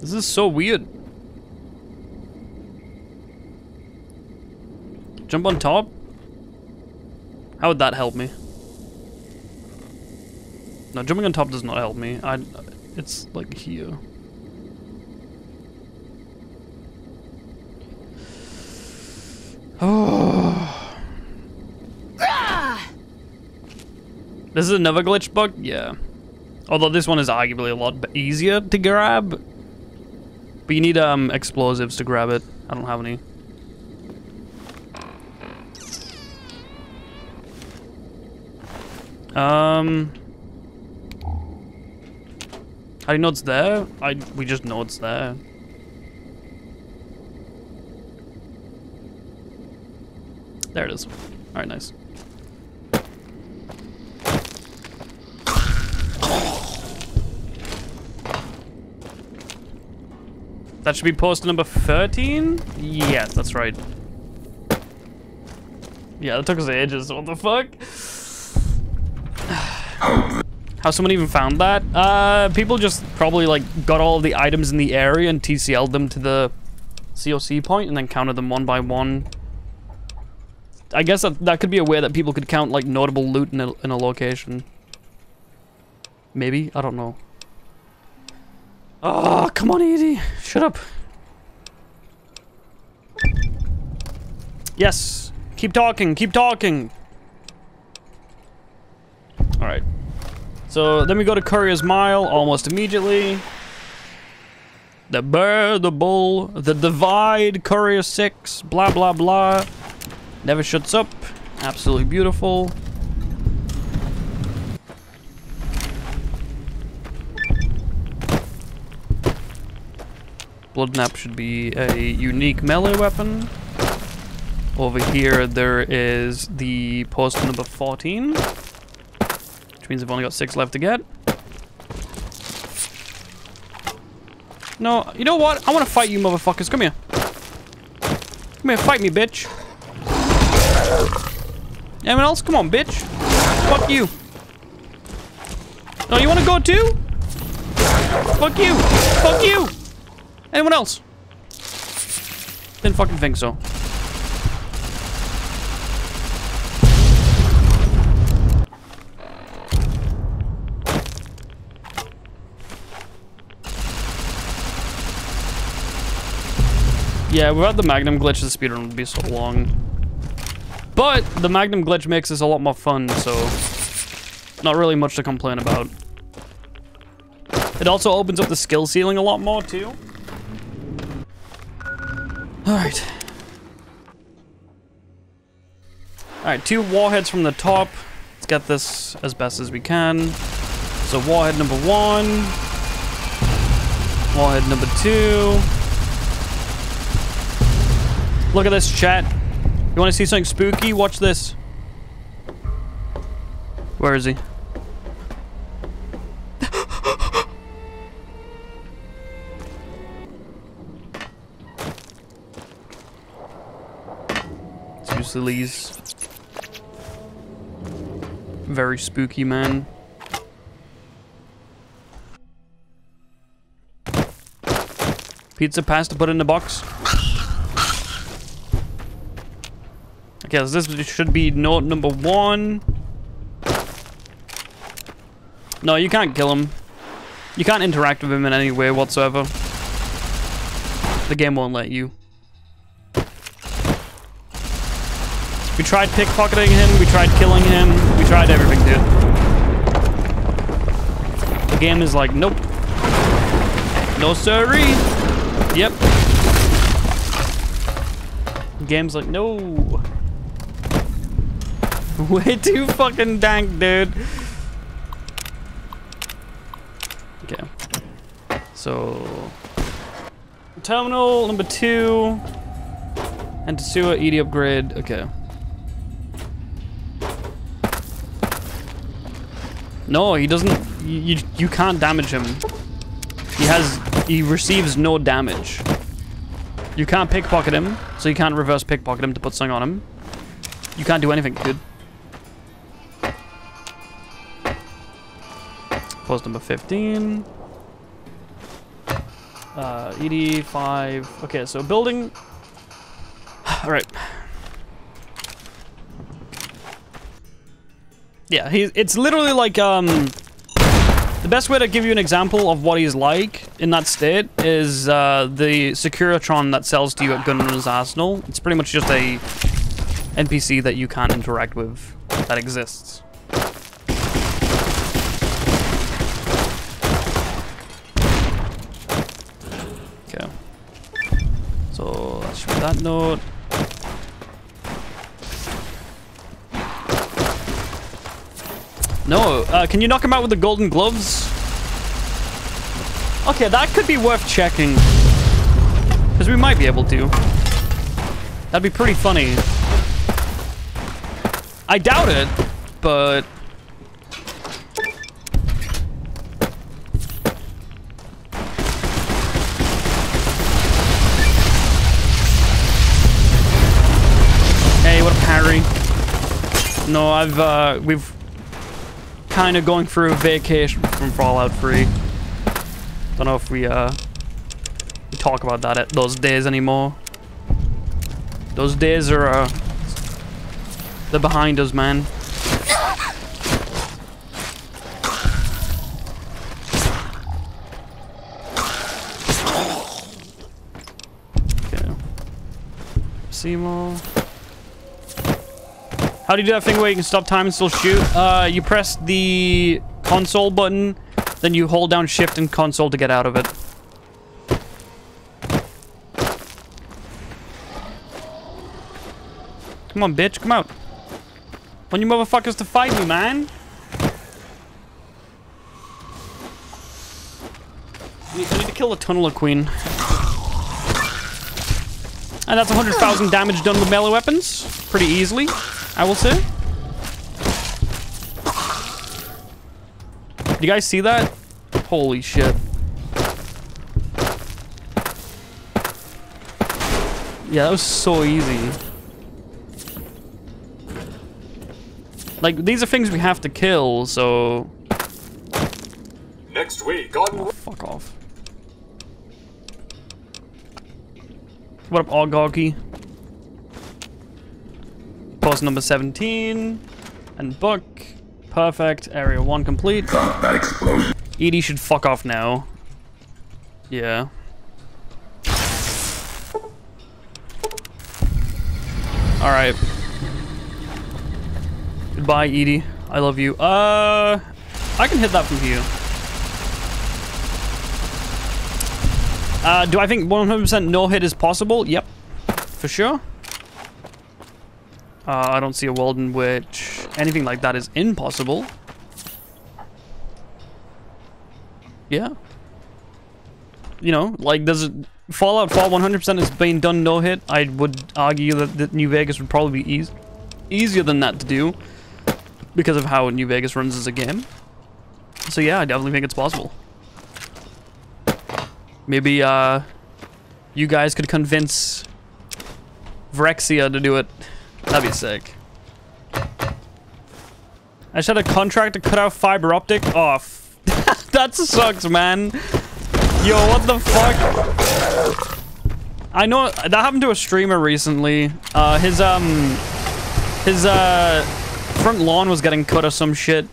This is so weird. Jump on top? How would that help me? No, jumping on top does not help me. I, it's like here. Oh. This is another glitch bug? Yeah. Although this one is arguably a lot easier to grab. But you need um explosives to grab it. I don't have any. Um How do you know it's there? I we just know it's there. There it is. Alright, nice. That should be post number 13? Yes, that's right. Yeah, that took us ages. What the fuck? How someone even found that? Uh, people just probably like got all of the items in the area and TCL'd them to the COC point and then counted them one by one. I guess that, that could be a way that people could count like notable loot in a, in a location. Maybe? I don't know. Oh, come on, easy. Shut up. Yes. Keep talking. Keep talking. All right. So then we go to Courier's Mile almost immediately. The bear, the bull, the divide, Courier 6, blah, blah, blah. Never shuts up. Absolutely beautiful. Bloodnap should be a unique melee weapon. Over here, there is the post number 14. Which means I've only got six left to get. No, you know what? I want to fight you motherfuckers. Come here. Come here, fight me, bitch. Anyone else? Come on, bitch. Fuck you. Oh, you want to go too? Fuck you. Fuck you. Anyone else? Didn't fucking think so. Yeah, without the Magnum glitch, the speedrun would be so long. But the Magnum glitch makes this a lot more fun, so not really much to complain about. It also opens up the skill ceiling a lot more, too. Alright. Alright, two warheads from the top. Let's get this as best as we can. So warhead number one. Warhead number two. Look at this, chat. You want to see something spooky? Watch this. Where is he? Ulysses. Very spooky, man. Pizza pasta put in the box. Okay, so this should be note number one. No, you can't kill him. You can't interact with him in any way whatsoever. The game won't let you. We tried pickpocketing him. We tried killing him. We tried everything, dude. The game is like, nope. No siree. Yep. The game's like, no. Way too fucking dank, dude. Okay. So, terminal number two, and sewer ED upgrade. Okay. No, he doesn't. You, you you can't damage him. He has he receives no damage. You can't pickpocket him, so you can't reverse pickpocket him to put something on him. You can't do anything, dude. Post number 15. Uh, ED5. Okay, so building. Alright. Yeah, he, it's literally like, um... The best way to give you an example of what he's like in that state is uh, the Securitron that sells to you at Gunrunner's Arsenal. It's pretty much just a NPC that you can't interact with that exists. Okay. So, let's that note. No, uh, can you knock him out with the golden gloves? Okay, that could be worth checking. Because we might be able to. That'd be pretty funny. I doubt it, but... No, I've, uh, we've kind of going through a vacation from Fallout 3. Don't know if we, uh, we talk about that at those days anymore. Those days are, uh, they're behind us, man. Okay. Seymour. How do you do that thing where you can stop time and still shoot? Uh, you press the console button, then you hold down shift and console to get out of it. Come on, bitch, come out. Want you motherfuckers to fight me, man? I need, to kill the Tunneler Queen. And that's 100,000 damage done with melee weapons. Pretty easily, I will say. You guys see that? Holy shit. Yeah, that was so easy. Like, these are things we have to kill, so... Next week on... Oh, fuck off. What up, Ogoggy? Post number 17. And book. Perfect. Area 1 complete. that explosion. Edie should fuck off now. Yeah. Alright. Goodbye, Edie. I love you. Uh, I can hit that from here. Uh, do I think 100% no hit is possible? Yep. For sure. Uh, I don't see a world in which anything like that is impossible. Yeah. You know, like there's Fallout 4 100% is being done no hit. I would argue that, that New Vegas would probably be eas easier than that to do because of how New Vegas runs as a game. So yeah, I definitely think it's possible. Maybe uh, you guys could convince Vrexia to do it. That'd be sick. I just had a contract to cut out fiber optic. Oh, that sucks, man. Yo, what the fuck? I know that happened to a streamer recently. Uh, his um, his uh, front lawn was getting cut or some shit.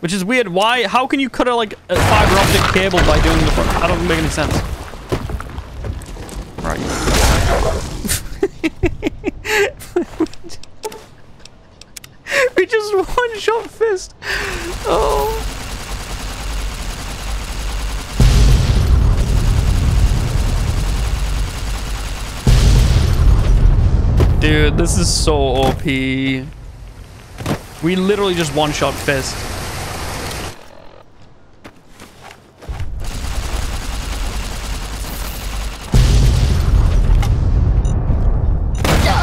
Which is weird. Why? How can you cut a like a fiber optic cable by doing the? I don't make any sense. we just one shot fist. Oh. Dude, this is so OP. We literally just one shot fist.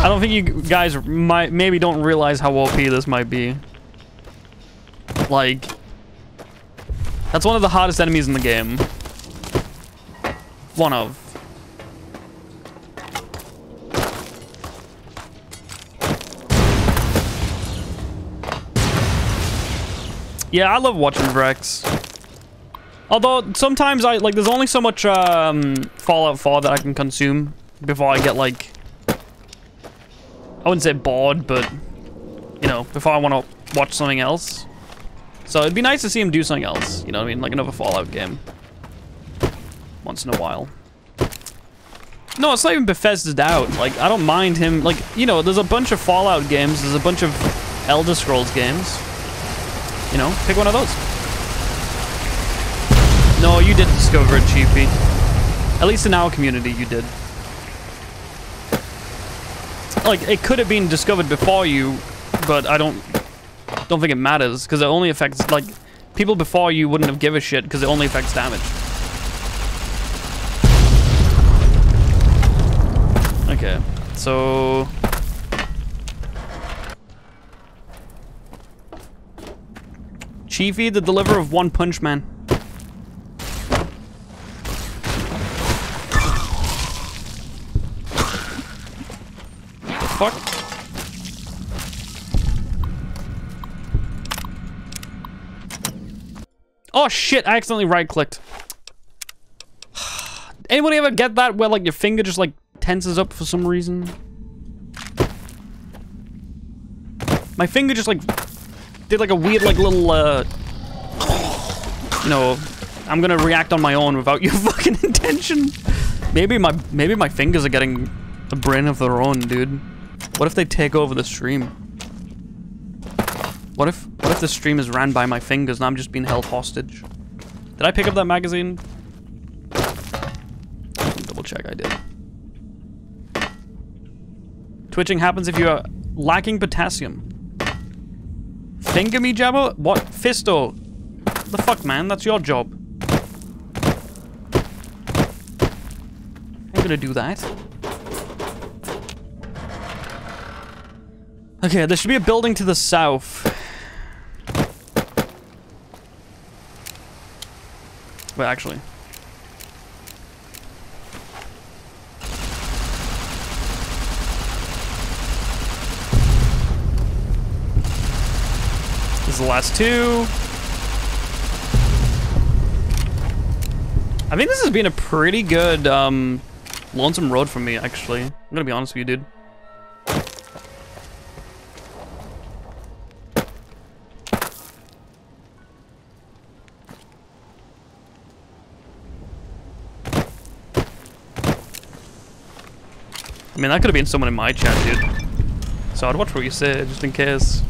I don't think you guys might maybe don't realize how OP this might be. Like, that's one of the hottest enemies in the game. One of. Yeah, I love watching Vrex. Although, sometimes I, like, there's only so much, um, Fallout 4 that I can consume before I get, like, I wouldn't say bored, but, you know, before I want to watch something else. So it'd be nice to see him do something else, you know what I mean? Like another Fallout game. Once in a while. No, it's not even Bethesda's out. Like, I don't mind him. Like, you know, there's a bunch of Fallout games. There's a bunch of Elder Scrolls games. You know, pick one of those. No, you did discover it, Chiefy. At least in our community, you did. Like, it could have been discovered before you, but I don't don't think it matters, because it only affects, like, people before you wouldn't have give a shit, because it only affects damage. Okay, so... Chiefy, the deliverer of One Punch Man. Fuck? Oh shit, I accidentally right-clicked. Anybody ever get that where like your finger just like tenses up for some reason? My finger just like did like a weird like little uh you know I'm gonna react on my own without your fucking intention. Maybe my maybe my fingers are getting a brain of their own, dude. What if they take over the stream? What if what if the stream is ran by my fingers and I'm just being held hostage? Did I pick up that magazine? Double check I did. Twitching happens if you are lacking potassium. Finger me, Jabba? What? Fisto? The fuck, man? That's your job. I'm gonna do that. Okay, there should be a building to the south. Wait, actually. This is the last two. I think this has been a pretty good, um, lonesome road for me, actually. I'm gonna be honest with you, dude. I mean, that could have been someone in my chat, dude. So I'd watch what you said, just in case.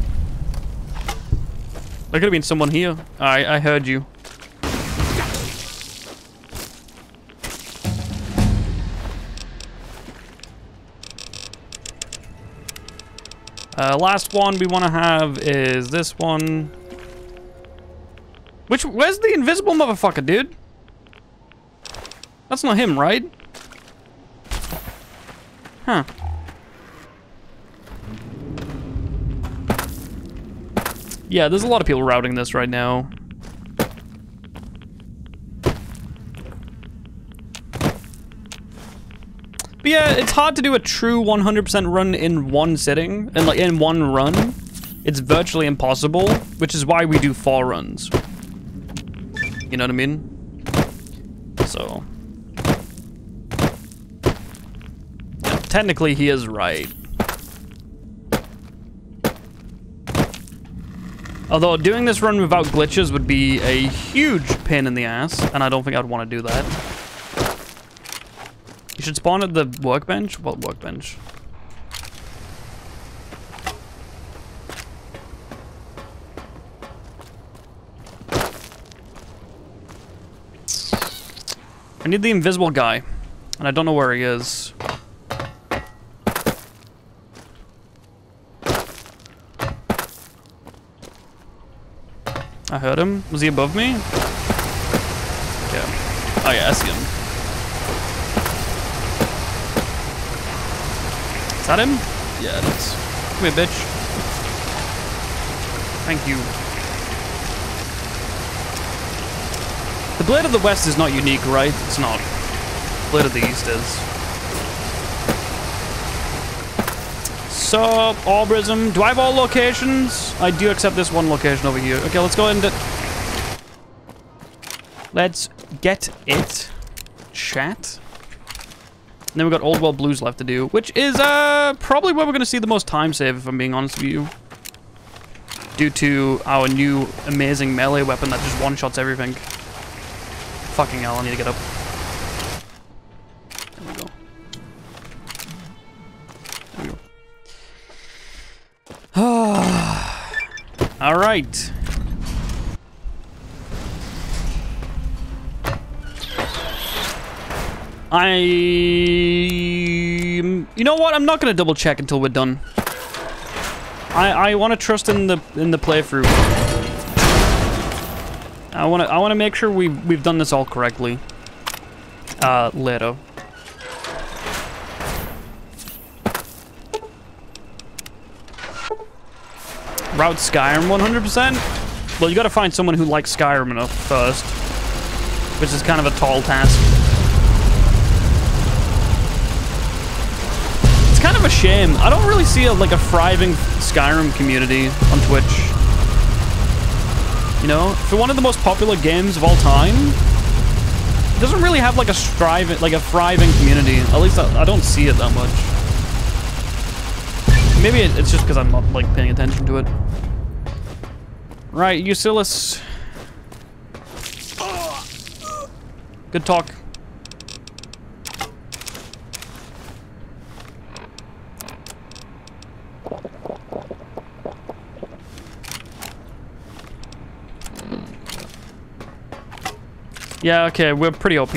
There could have been someone here. I I heard you. Uh, last one we want to have is this one. Which, where's the invisible motherfucker, dude? That's not him, right? Huh. Yeah, there's a lot of people routing this right now. But yeah, it's hard to do a true 100% run in one sitting, and like in one run. It's virtually impossible, which is why we do four runs. You know what I mean? So. Technically he is right. Although doing this run without glitches would be a huge pain in the ass, and I don't think I'd want to do that. You should spawn at the workbench? What workbench? I need the invisible guy, and I don't know where he is. I heard him. Was he above me? Yeah. Oh yeah, I see him. Is that him? Yeah, it is. Come here, bitch. Thank you. The Blade of the West is not unique, right? It's not. Blade of the East is. So, Orbrism. Do I have all locations? I do accept this one location over here. Okay, let's go and... Let's get it. Chat. And then we've got Old World Blues left to do, which is uh probably where we're going to see the most time save, if I'm being honest with you. Due to our new amazing melee weapon that just one-shots everything. Fucking hell, I need to get up. Right. I, you know what? I'm not gonna double check until we're done. I I want to trust in the in the playthrough. I want to I want to make sure we we've done this all correctly. Uh, later. Route Skyrim 100%? Well, you gotta find someone who likes Skyrim enough first. Which is kind of a tall task. It's kind of a shame. I don't really see a, like a thriving Skyrim community on Twitch. You know, for one of the most popular games of all time, it doesn't really have like a striving, like a thriving community. At least I, I don't see it that much. Maybe it's just because I'm not like paying attention to it. Right, Ulysses. Good talk. Yeah, okay, we're pretty OP.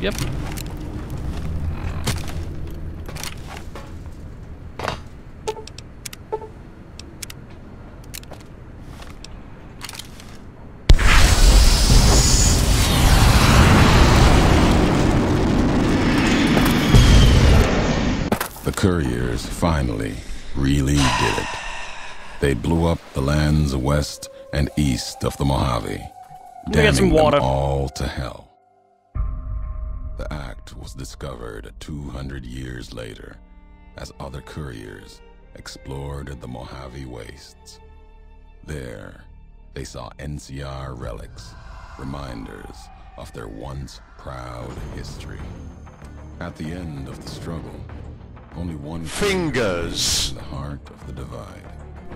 Yep. The couriers finally really did it. They blew up the lands west and east of the Mojave, me get some damning water. them all to hell. The act was discovered 200 years later as other couriers explored the Mojave wastes. There, they saw NCR relics, reminders of their once proud history. At the end of the struggle, only one Fingers. in the heart of the divide.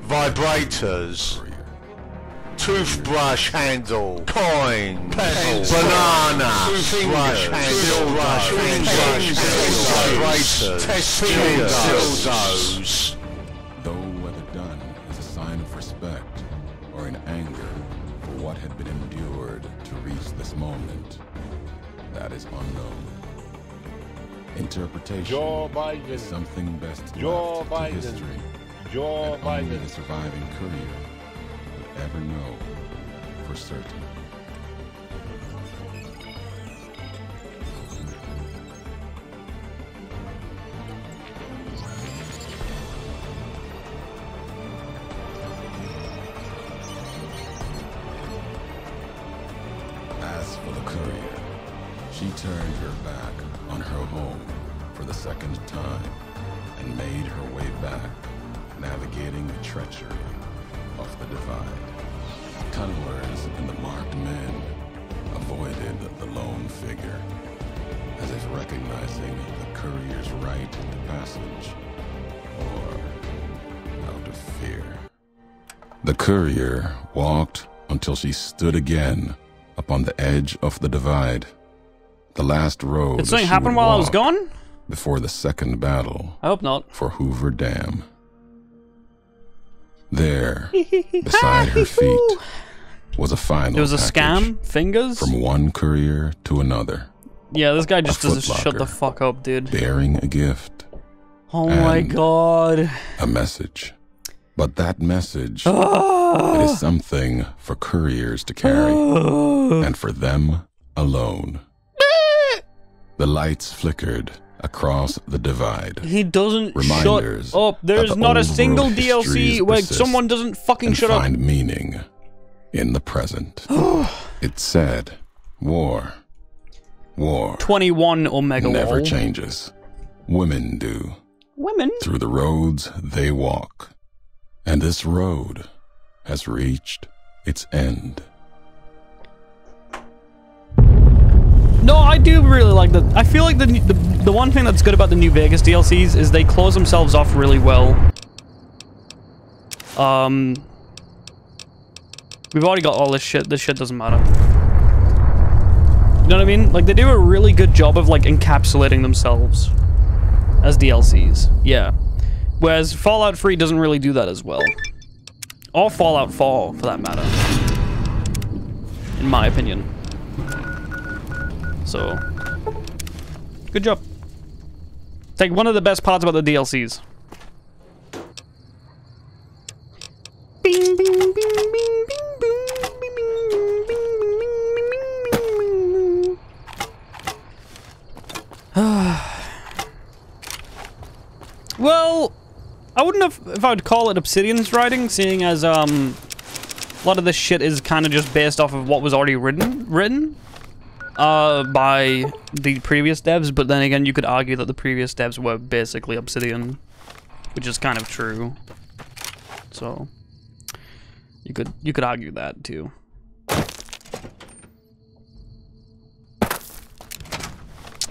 Vibrators. Toothbrush handle. Coin. Pencils. Banana. Toothbrush handle. Toothbrush handle. Vibrators. Test dildos. Though whether done as a sign of respect or in anger for what had been endured to reach this moment, that is unknown. Interpretation Joe Biden. is something best Joe left Biden. to history. Joe that only Biden. the surviving courier know for certain. As for the courier, she turned her back on her home for the second time and made her way back, navigating the treachery of the divide. Tunnelers and the marked men avoided the lone figure, as if recognizing the courier's right to passage, or out of fear. The courier walked until she stood again upon the edge of the divide. The last road Did something happen while I was gone? Before the second battle I hope not. for Hoover Dam. There, beside her feet, was a final It was a package scam? Fingers? from one courier to another, Yeah, this guy just doesn't shut the fuck up, dude. bearing a gift, Oh my god. a message. But that message Ah. it is something for couriers to carry, and for them alone. The lights flickered across the divide. He doesn't Reminders shut up. There's the not a single DLC where someone doesn't fucking shut up. find meaning in the present. it said, "War, war 21 Omega never lol. changes. Women do Women? through the roads they walk, and this road has reached its end." No, I do really like that. I feel like the, the the one thing that's good about the New Vegas DLCs is they close themselves off really well. Um, we've already got all this shit. This shit doesn't matter. You know what I mean? Like they do a really good job of like encapsulating themselves as DLCs. Yeah. Whereas Fallout 3 doesn't really do that as well. Or Fallout 4, for that matter. In my opinion. So, good job. Take one of the best parts about the DLCs. well, I wouldn't have if I'd call it Obsidian's writing, seeing as um, a lot of this shit is kind of just based off of what was already written. Written, uh, by the previous devs, but then again, you could argue that the previous devs were basically Obsidian, which is kind of true. So you could you could argue that too.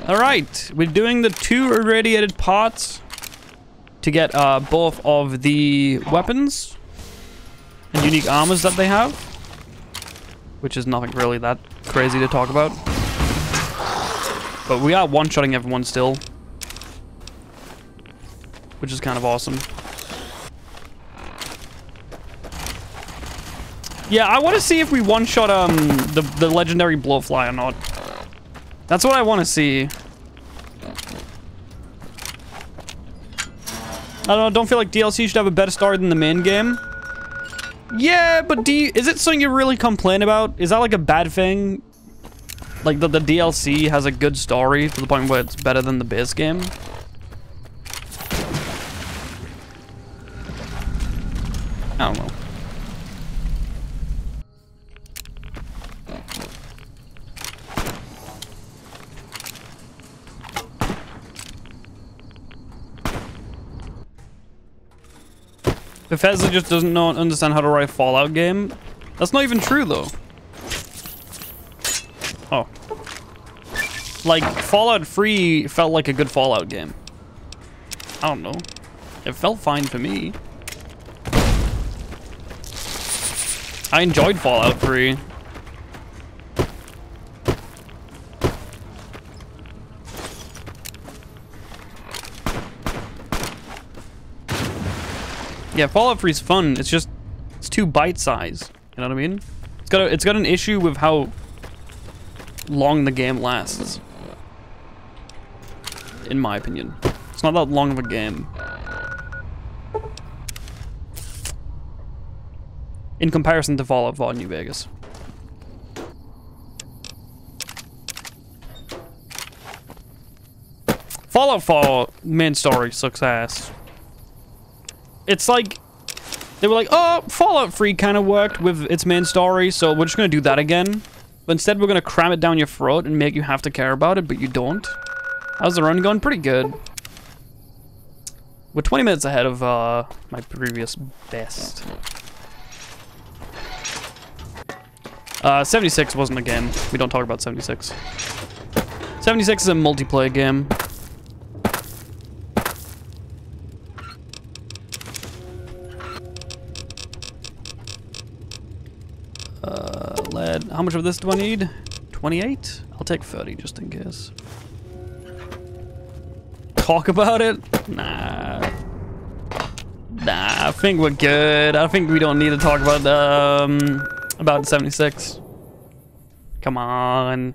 All right, we're doing the two irradiated parts to get uh, both of the weapons and unique armors that they have, which is nothing really that crazy to talk about. But we are one-shotting everyone still, which is kind of awesome. Yeah, I want to see if we one-shot um the the legendary blowfly or not. That's what I want to see. I don't know. Don't feel like DLC should have a better story than the main game. Yeah, but do you, is it something you really complain about? Is that like a bad thing? Like that the DLC has a good story to the point where it's better than the base game? I don't know. Bethesda just doesn't know understand how to write a Fallout game. That's not even true though. Oh. Like Fallout 3 felt like a good Fallout game. I don't know. It felt fine to me. I enjoyed Fallout 3. Yeah, Fallout 3 is fun. It's just it's too bite size. You know what I mean? It's got a, it's got an issue with how long the game lasts. In my opinion, it's not that long of a game. In comparison to Fallout 4 New Vegas. Fallout 4 main story sucks ass. It's like they were like, oh, Fallout 3 kind of worked with its main story, so we're just gonna do that again. But instead, we're gonna cram it down your throat and make you have to care about it, but you don't. How's the run going? Pretty good. We're 20 minutes ahead of uh, my previous best. Uh, 76 wasn't a game. We don't talk about 76. 76 is a multiplayer game. How much of this do I need? 28? I'll take 30 just in case. Talk about it? Nah. Nah, I think we're good. I think we don't need to talk about um about 76. Come on.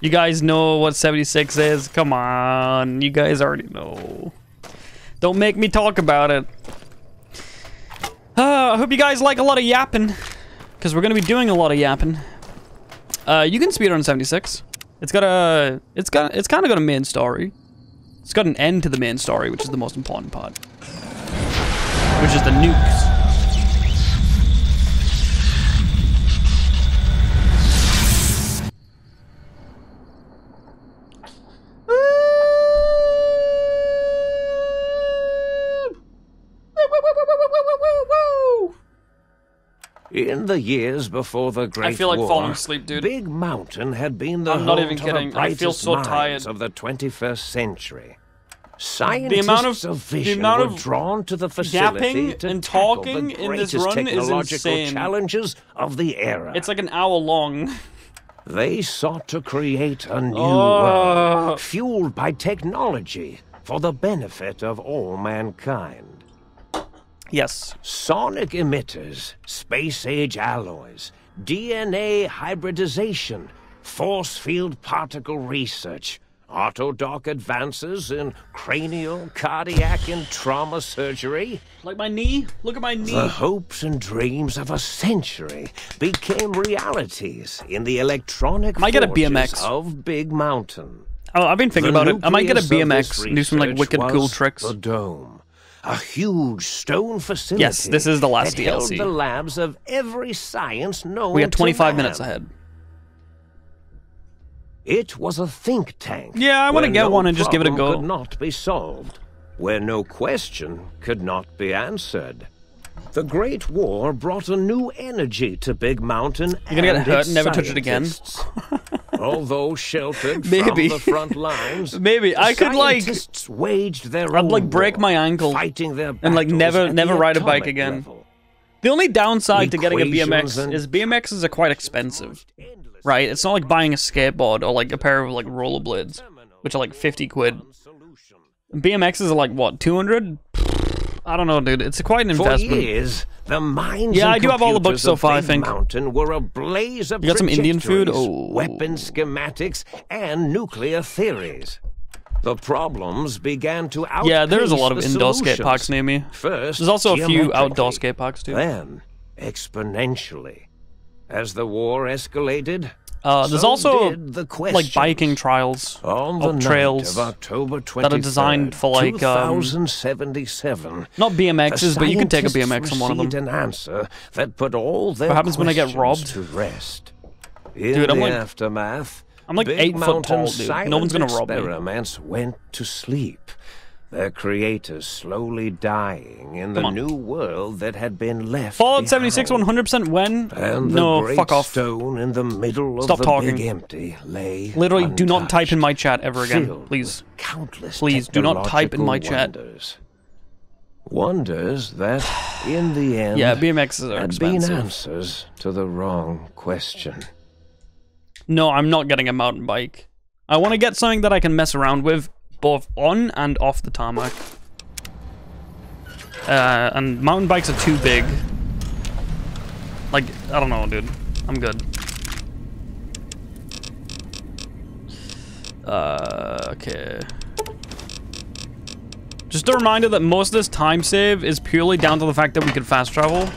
You guys know what 76 is. Come on. You guys already know. Don't make me talk about it. Uh, I hope you guys like a lot of yapping. Because we're going to be doing a lot of yapping. Uh, you can speed on 76. It's got a... It's got... It's kind of got a main story. It's got an end to the main story, which is the most important part. Which is the nukes. In the years before the Great feel like War, falling asleep, dude. Big Mountain had been the I'm not even kidding. I feel so tired. of the 21st century. Scientists amount of- of the vision amount were of drawn to the facility to and talking the in this run is technological insane. challenges of the era. It's like an hour long. They sought to create a new Oh. world, fueled by technology for the benefit of all mankind. Yes. Sonic emitters, space age alloys, DNA hybridization, force field particle research, autodoc advances in cranial, cardiac, and trauma surgery. Like my knee? Look at my knee. The hopes and dreams of a century became realities in the electronic Might get a BMX. of Big Mountain. Oh, I've been thinking The about it. I might get a BMX and do some like wicked cool tricks. The dome, a huge stone facility. Yes, this is the last that held the labs of every science known. We got 25 man. minutes ahead. It was a think tank. Yeah, I wanna get no one and just give it a go. Could not be solved, where no question could not be answered. The Great War brought a new energy to Big Mountain. You're gonna get hurt and never touch it again. Although sheltered Maybe. from the front lines, Maybe. I could, like- scientists waged their I'd own like break war, my ankle fighting their and like battles never at never the ride a bike atomic again. level. The only downside to getting a BMX and- is BMXs are quite expensive. Right? It's not like buying a skateboard or like a pair of like rollerblades, which are like 50 quid. BMXs are like what, 200? I don't know, dude. It's quite an For investment. years, the minds Yeah, I do have all the books so far, I think. Mountain were a blaze of You got some Indian food? Oh. weapon schematics, and nuclear theories. The problems began to outpace Yeah, there's a lot of the indoor skate solutions. parks near me. First, There's also a few outdoor skate parks too. Then, exponentially. As the war escalated, Uh, there's so also the like biking trials On the trails of October 23rd, that are designed for like um, 2077, not BMXs, but you can take a BMX on one of them. an answer that put all their What happens when I get robbed? to rest. In Dude, I'm the like- aftermath, I'm like eight foot tall, dude. No one's gonna rob me. Experiments went to sleep. Their creators slowly dying in the on. new world that had been left. Fallout 76 100% when? And the no, fuck off. stone in the middle Stop of the talking. big empty lay Literally, do not type in my chat ever again, please. Countless Please do not type in my technological chat. Wonders. Wonders that, in the end, Yeah, BMXs are had expensive. been answers to the wrong question. No, I'm not getting a mountain bike. I want to get something that I can mess around with, both on and off the tarmac. Uh, and mountain bikes are too big. Like, I don't know, dude. I'm good. Uh, okay. Just a reminder that most of this time save is purely down to the fact that we could fast travel.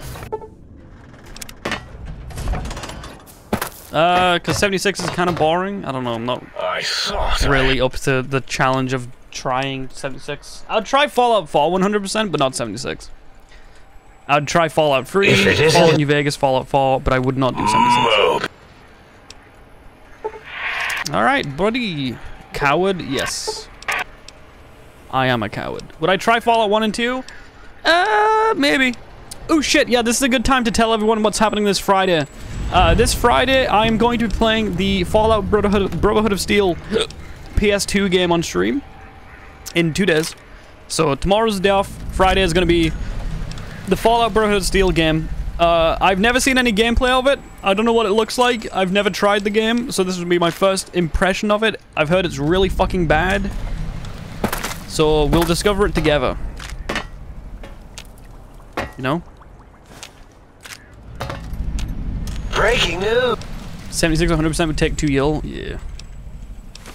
Uh, because 76 is kind of boring. I don't know. I'm not really up to the challenge of trying 76. I'd try Fallout 4 100%, but not 76. I'd try Fallout 3, If it isn't- Fallout New Vegas, Fallout 4, but I would not do 76. Alright, buddy. Coward? Yes. I am a coward. Would I try Fallout 1 and 2? Uh, maybe. Oh shit, yeah, this is a good time to tell everyone what's happening this Friday. Uh, this Friday, I am going to be playing the Fallout Brotherhood, Brotherhood of Steel PS2 game on stream in two days. So tomorrow's the day off. Friday is going to be the Fallout Brotherhood of Steel game. Uh, I've never seen any gameplay of it. I don't know what it looks like. I've never tried the game, so this will be my first impression of it. I've heard it's really fucking bad. So we'll discover it together. You know? Breaking news. 76 100% would take two yil. Yeah.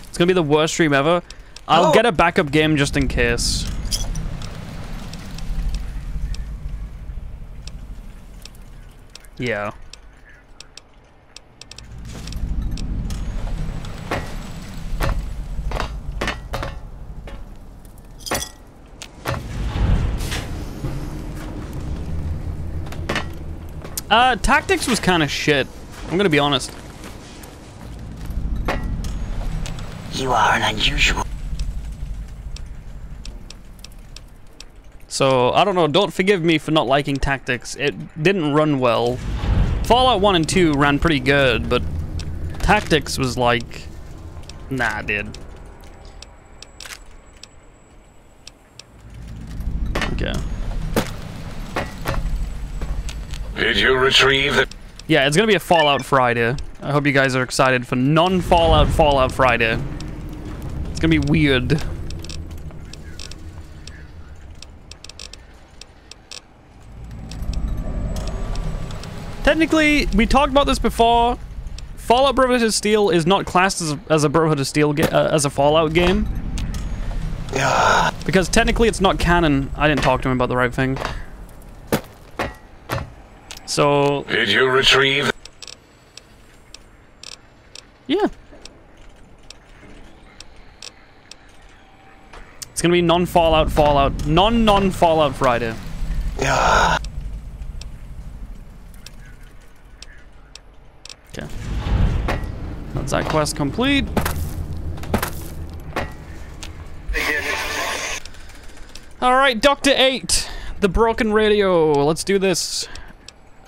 It's gonna be the worst stream ever. I'll Oh. get a backup game just in case. Yeah. Uh, tactics was kind of shit. I'm gonna be honest. You are an unusual. So, I don't know, don't forgive me for not liking tactics. It didn't run well. Fallout 1 and 2 ran pretty good, but tactics was like... Nah, dude. Okay. Did you retrieve the... Yeah, it's gonna be a Fallout Friday. I hope you guys are excited for non-Fallout Fallout Friday. It's gonna be weird. Technically, we talked about this before. Fallout Brotherhood of Steel is not classed as a, as a Brotherhood of Steel uh, as a Fallout game. Because technically it's not canon. I didn't talk to him about the right thing. So, Did you retrieve... yeah. It's gonna be non-Fallout Fallout, non-non-Fallout Friday. Yeah. Okay. That's that quest complete. Alright, Doctor 8, the broken radio. Let's do this.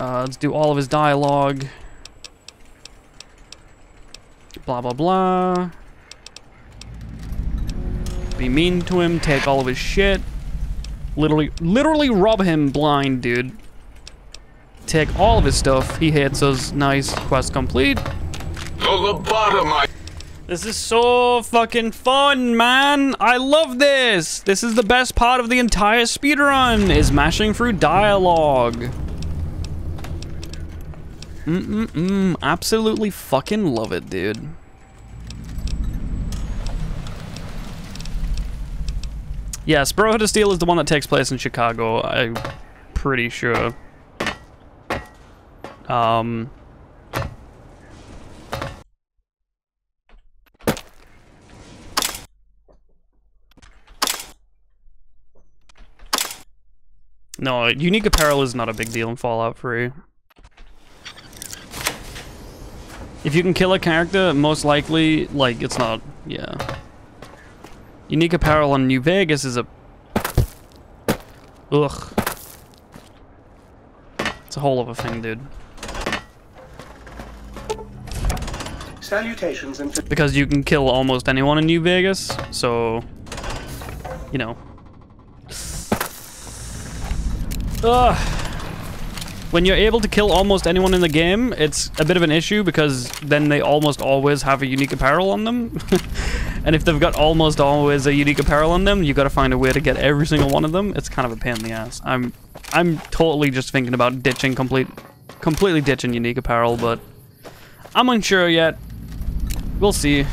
Uh, let's do all of his dialogue. Blah, blah, blah. Be mean to him, take all of his shit. Literally, literally rob him blind, dude. Take all of his stuff. He hates us. Nice. Quest complete. This is so fucking fun, man. I love this. This is the best part of the entire speedrun, is mashing through dialogue. Mm-mm-mm. Absolutely fucking love it, dude. Yes, Brotherhood of Steel is the one that takes place in Chicago. I'm pretty sure. Um... No, unique apparel is not a big deal in Fallout 3. If you can kill a character, most likely, like, it's not, yeah. Unique apparel on New Vegas is a... Ugh. It's a whole other thing, dude. Salutations and Because you can kill almost anyone in New Vegas, so... You know. Ugh. When you're able to kill almost anyone in the game, it's a bit of an issue because then they almost always have a unique apparel on them. and if they've got almost always a unique apparel on them, you gotta find a way to get every single one of them. It's kind of a pain in the ass. I'm I'm totally just thinking about ditching complete completely ditching unique apparel, but I'm unsure yet. We'll see.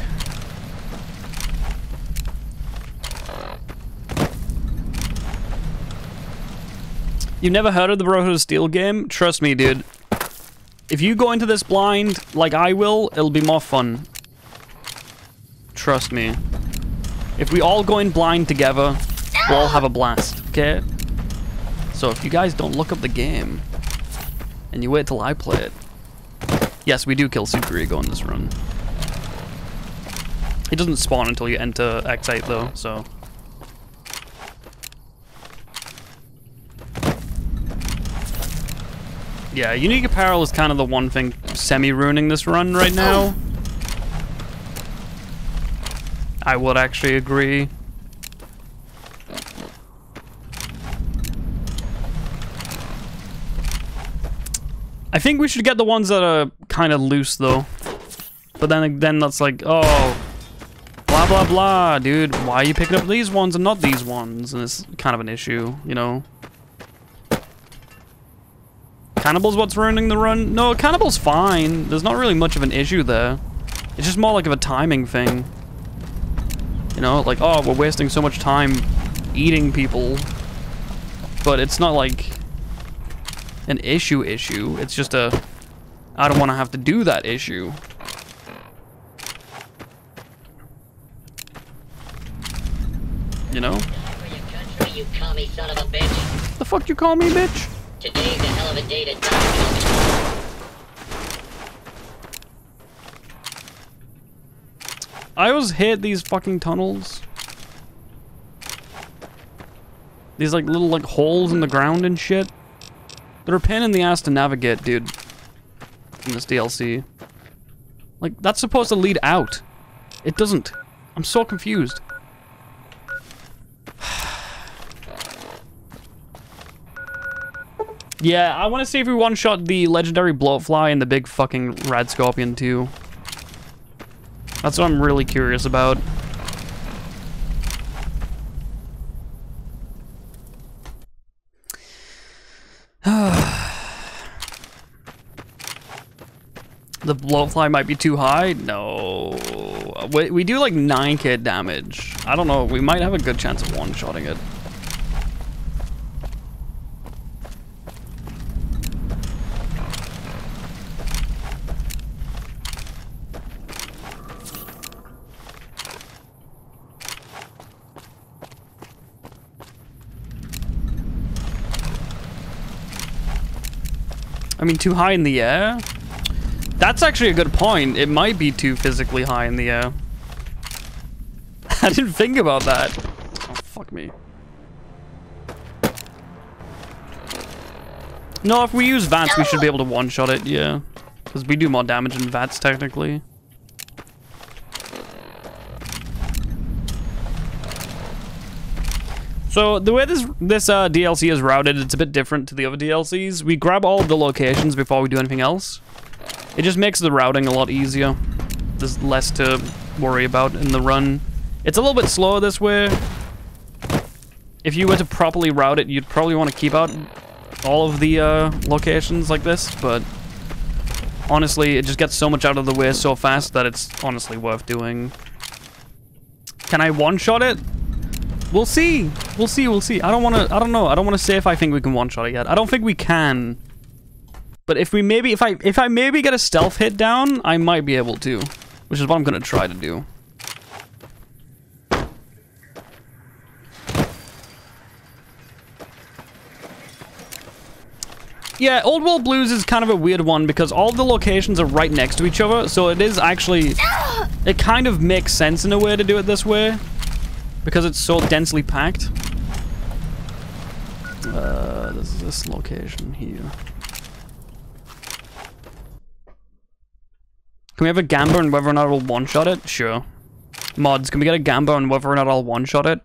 You've never heard of the Brotherhood of Steel game? Trust me, dude. If you go into this blind, like I will, it'll be more fun. Trust me. If we all go in blind together, we'll all have a blast, okay? So if you guys don't look up the game, and you wait till I play it. Yes, we do kill Super Ego in this run. He doesn't spawn until you enter X8 though, so... Yeah, unique apparel is kind of the one thing semi-ruining this run right now. I would actually agree. I think we should get the ones that are kind of loose though. But then then that's like, oh, blah blah blah, dude. Why are you picking up these ones and not these ones? And it's kind of an issue, you know. Cannibal's what's ruining the run. No, Cannibal's fine. There's not really much of an issue there. It's just more like of a timing thing. You know, like, oh, we're wasting so much time eating people. But it's not like an issue issue. It's just a, I don't want to have to do that issue. You know? You commie son of a bitch. The fuck you call me, bitch? Today's a hell of a day to die. I always hate these fucking tunnels. These like little like holes in the ground and shit. They're a pain in the ass to navigate, dude. In this DLC. Like, that's supposed to lead out. It doesn't. I'm so confused. yeah, I want to see if we one-shot the legendary bloatfly and the big fucking rad scorpion too. That's what I'm really curious about. the blowfly might be too high? No. We, we do like 9k damage. I don't know. We might have a good chance of one-shotting it. Mean, too high in the air? That's actually a good point. It might be too physically high in the air. I didn't think about that. Oh, fuck me. No, if we use VATS, we should be able to one-shot it, yeah. Because we do more damage in VATS, technically. So the way this this uh, DLC is routed, it's a bit different to the other DLCs. We grab all the locations before we do anything else. It just makes the routing a lot easier. There's less to worry about in the run. It's a little bit slower this way. If you were to properly route it, you'd probably want to keep out all of the uh, locations like this, but honestly, it just gets so much out of the way so fast that it's honestly worth doing. Can I one-shot it? We'll see. We'll see. We'll see. I don't want to. I don't know. I don't want to say if I think we can one shot it yet. I don't think we can. But if we maybe, if I, if I maybe get a stealth hit down, I might be able to, which is what I'm gonna try to do. Yeah, Old World Blues is kind of a weird one because all the locations are right next to each other, so it is actually... It kind of makes sense in a way to do it this way because it's so densely packed. Uh, this is this location here. Can we have a gamble on whether or not I'll one-shot it? Sure. Mods, can we get a gamble on whether or not I'll one-shot it?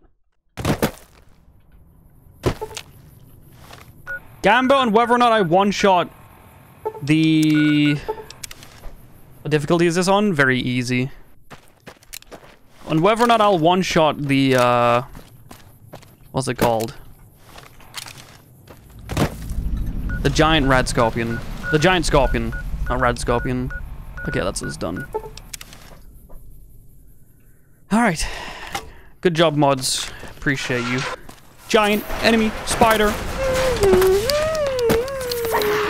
Gamble on whether or not I one-shot the... What difficulty is this on? Very easy. On whether or not I'll one-shot the, uh... What's it called? The giant rad scorpion. The giant scorpion. Not rad scorpion. Okay, that's done. Alright. Good job, mods. Appreciate you. Giant enemy spider.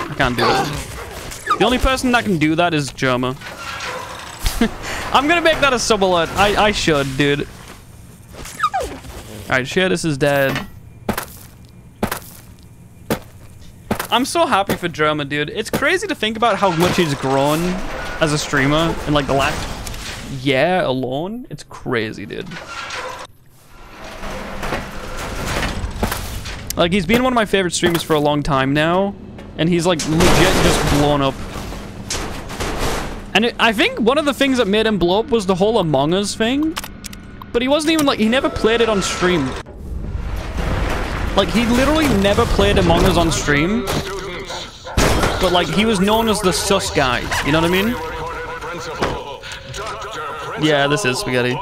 I can't do it. The only person that can do that is Jerma. I'm gonna make that a sub alert. I, I should, dude. Alright, Shadis is dead. I'm so happy for Jerma, dude. It's crazy to think about how much he's grown as a streamer in like the last year alone. It's crazy, dude. Like, he's been one of my favorite streamers for a long time now. And he's like legit just blown up. And it, I think one of the things that made him blow up was the whole Among Us thing. But he wasn't even like, he never played it on stream. Like, he literally never played Among Us on stream. But like, he was known as the sus guy. You know what I mean? Yeah, this is spaghetti.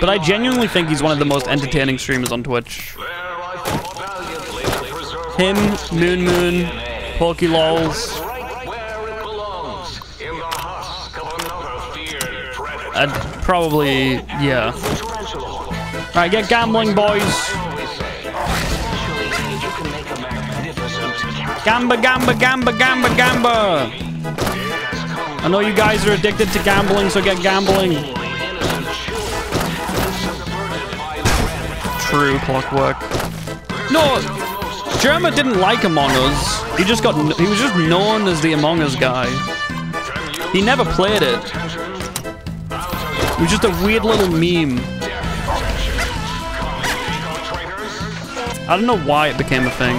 But I genuinely think he's one of the most entertaining streamers on Twitch. Him, Moon Moon, Pokelawls. I'd probably, yeah. Alright, get gambling, boys. Gamba, gamba, gamba, gamba, gamba. I know you guys are addicted to gambling, so get gambling. True clockwork. No, Jerma didn't like Among Us. He just got, he was just known as the Among Us guy. He never played it. It was just a weird little meme. I don't know why it became a thing.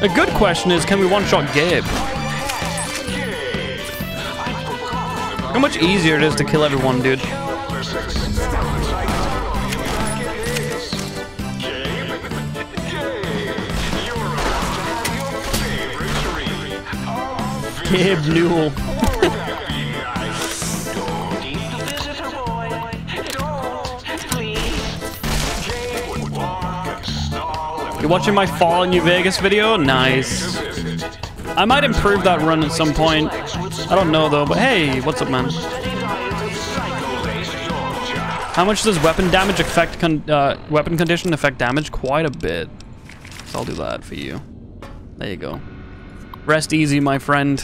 A good question is, can we one-shot Gabe? How much easier it is to kill everyone, dude. Gabe Newell. You're watching my Fallout New Vegas video? Nice. I might improve that run at some point. I don't know though, but hey, what's up, man? How much does weapon damage affect con uh, weapon condition affect damage? Quite a bit. So I'll do that for you. There you go. Rest easy, my friend.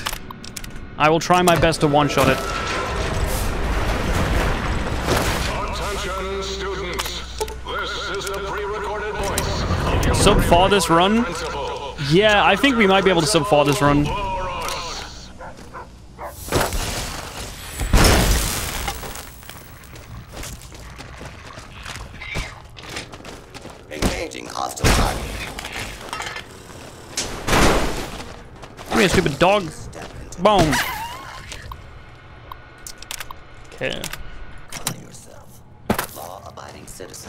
I will try my best to one-shot it. Sub 4 this run? Yeah, I think we might be able to sub 4 this run. Engaging hostile target. Come here, stupid dog. Boom. Okay.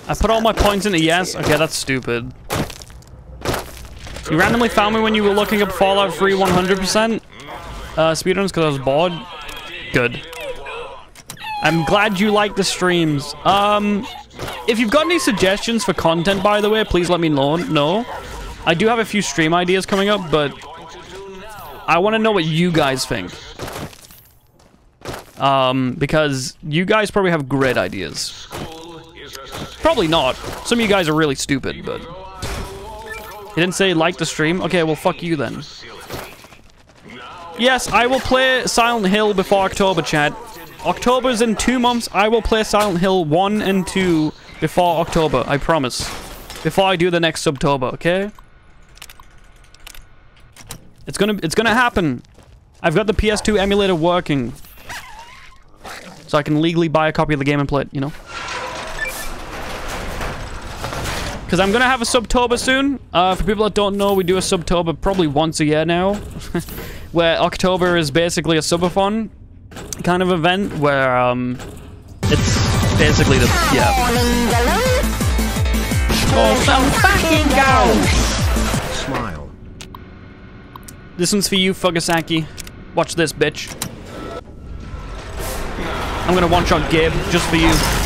I put all my points into yes. Okay, that's stupid. You randomly found me when you were looking up Fallout 3 100% uh, speedruns because I was bored. Good. I'm glad you like the streams. Um, if you've got any suggestions for content, by the way, please let me know. No, I do have a few stream ideas coming up, but I want to know what you guys think. Um, because you guys probably have great ideas. Probably not. Some of you guys are really stupid, but... You didn't say like the stream? Okay, well, fuck you then. Yes, I will play Silent Hill before October, chat. October's in two months. I will play Silent Hill 1 and 2 before October, I promise. Before I do the next Subtober, okay? It's gonna, it's gonna happen. I've got the PS2 emulator working. So I can legally buy a copy of the game and play it, you know? Because I'm going to have a Subtober soon. Uh, for people that don't know, we do a Subtober probably once a year now. where October is basically a subathon kind of event where um, it's basically the... Yeah. Oh, some fucking go! Smile. This one's for you, Fugasaki. Watch this, bitch. I'm gonna one-shot Gabe just for you.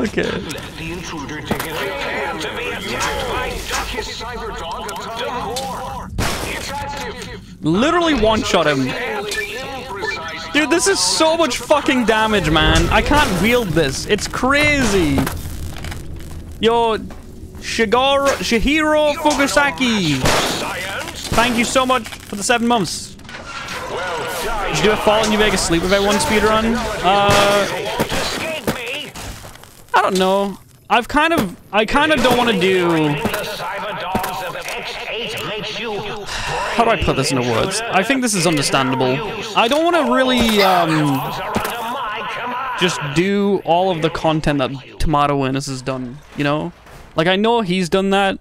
Okay. The intruder it to be attacked by decor. It's active. Literally one-shot him. Dude, this is so much fucking damage, man. I can't wield this. It's crazy. Yo, Shigoro, Shihiro Fugasaki. Thank you so much for the seven months. Did you do a Fallout New Vegas Sleep with everyone speedrun? Uh, I don't know. I've kind of, I kind of don't want to do. How do I put this into words? I think this is understandable. I don't want to really um, just do all of the content that TomatoAnus has done. You know, like I know he's done that.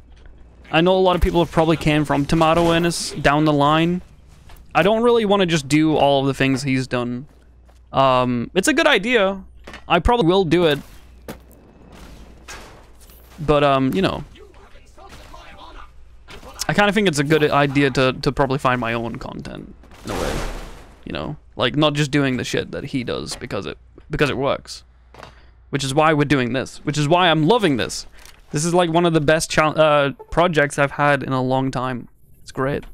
I know a lot of people have probably came from TomatoAnus down the line. I don't really want to just do all of the things he's done. Um, it's a good idea. I probably will do it. But, um, you know. I kind of think it's a good idea to, to probably find my own content, in a way. You know? Like, not just doing the shit that he does because it, because it works. Which is why we're doing this. Which is why I'm loving this. This is like one of the best uh, projects I've had in a long time. It's great.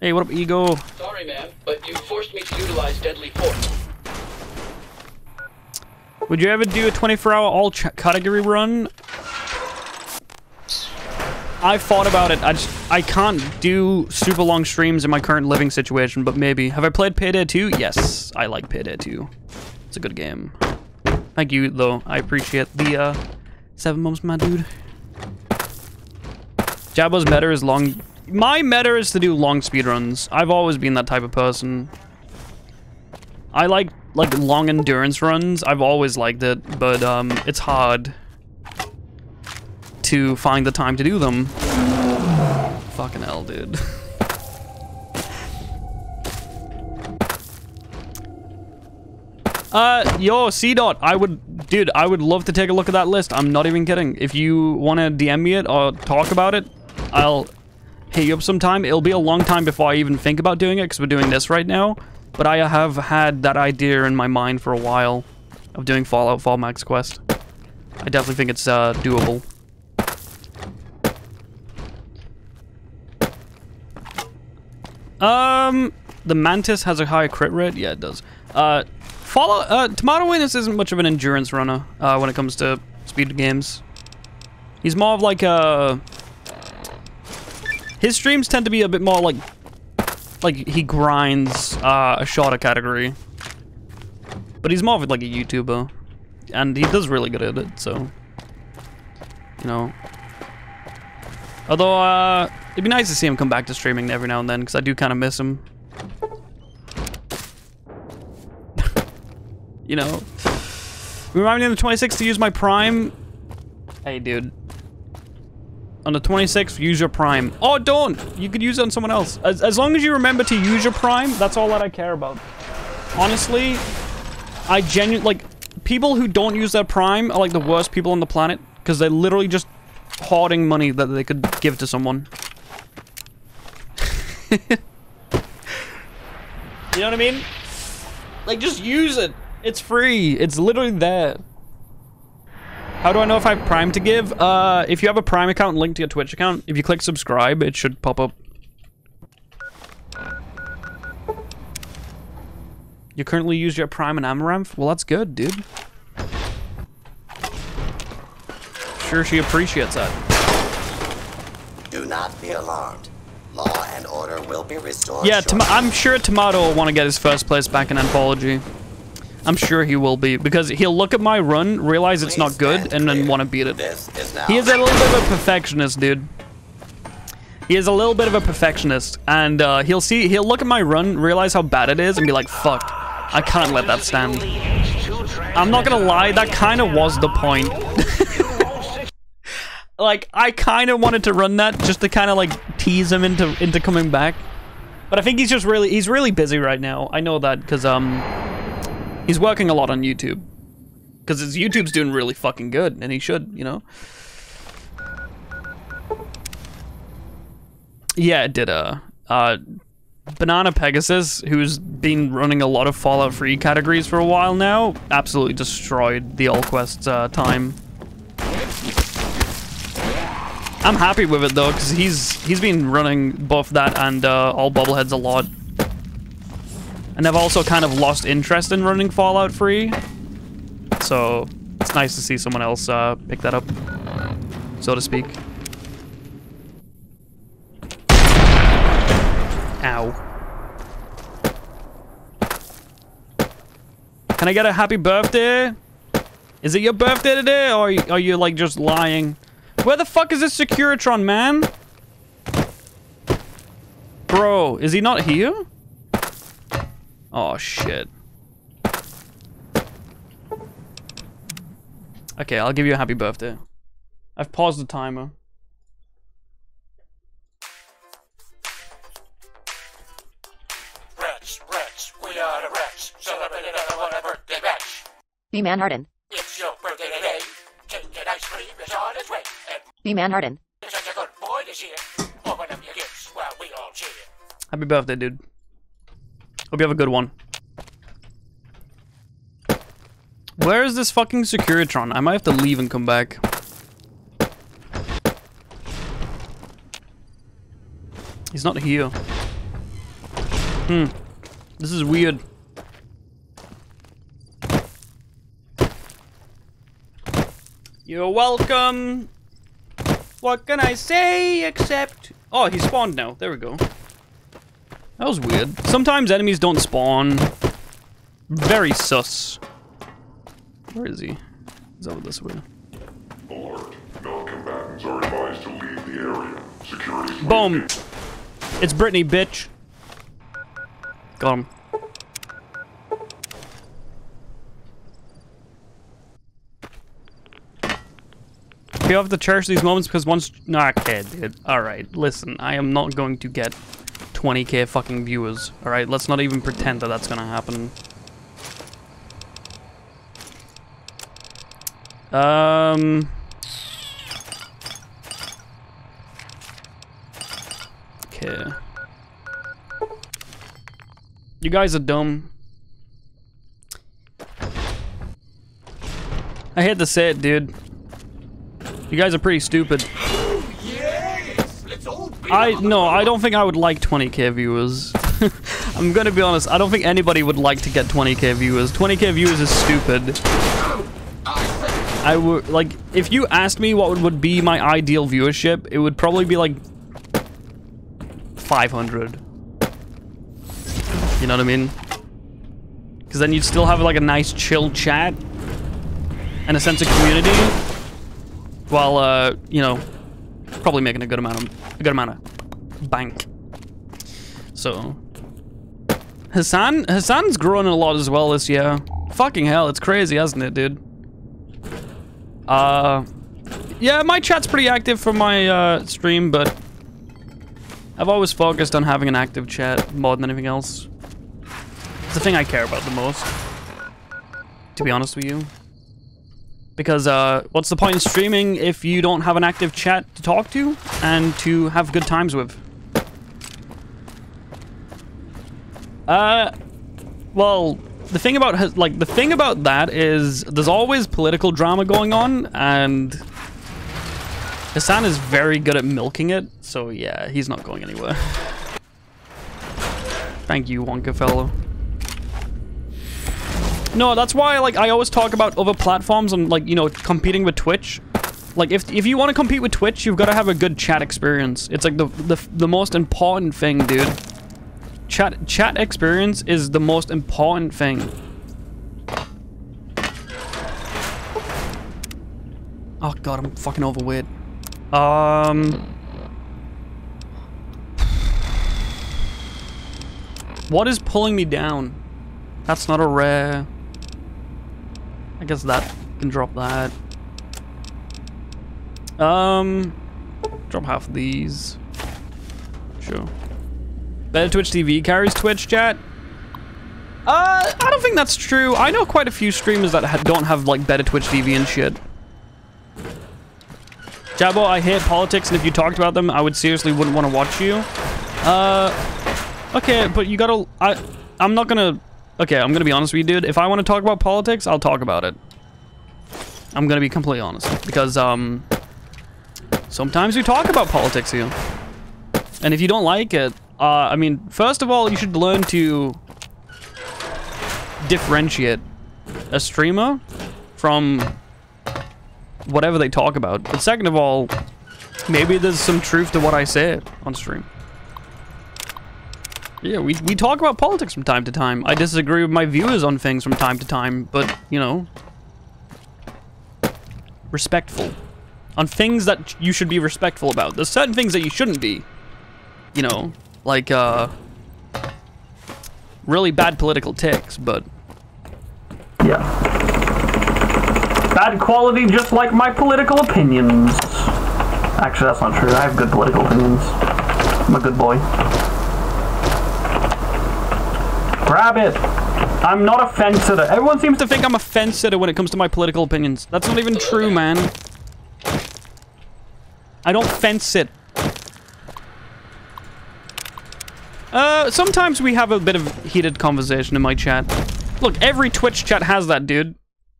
Hey, what up, Ego? Sorry, ma'am, but you forced me to utilize deadly force. Would you ever do a 24-hour all category run? I've thought about it. I just I can't do super long streams in my current living situation, but maybe. Have I played Payday 2? Yes, I like Payday 2. It's a good game. Thank you, though. I appreciate the uh, seven months, my dude. Jabo's meta is long. My meta is to do long speedruns. I've always been that type of person. I like like long endurance runs. I've always liked it, but um, it's hard to find the time to do them. Fucking hell, dude. uh, yo, C dot. I would, dude. I would love to take a look at that list. I'm not even kidding. If you want to DM me it or talk about it, I'll hit you up sometime. It'll be a long time before I even think about doing it because we're doing this right now. But I have had that idea in my mind for a while of doing Fallout Fall Max Quest. I definitely think it's uh, doable. Um, the Mantis has a high crit rate. Yeah, it does. Uh, Fallout. Uh, Tomato Witness isn't much of an endurance runner uh, when it comes to speed games. He's more of like a. His streams tend to be a bit more like, like he grinds uh, a shorter category. But he's more of like a YouTuber, and he does really good at it. So, you know. Although, uh, it'd be nice to see him come back to streaming every now and then, because I do kind of miss him. you know. Remind me on the 26th to use my Prime. Hey, dude. On the 26th, use your Prime. Oh, don't! You could use it on someone else. As, as long as you remember to use your Prime, that's all that I care about. Honestly, I genuinely... Like, people who don't use their Prime are like the worst people on the planet, because they're literally just hoarding money that they could give to someone. you know what I mean? Like, just use it. It's free. It's literally there. How do I know if I have Prime to give? Uh, if you have a Prime account linked to your Twitch account, if you click subscribe, it should pop up. You currently use your Prime and Amaranth? Well, that's good, dude. Sure she appreciates that. Do not be alarmed. Law and order will be restored. Yeah, I'm sure Tomato will want to get his first place back in Anthology. I'm sure he will be, because he'll look at my run, realize it's not good, and then want to beat it. He is a little bit of a perfectionist, dude. He is a little bit of a perfectionist, and uh, he'll see, he'll look at my run, realize how bad it is, and be like, fuck, I can't let that stand. I'm not gonna lie, that kind of was the point. like, I kind of wanted to run that just to kind of like tease him into into coming back. But I think he's just really, he's really busy right now. I know that, because, um... He's working a lot on YouTube. Because his YouTube's doing really fucking good, and he should, you know? Yeah, it did, uh... uh Banana Pegasus, who's been running a lot of Fallout 3 categories for a while now, absolutely destroyed the Allquest uh, time. I'm happy with it, though, because he's he's been running both that and uh, All Bubbleheads a lot. And I've also kind of lost interest in running Fallout Free. So, it's nice to see someone else uh, pick that up, so to speak. Ow. Can I get a happy birthday? Is it your birthday today, or are you, are you like, just lying? Where the fuck is this Securitron, man? Bro, is he not here? Oh, shit. Okay, I'll give you a happy birthday. I've paused the timer. We are the rats. One birthday. B-Man Harden. It's your birthday today. Cake and ice cream is on its way. Be B-Man Harden. Such a good boy this year. Open up your gifts while we all cheer. Happy birthday, dude. Hope you have a good one. Where is this fucking Securitron? I might have to leave and come back. He's not here. Hmm. This is weird. You're welcome. What can I say except... Oh, he spawned now. There we go. That was weird. Sometimes enemies don't spawn. Very sus. Where is he? He's over this way. Alert. Non-combatants are advised to leave the area. Security. Boom. It's Brittany, bitch. Got him. You have to cherish these moments because once... Nah, okay, dude. Alright, listen. I am not going to get 20k fucking viewers. Alright, let's not even pretend that that's gonna happen. Um... Okay. You guys are dumb. I hate to say it, dude. You guys are pretty stupid. I no, I don't think I would like 20k viewers. I'm gonna be honest. I don't think anybody would like to get 20k viewers. 20k viewers is stupid. I would like if you asked me what would be my ideal viewership, it would probably be like 500. You know what I mean? Because then you'd still have like a nice chill chat and a sense of community, while uh, you know, probably making a good amount of a good amount of bank. So Hasan Hasan's growing a lot as well this year. Fucking hell, it's crazy, hasn't it, dude? Uh, yeah, my chat's pretty active for my uh, stream, but I've always focused on having an active chat more than anything else. It's the thing I care about the most, to be honest with you. Because uh, what's the point in streaming if you don't have an active chat to talk to and to have good times with? Uh, well, the thing about like the thing about that is there's always political drama going on, and Hasan is very good at milking it. So yeah, he's not going anywhere. Thank you, Wonka fellow. No, that's why like I always talk about other platforms and like you know competing with Twitch. Like if if you want to compete with Twitch, you've got to have a good chat experience. It's like the the the most important thing, dude. Chat chat experience is the most important thing. Oh god, I'm fucking overweight. Um What is pulling me down? That's not a rare. I guess that can drop that. Um drop half of these. Sure. Better Twitch TV carries Twitch chat? Uh, I don't think that's true. I know quite a few streamers that ha don't have, like, better Twitch TV and shit. Jabo, I hate politics, and if you talked about them, I would seriously wouldn't want to watch you. Uh, okay, but you gotta... I, I'm not gonna... Okay, I'm gonna be honest with you, dude. If I want to talk about politics, I'll talk about it. I'm gonna be completely honest. Because, um... Sometimes we talk about politics here. And if you don't like it, uh, I mean, first of all, you should learn to differentiate a streamer from whatever they talk about. But second of all, maybe there's some truth to what I say on stream. Yeah, we, we talk about politics from time to time. I disagree with my viewers on things from time to time, but, you know, respectful. On things that you should be respectful about. There's certain things that you shouldn't be. You know, like, uh, really bad political ticks, but... Yeah. Bad quality just like my political opinions. Actually, that's not true. I have good political opinions. I'm a good boy. Grab it! I'm not a fence sitter. Everyone seems to think I'm a fence sitter when it comes to my political opinions. That's not even true, man. I don't fence sit. Uh, sometimes we have a bit of heated conversation in my chat. Look, every Twitch chat has that, dude.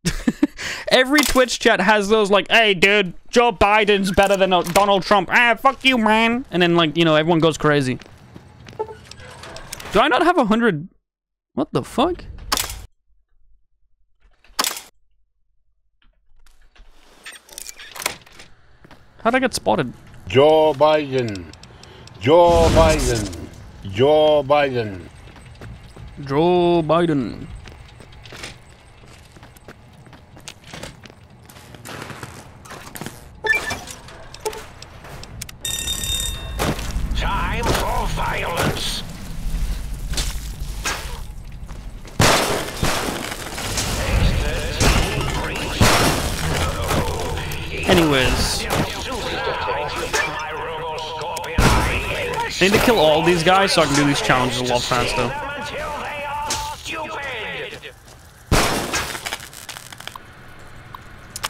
every Twitch chat has those like, hey, dude, Joe Biden's better than uh, Donald Trump. Ah, fuck you, man. And then, like, you know, everyone goes crazy. Do I not have a hundred? What the fuck? How'd I get spotted? Joe Biden. Joe Biden. Joe Biden. Joe Biden. Anyways. I need to kill all these guys so I can do these challenges a lot faster.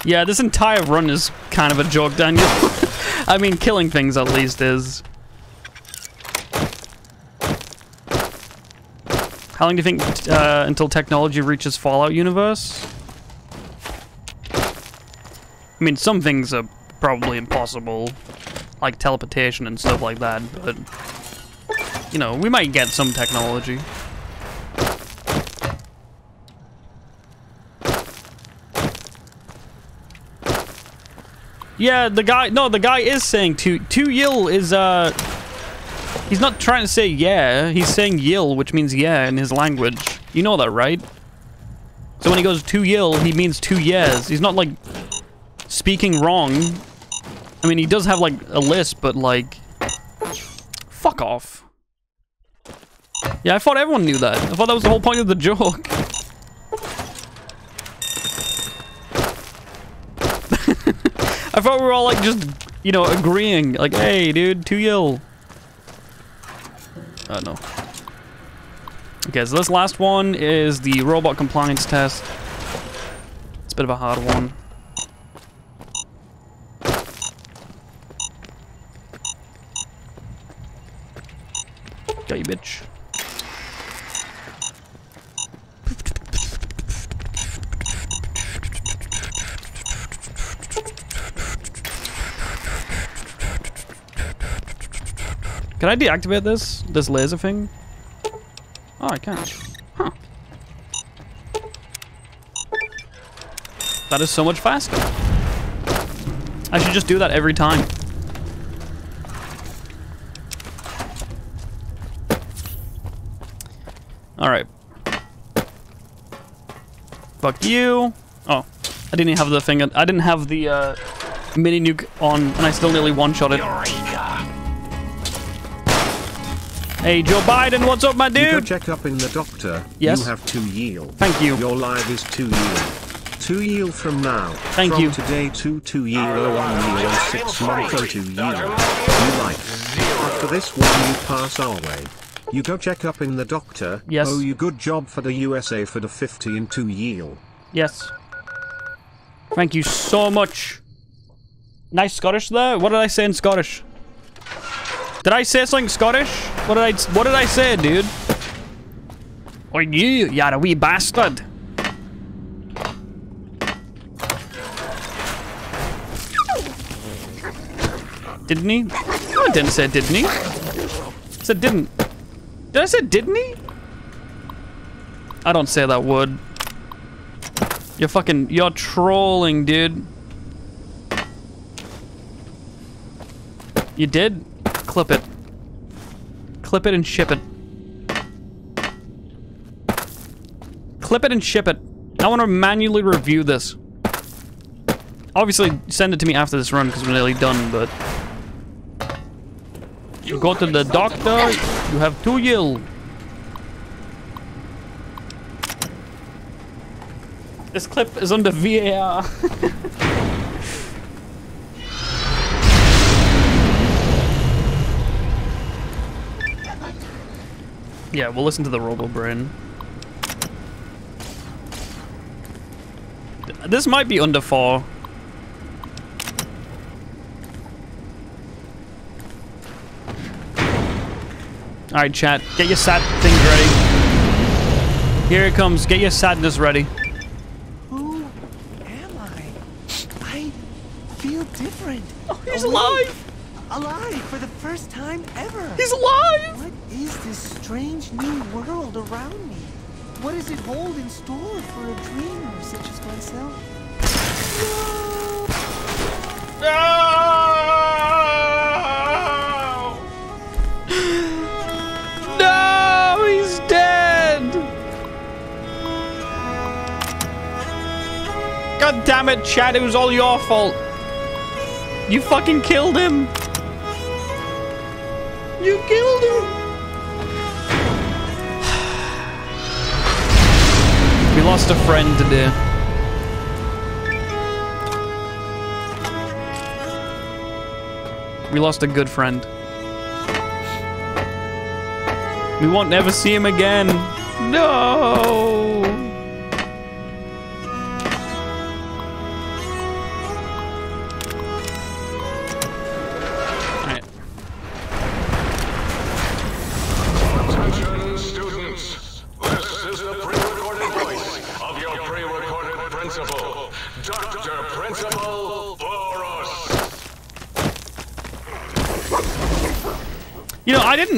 Yeah, this entire run is kind of a joke, Daniel. I mean, killing things at least is. How long do you think uh, until technology reaches Fallout universe? I mean, some things are probably impossible, like teleportation and stuff like that, but, you know, we might get some technology. Yeah, the guy, no, the guy is saying to, to Yil is, uh, he's not trying to say yeah, he's saying Yil, which means yeah in his language. You know that, right? So when he goes to Yil, he means two years. He's not, like, speaking wrong. I mean, he does have, like, a lisp, but, like... Fuck off. Yeah, I thought everyone knew that. I thought that was the whole point of the joke. I thought we were all, like, just, you know, agreeing. Like, hey, dude, too ill. Oh, no. Okay, so this last one is the robot compliance test. It's a bit of a hard one. You, bitch. Can I deactivate this? This laser thing? Oh, I can. Huh. That is so much faster. I should just do that every time. Alright. Fuck you. Oh. I didn't have the thing. I didn't have the uh, mini nuke on, and I still nearly one-shot it. Hey, Joe Biden, what's up, my dude? You go check up in the doctor. Yes? You have two yield. Thank you. Your life is two yield. Two yield from now. Thank from you. today two two yield oh one yield six month oh two yield. You like. After this one you pass our way. You go check up in the doctor. Yes. Oh you good job for the USA for the 50 and two yield. Yes. Thank you so much. Nice Scottish there. What did I say in Scottish? Did I say something Scottish? What did I What did I say, dude? Oh, you, you're a wee bastard. Didn't he? No, I didn't say didn't he. I said didn't. Did I say didn't he? I don't say that word. You're fucking, you're trolling, dude. You did? Clip it. Clip it and ship it. Clip it and ship it. I want to manually review this. Obviously, send it to me after this run because we're nearly done, but... You go to the doctor, you have two yield. This clip is under VAR. yeah, we'll listen to the Robo Brain. This might be under four. Alright, chat. Get your sad things ready. Here it comes. Get your sadness ready. Who am I? I feel different. Oh, he's alive! Alive for the first time ever. He's alive! What is this strange new world around me? What does it hold in store for a dreamer such as myself? No, God damn it, Chad, it was all your fault. You fucking killed him. You killed him. We lost a friend today. We lost a good friend. We won't never see him again. No.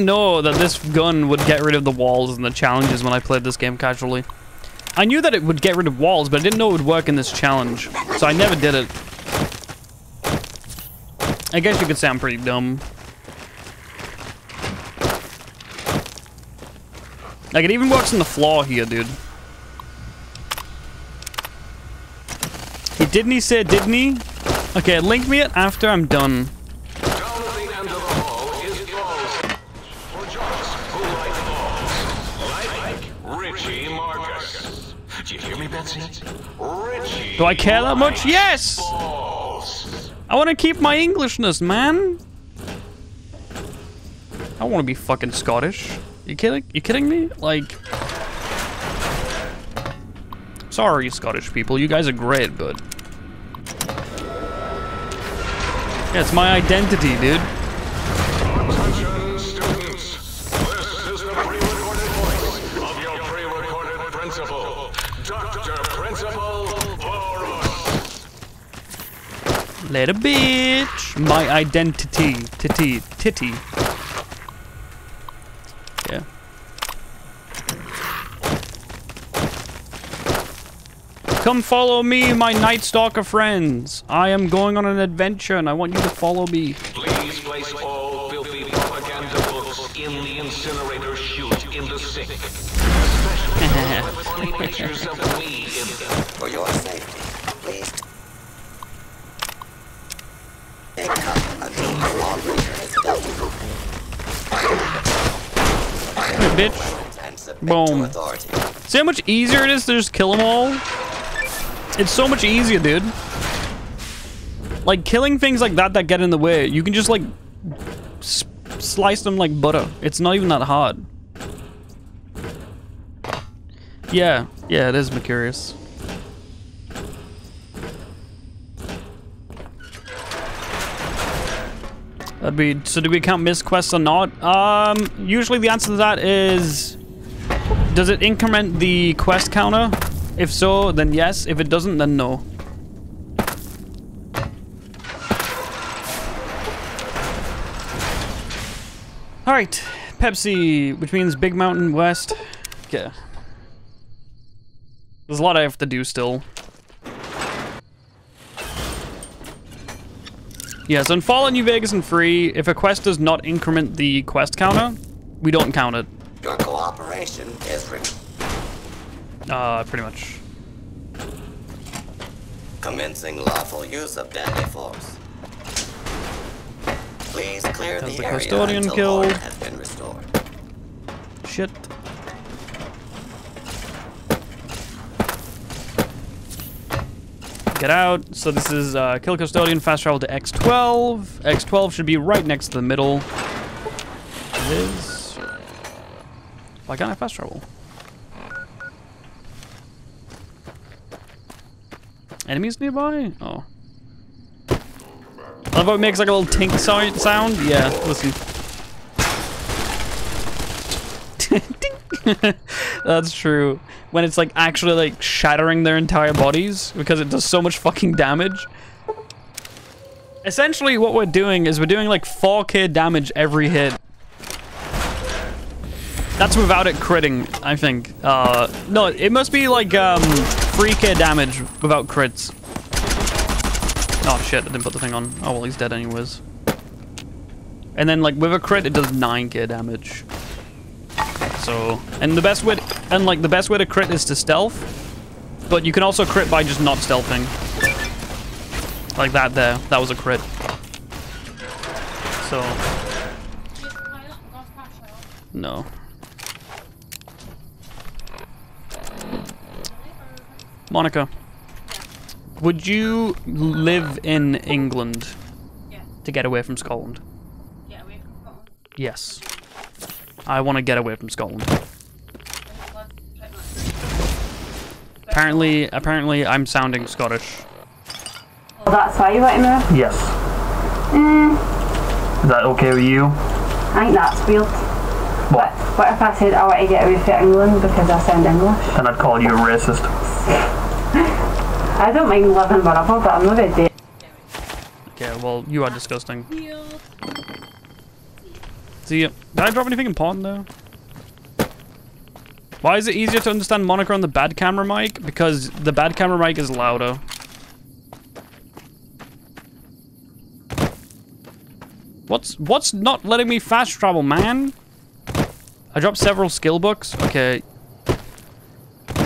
Know that this gun would get rid of the walls and the challenges when I played this game casually. I knew that it would get rid of walls, but I didn't know it would work in this challenge. So I never did it. I guess you could say I'm pretty dumb. Like, it even works in the floor here, dude. He didn't he say, didn't he? Okay, link me it after I'm done. Do I care that much? Yes! I want to keep my Englishness, man. I want to be fucking Scottish. You kidding? You kidding me? Like, sorry, Scottish people. You guys are great, but yeah, it's my identity, dude. Little bitch. My identity, titty, titty. Yeah. Come follow me, my Night Stalker friends. I am going on an adventure and I want you to follow me. Please place all filthy propaganda books in the incinerator chute in the sink. Especially those with funny pictures of me in them. For your safety, please take up until the bitch. Boom. See how much easier it is to just kill them all? It's so much easier, dude. Like, killing things like that that get in the way, you can just, like, slice them like butter. It's not even that hard. Yeah, yeah, it is Mercurius. That'd be, so do we count missed quests or not? Um, usually the answer to that is, does it increment the quest counter? If so, then yes. If it doesn't, then no. Alright, Pepsi, which means Big Mountain West. Okay. There's a lot I have to do still. Yes, on Fallen New Vegas and Free, if a quest does not increment the quest counter, we don't count it. Your cooperation is re- Uh, pretty much. commencing lawful use of deadly force. Please clear Has the, the area custodian until killed. order has been restored. Shit. Get out. So this is uh, kill custodian, fast travel to X12. X12 should be right next to the middle. It is. Why can't I fast travel? Enemies nearby? Oh. I love how it makes like a little tink sound. sound. Yeah, listen. That's true. When it's like actually like shattering their entire bodies because it does so much fucking damage. Essentially what we're doing is we're doing like 4k damage every hit. That's without it critting, I think. Uh, no, it must be like um, 3k damage without crits. Oh shit, I didn't put the thing on. Oh well, he's dead anyways. And then like with a crit, it does 9k damage. So, and the best way, to, and like the best way to crit is to stealth, but you can also crit by just not stealthing. Like that there, that was a crit. So, no. Monica, would you live in England to get away from Scotland? Yes. I want to get away from Scotland. Apparently, apparently, I'm sounding Scottish. Well, that's why you want to move? Yes. Mm, Is that okay with you? I think that's weird. What? What if I said I want to get away from England because I sound English? And I'd call you a racist. I don't mind living wherever, but I'm not going to do Okay, well, you are disgusting. See, did I drop anything important though? Why is it easier to understand Monica on the bad camera mic? Because the bad camera mic is louder. What's what's not letting me fast travel, man? I dropped several skill books. Okay.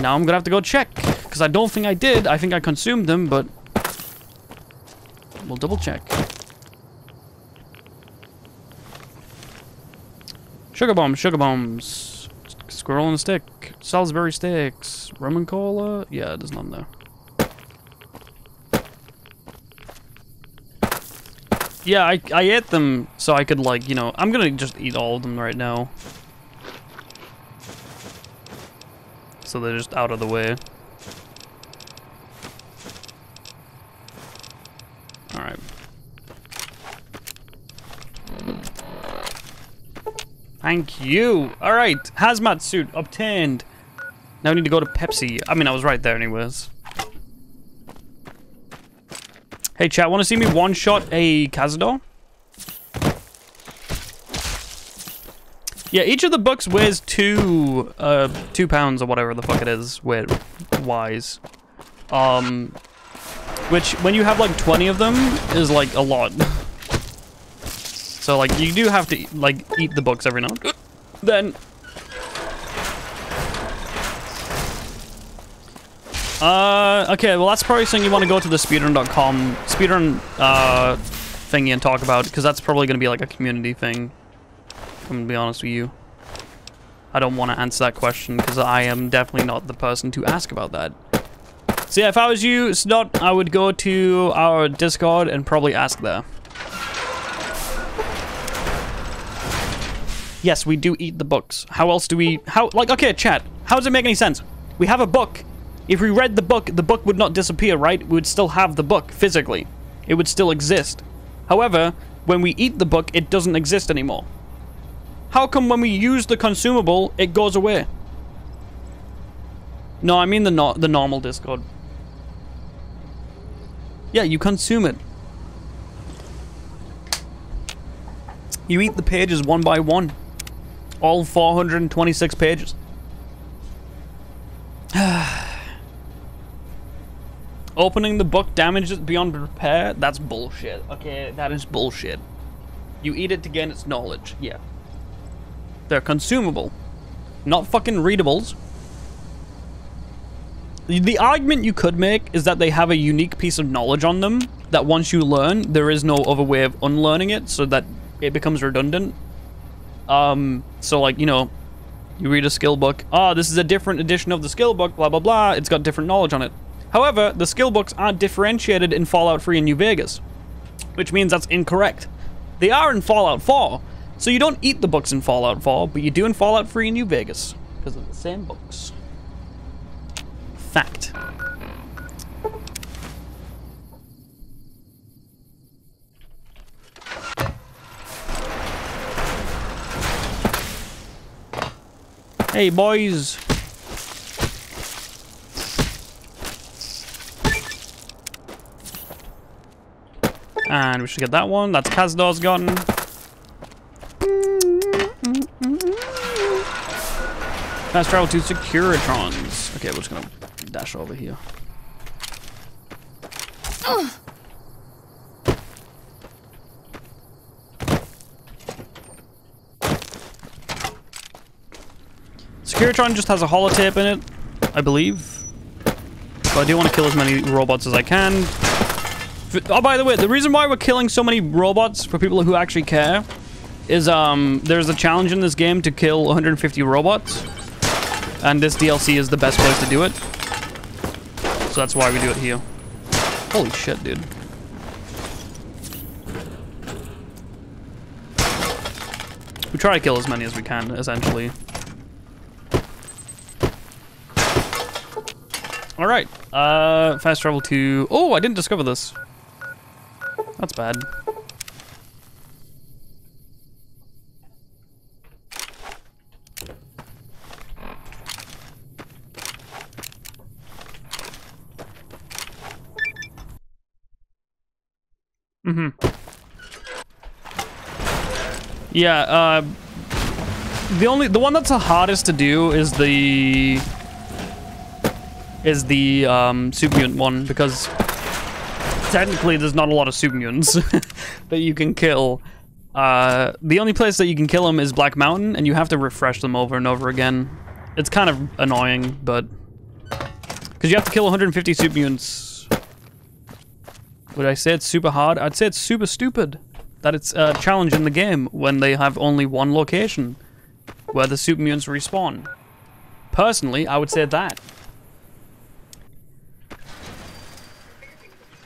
Now I'm gonna have to go check. Because I don't think I did. I think I consumed them, but... We'll double check. Sugar bombs, sugar bombs. Squirrel and stick. Salisbury sticks. Rum and cola. Yeah, there's none there. Yeah, I, I ate them so I could like, you know, I'm gonna just eat all of them right now. So they're just out of the way. Alright. Thank you. All right, hazmat suit obtained. Now we need to go to Pepsi. I mean, I was right there anyways. Hey, chat, want to see me one-shot a Cazador? Yeah, each of the books weighs two, uh, two pounds or whatever the fuck it is, weight wise. Um, which, when you have like 20 of them, is like a lot. So like you do have to like eat the books every now and then. Uh, okay, well that's probably something you want to go to the speedrun.com speedrun uh, thingy and talk about because that's probably going to be like a community thing. I'm to be honest with you. I don't want to answer that question because I am definitely not the person to ask about that. So yeah, if I was you, Snot, I would go to our Discord and probably ask there. Yes, we do eat the books. How else do we... How... Like, okay, chat. How does it make any sense? We have a book. If we read the book, the book would not disappear, right? We would still have the book, physically. It would still exist. However, when we eat the book, it doesn't exist anymore. How come when we use the consumable, it goes away? No, I mean the no the normal Discord. Yeah, you consume it. You eat the pages one by one. All 426 pages. Opening the book damages beyond repair? That's bullshit. Okay, that is bullshit. You eat it to gain its knowledge. Yeah. They're consumable. Not fucking readables. The argument you could make is that they have a unique piece of knowledge on them that once you learn, there is no other way of unlearning it so that it becomes redundant. Um, so like, you know, you read a skill book. Oh, this is a different edition of the skill book, blah, blah, blah. It's got different knowledge on it. However, the skill books aren't differentiated in Fallout 3 and New Vegas, which means that's incorrect. They are in Fallout 4, so you don't eat the books in Fallout 4, but you do in Fallout 3 and New Vegas, because of the same books. Fact. Hey, boys. And we should get that one. That's Cazador's gotten. Fast travel to Securitrons. Okay, we're just gonna dash over here. Securitron just has a holotape in it, I believe. So I do want to kill as many robots as I can. Oh, by the way, the reason why we're killing so many robots for people who actually care is um there's a challenge in this game to kill 150 robots. And this DLC is the best place to do it. So that's why we do it here. Holy shit, dude. We try to kill as many as we can, essentially. Alright, uh, fast travel to... Oh, I didn't discover this. That's bad. Mm-hmm. Yeah, uh... The only... The one that's the hardest to do is the... Is the, um, super mutant one, because... Technically, there's not a lot of super mutants that you can kill. Uh, the only place that you can kill them is Black Mountain, and you have to refresh them over and over again. It's kind of annoying, but... Because you have to kill 150 super mutants. Would I say it's super hard? I'd say it's super stupid. That it's a challenge in the game when they have only one location where the super mutants respawn. Personally, I would say that.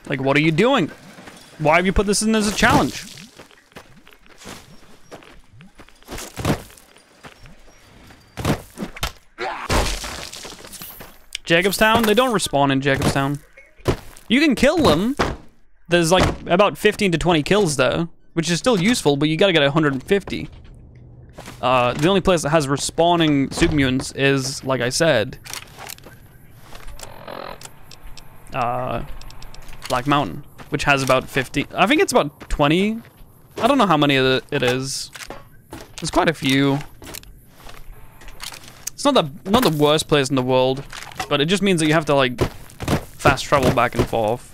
Like, what are you doing? Why have you put this in as a challenge? Jacobstown? They don't respawn in Jacobstown. You can kill them. There's like about 15 to 20 kills though, which is still useful, but you gotta get 150. Uh, the only place that has respawning super mutants is, like I said, uh, Black Mountain, which has about 50. I think it's about 20. I don't know how many it is. There's quite a few. It's not the not the worst place in the world, but it just means that you have to like fast travel back and forth.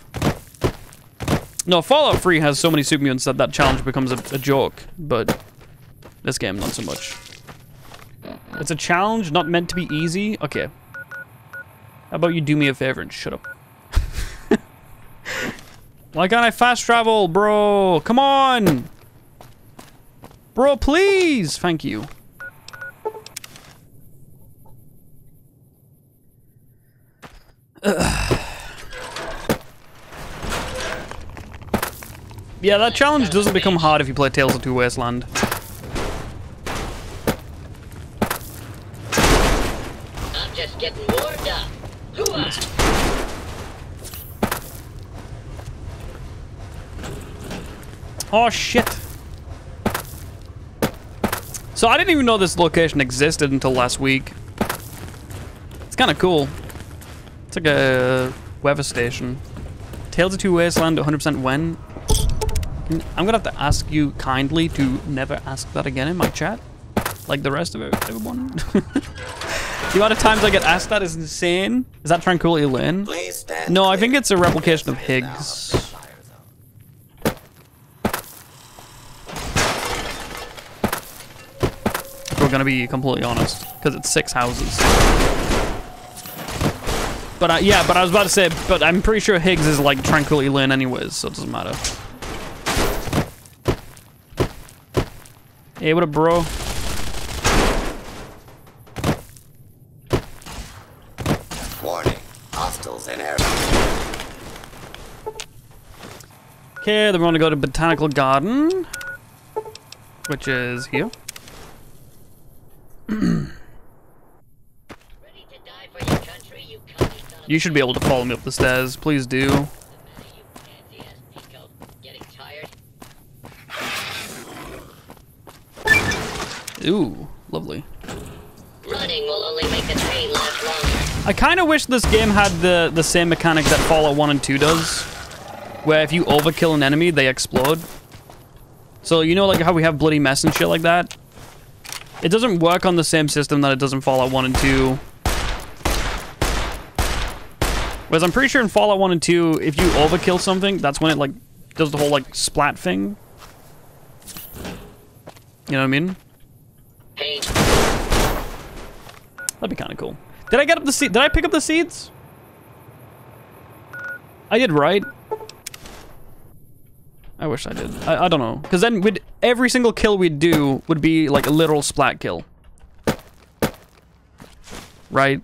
No, Fallout 3 has so many super mutants that that challenge becomes a, a joke, but this game not so much. It's a challenge, not meant to be easy. Okay. How about you do me a favor and shut up? Why can't I fast travel, bro? Come on! Bro, please! Thank you. Ugh. Yeah, that challenge doesn't become hard if you play Tales of Two Wasteland. I'm just getting warmed up. Hooah! Oh, shit. So I didn't even know this location existed until last week. It's kind of cool. It's like a weather station. Tales of Two Wasteland 100% when? I'm gonna have to ask you kindly to never ask that again in my chat. Like the rest of it, everyone. the amount of times I get asked that is insane. Is that Tranquility Lane? No, I think it's a replication of Higgs. If we're gonna be completely honest, because it's six houses. But I, yeah, but I was about to say, but I'm pretty sure Higgs is like Tranquility Lane anyways, so it doesn't matter. Hey, what up, bro? Warning. Hostiles in area. Okay, then we're gonna go to Botanical Garden, which is here. You should be able to follow me up the stairs. Please do. Ooh, lovely. Running making pain last longer. I kind of wish this game had the the same mechanic that Fallout 1 and 2 does, where if you overkill an enemy, they explode. So you know like how we have bloody mess and shit like that? It doesn't work on the same system that it does in Fallout 1 and 2. Whereas I'm pretty sure in Fallout 1 and 2, if you overkill something, that's when it like does the whole like splat thing. You know what I mean? That'd be kind of cool. Did I get up the seed? Did I pick up the seeds? I did, right? I wish I did. I, I don't know. Because then we'd, every single kill we'd do would be like a literal splat kill. Right?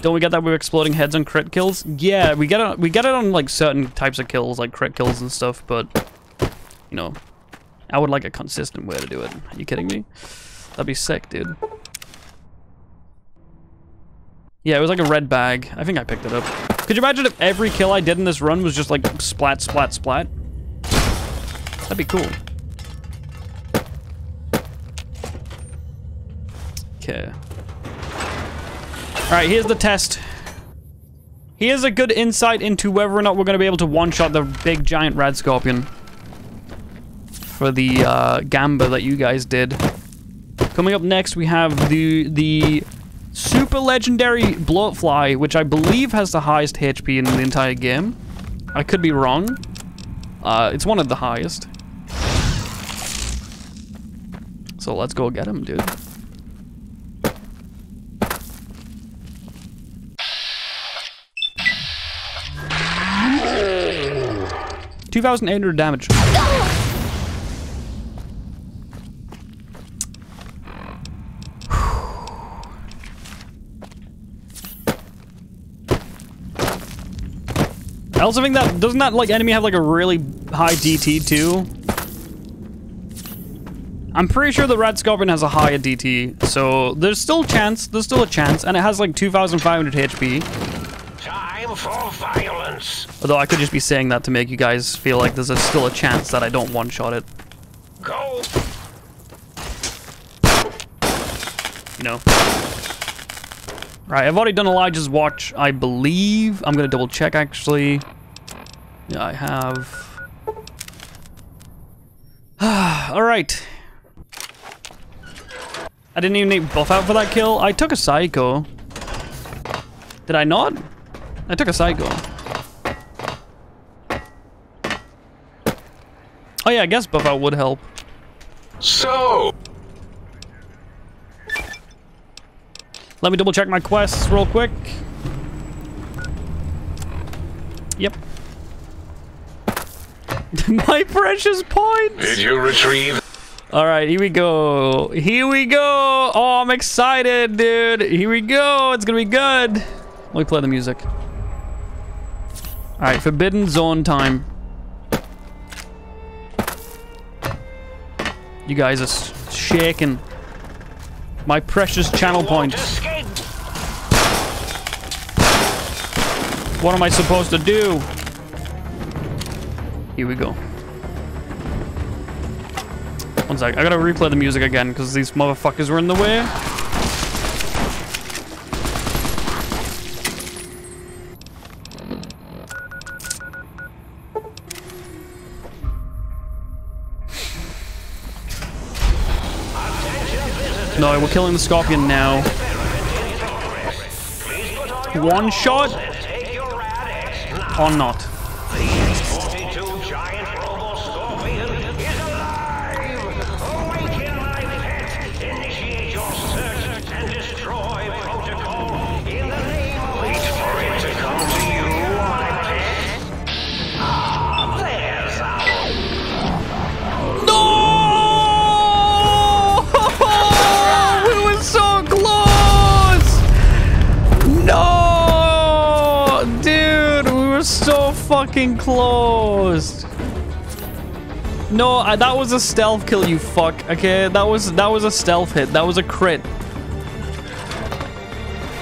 Don't we get that with exploding heads on crit kills? Yeah, we get it. We get it on like certain types of kills, like crit kills and stuff. But you know, I would like a consistent way to do it. Are you kidding me? That'd be sick, dude. Yeah, it was like a red bag. I think I picked it up. Could you imagine if every kill I did in this run was just like splat, splat, splat? That'd be cool. Okay. Alright, here's the test. Here's a good insight into whether or not we're going to be able to one-shot the big giant red scorpion. For the uh, gamba that you guys did. Coming up next, we have the the super legendary bloatfly, which I believe has the highest HP in the entire game. I could be wrong. Uh, it's one of the highest. So let's go get him, dude. Two thousand eight hundred damage. I also think that doesn't that like enemy have like a really high DT too? I'm pretty sure the Red Scorpion has a higher DT, so there's still a chance. There's still a chance, and it has like 2,500 HP. Time for violence. Although I could just be saying that to make you guys feel like there's a, still a chance that I don't one-shot it. Go. You know. Right, I've already done Elijah's watch, I believe. I'm gonna double check actually. Yeah, I have. Alright. I didn't even need buff out for that kill. I took a psycho. Did I not? I took a psycho. Oh yeah, I guess buff out would help. So, Let me double check my quests real quick. Yep. my precious points! did you retrieve? Alright, here we go. Here we go! Oh, I'm excited, dude! Here we go! It's gonna be good! Let me play the music. Alright, Forbidden Zone time. You guys are shaking. My precious channel points. What am I supposed to do? Here we go. One sec. I gotta replay the music again because these motherfuckers were in the way. No, we're killing the scorpion now. One shot? Or not? Fucking close. No, I, that was a stealth kill, you fuck. Okay, that was that was a stealth hit. That was a crit.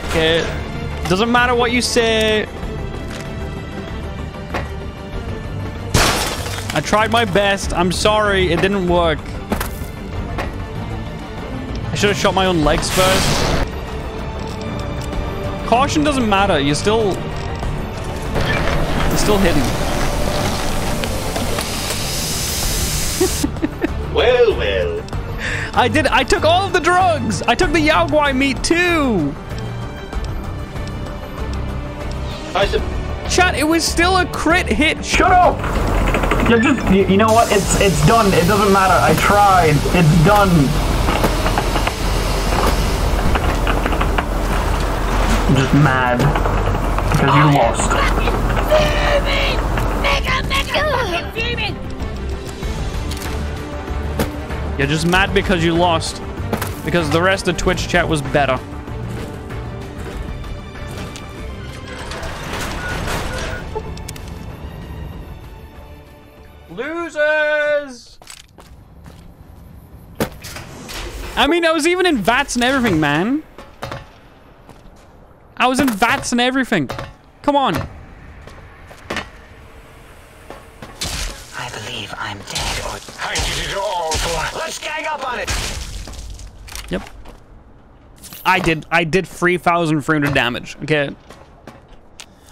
Okay, doesn't matter what you say. I tried my best. I'm sorry, it didn't work. I should have shot my own legs first. Caution doesn't matter. You're still... You're still hidden. Well, well. I did. I took all of the drugs. I took the Yao Guai meat too. I said, Chat, it was still a crit hit. Shut up! You just, you, you know what? It's it's done. It doesn't matter. I tried. It's done. I'm just mad because you lost. You're just mad because you lost. Because the rest of Twitch chat was better. Losers! I mean, I was even in VATS and everything, man. I was in VATS and everything. Come on. Let's gang up on it! Yep. I did. I did 3,300 damage. Okay.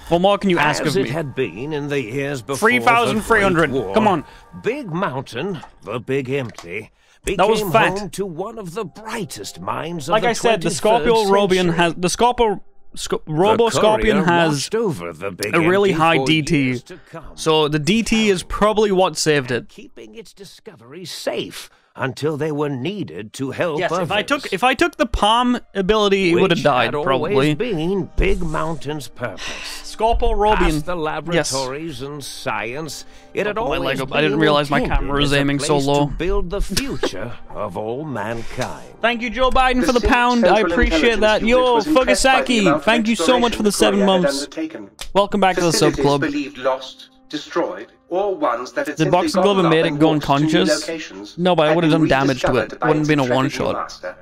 What more can you ask As of it had been in the years before 3,300. Come on. Big Mountain, the Big Empty, became That was fat. home to one of the brightest minds of Like I said, the 23rd Scorpio Robian has the Scorpio Sc- Robo Scorpion has watched over the Big a really high DT. years to come, So the DT is probably what saved it. keeping its discovery safe until they were needed to help Yes, others. if I took if I took the palm ability, it would have which died had probably. always been Big Mountain's purpose. Scorpio Robian. Past the laboratories and science, it had I'll my always leg up. I didn't been realize my camera was aiming so place to low. build the future of all mankind. Thank you, Joe Biden, The for the pound. I appreciate that. Intelligence Yo, Unit was impressed by the Fugasaki, thank you so much for the seven exploration months. courier had undertaken. Welcome back to the sub Facilities club. believed lost, destroyed, or ones that had Did simply Boxing Glove gotten have made it and go walked to new unconscious? No, but I would have done damage to it. rediscovered Wouldn't have been a one shot. master.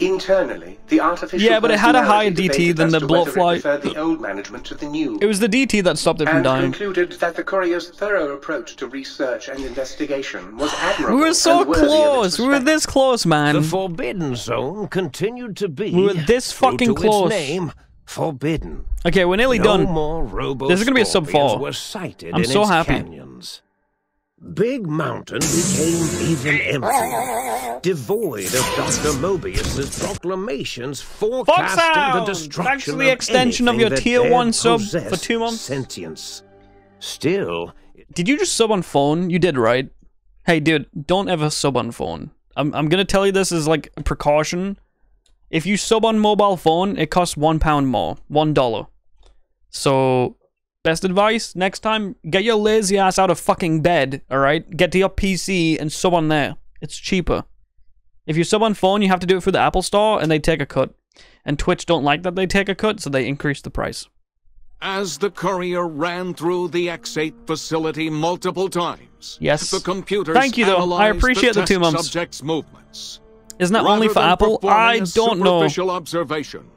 Internally, the artificial Yeah, but it had a higher DT than the debated as to whether Bloatfly. it the old management to the new. It was the DT that stopped it from and dying. concluded that the courier's thorough approach to research and investigation was admirable. We were so and worthy of its close. We were this close, man. The Forbidden Zone continued to be. We were this fucking to close. Its name, Forbidden. Okay, we're nearly no done. More robo This is gonna be a sub scorpions four. Were sighted I'm so happy. Canyons. Big Mountain became even emptier, devoid of Dr. Mobius's proclamations forecasting the destruction Thanks for the of extension of anything your tier dared one sub for two months. Sentience. Still, Did you just sub on phone? You did, right? Hey, dude, don't ever sub on phone. I'm I'm gonna tell you this as like a precaution. If you sub on mobile phone, it costs one pound more, one dollar. So, best advice: next time, get your lazy ass out of fucking bed. All right, get to your PC and sub on there. It's cheaper. If you sub on phone, you have to do it through the Apple Store, and they take a cut. And Twitch don't like that they take a cut, so they increase the price. As the courier ran through the X8 facility multiple times, Yes. the computers Thank you, though. I appreciate the the, two months. subject's movements. Isn't that Rather only for Apple? I don't know. observation.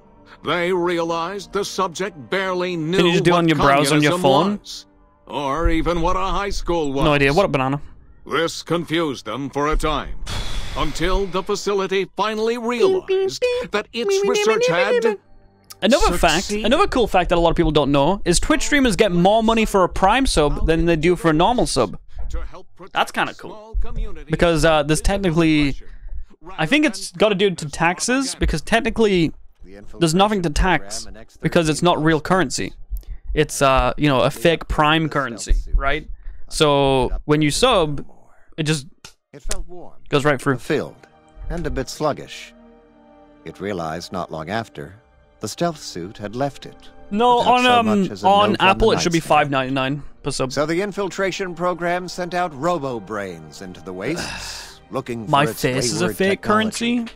They realized the subject barely knew Can you just do on your browser on your phone? was, or even what a high school was. No idea. What a banana. This confused them for a time, until the facility finally realized that its research had Another fact, another cool fact that a lot of people don't know is Twitch streamers get more money for a Prime sub than they do for a normal sub. That's kind of cool. Because uh, there's technically, I think it's got to do to taxes because technically there's nothing to tax because it's not real currency. It's uh, you know, a fake Prime currency, right? So when you sub, it just It felt warm, goes right through. filled, and a bit sluggish. It realized not long after the stealth suit had left it. No, on um a on Apple it should be five ninety nine per sub. So the infiltration program sent out robo brains into the wastes, looking for My its face is a wayward fake technology. currency.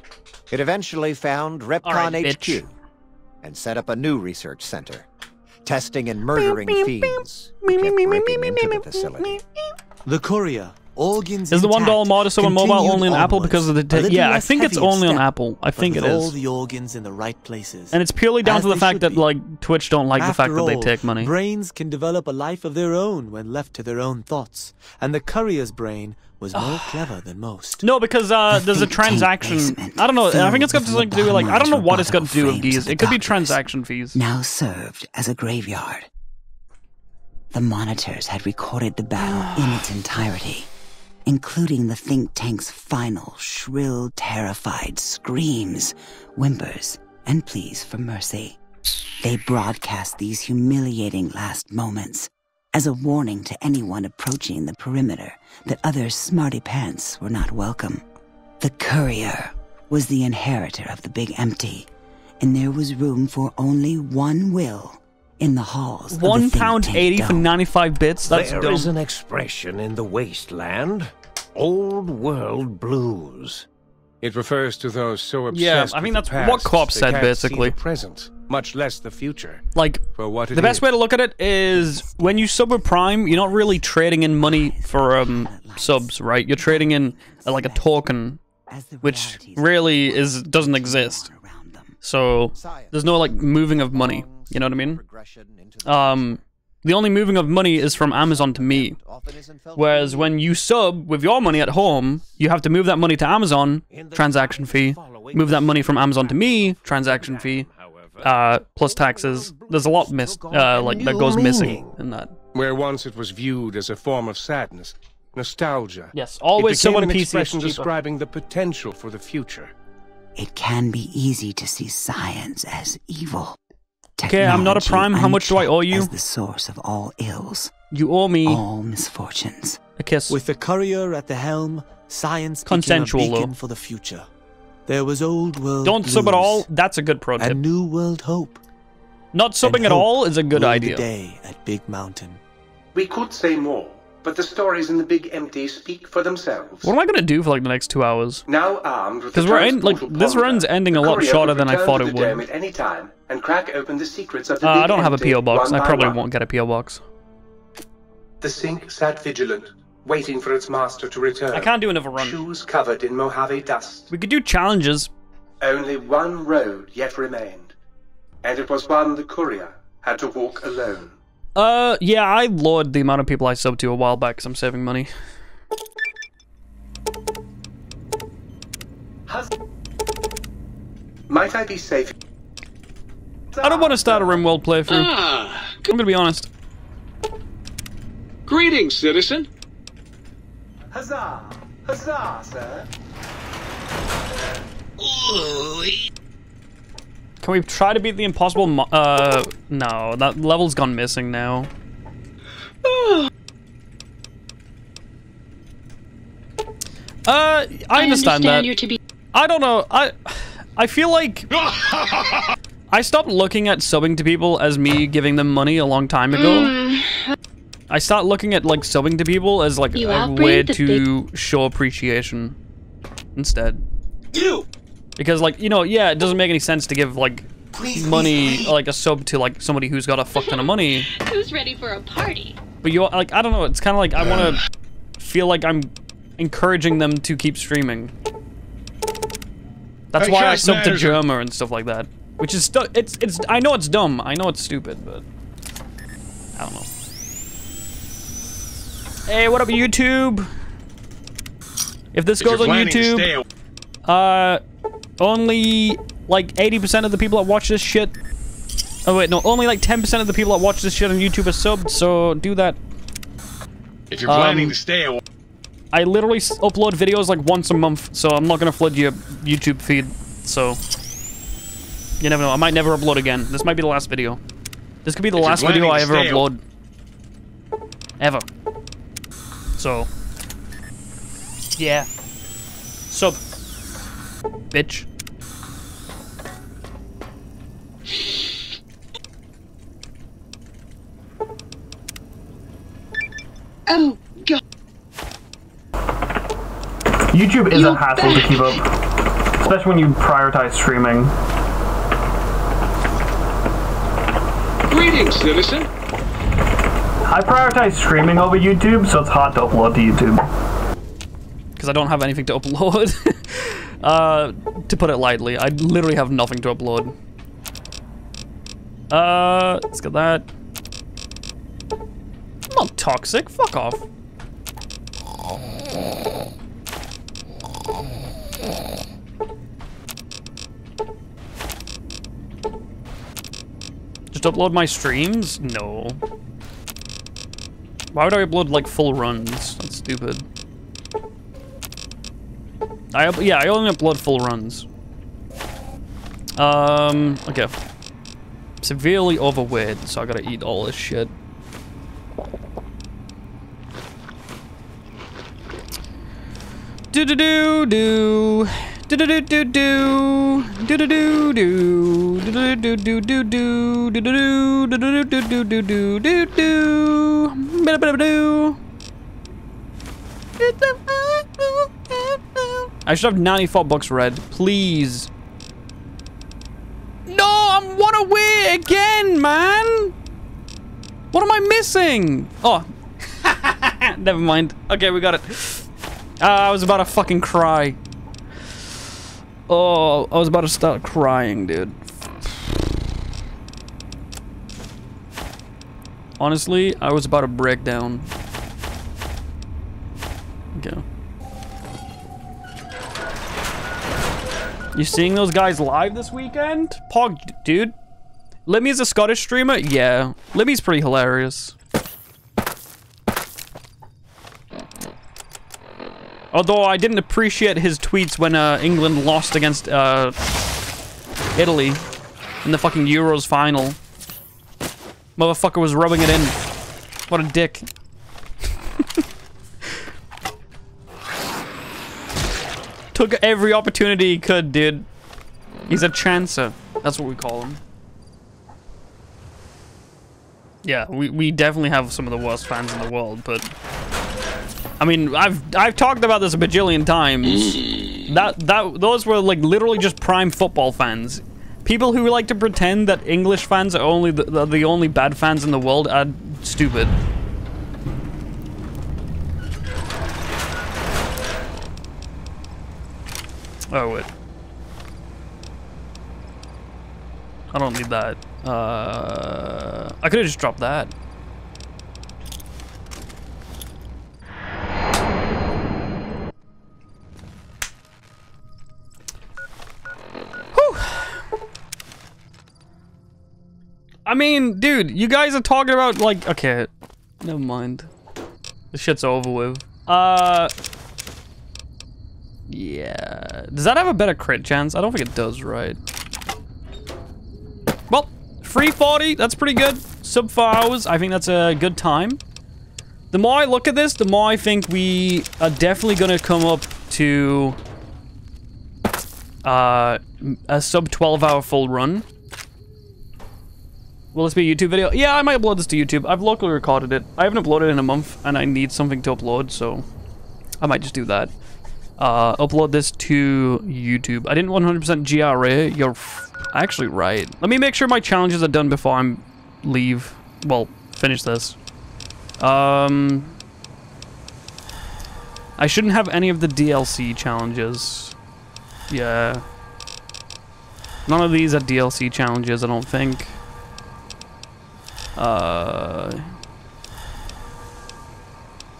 It eventually found REPCONN Alright, HQ bitch. and set up a new research center, testing and murdering fiends who kept breaking into the facility. The courier organs Is the one dollar intact, mod so on mobile only on Apple because of the ta- yeah? I think it's heavy of only on Apple. I think with it all the organs in the right places. and it's purely down As to the fact that be. like Twitch don't like the fact After that they take money. Brains can develop a life of their own when left to their own thoughts, and the courier's brain was more clever than most. No, because uh, there's a transaction. I don't know. I think it's got something to do with like I don't know what it's got to do with geese. It could be transaction fees. now served as a graveyard. The monitors had recorded the battle in its entirety, including the think tank's final shrill, terrified screams, whimpers, and pleas for mercy. They broadcast these humiliating last moments as a warning to anyone approaching the perimeter that other smarty pants were not welcome. The courier was the inheritor of the big empty, and there was room for only one will in the halls. of the pound tank eighty for ninety five bits. That's There dumb. is an expression in the wasteland old world blues. It refers to those so obsessed Yeah, I mean, that's past, what Corp said, can't see basically. the present, much less the future. Like for what the best is. way to look at it is when you sub a Prime, you're not really trading in money for um subs, right? You're trading in uh, like a token, which really is doesn't exist. So there's no like moving of money. You know what I mean? Um, the only moving of money is from Amazon to me. Whereas when you sub with your money at home, you have to move that money to Amazon, transaction fee. Move that money from Amazon to me, transaction fee. Uh, plus taxes. There's a lot miss, uh, like that goes missing in that. Where once it was viewed as a form of sadness, nostalgia. Yes, always it became someone an PC is expression describing the potential for the future. It can be easy to see science as evil. Okay, I'm not a prime. How much do I owe you? As the source of all ills, You owe me all misfortunes. a kiss. With the courier at the helm, science Consensual, became a beacon though. for the future. There was old world Don't sub at all. That's a good pro tip. and new world hope. Not subbing And at all is a good idea. The day at Big Mountain. We could say more, but the stories in the Big Empty speak for themselves. What am I gonna do for like the next two hours? Now armed with the Because we're in, like this run's ending a lot shorter than I thought it would. at any time and crack open the secrets of the Uh, I don't have a PO box. I probably one. won't get a PO box. The sink sat vigilant, waiting for its master to return. I can't do another run. Shoes covered in Mojave dust. We could do challenges. Only one road yet remained, and it was one the courier had to walk alone. Uh, yeah, I lowered the amount of people I subbed to a while back because I'm saving money. Might I be safe? I don't want to start a RimWorld playthrough. Ah, I'm gonna be honest. greetings, citizen. Huzzah! Huzzah, sir! Can we try to beat the impossible? Mo uh, no, that level's gone missing now. Uh, I understand, that. you're to be- I don't know. I I feel like I stopped looking at subbing to people as me giving them money a long time ago. Mm. I start looking at like subbing to people as like You a way to show appreciation instead. You. Because like you know, yeah, it doesn't make any sense to give like money like a sub to like somebody who's got a fuck ton of money. Who's ready for a party? But you like I don't know. It's kind of like I want to feel like I'm encouraging them to keep streaming. That's why I just sub to matters- Jerma and stuff like that. Which is stu- it's it's I know it's dumb. I know it's stupid, but I don't know. Hey, what up YouTube? If this goes on YouTube, uh, only like 80% of the people that watch this shit. Oh wait, no, only like 10% of the people that watch this shit on YouTube are subbed. So do that. If you're planning Um, to stay a while. I literally s- upload videos like once a month, so I'm not gonna flood your YouTube feed. So you never know. I might never upload again. This might be the last video. This could be the If last video I ever upload. Ever. So yeah. So bitch. Oh, God. YouTube is a hassle to keep up, especially when you prioritize streaming. Greetings, citizen. I prioritize streaming over YouTube, so it's hard to upload to YouTube. because I don't have anything to upload. uh, to put it lightly, I literally have nothing to upload. Uh, let's get that. I'm not toxic. Fuck off. Just upload my streams? No. Why would I upload like full runs? That's stupid. I yeah, I only upload full runs. Um, okay. Severely overweight, so I gotta eat all this shit. Do do do do. Do do do do do. Do do do do. Do do do do do do. Do do do do do do do do do do. Ba ba do. I should have 94 bucks red, please. No, I'm one away again, man. What am I missing? Oh, never mind. Okay, we got it. Uh, I was about to fucking cry. Oh, I was about to start crying, dude. Honestly, I was about to break down. Okay. You seeing those guys live this weekend? Pog, dude. Limmy's a Scottish streamer? Yeah. Limmy's pretty hilarious. Although I didn't appreciate his tweets when uh, England lost against uh, Italy in the fucking Euros final. Motherfucker was rubbing it in. What a dick. Took every opportunity he could, dude. He's a chancer. That's what we call him. Yeah, we, we definitely have some of the worst fans in the world, but... I mean, I've I've talked about this a bajillion times. That that those were like literally just prime football fans. People who like to pretend that English fans are only the, the, the only bad fans in the world are stupid. Oh wait. I don't need that. Uh, I could have just dropped that. I mean, dude, you guys are talking about like okay, never mind. This shit's over with. Uh Yeah. Does that have a better crit chance? I don't think it does, right? Well, free 40, that's pretty good. Sub 4 hours, I think that's a good time. The more I look at this, the more I think we are definitely gonna come up to uh, a sub 12 hour full run. Will this be a YouTube video? Yeah, I might upload this to YouTube. I've locally recorded it. I haven't uploaded in a month, and I need something to upload, so I might just do that. Uh, upload this to YouTube. I didn't 100% GRA. You're actually right. Let me make sure my challenges are done before I leave. Well, finish this. Um, I shouldn't have any of the DLC challenges. Yeah. None of these are DLC challenges, I don't think. Uh,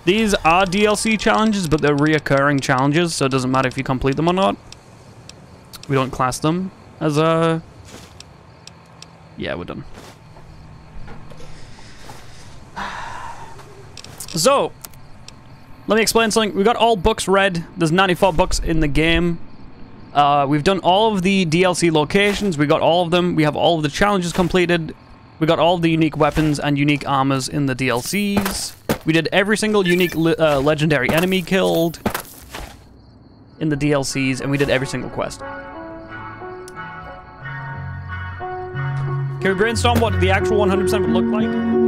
these are DLC challenges, but they're reoccurring challenges, so it doesn't matter if you complete them or not. We don't class them as a... Yeah, we're done. So, let me explain something. We got all books read. There's 94 books in the game. Uh, we've done all of the DLC locations. We got all of them. We have all of the challenges completed. We got all the unique weapons and unique armors in the DLCs. We did every single unique le uh, legendary enemy killed in the DLCs, and we did every single quest. Can we brainstorm what the actual 100% would look like?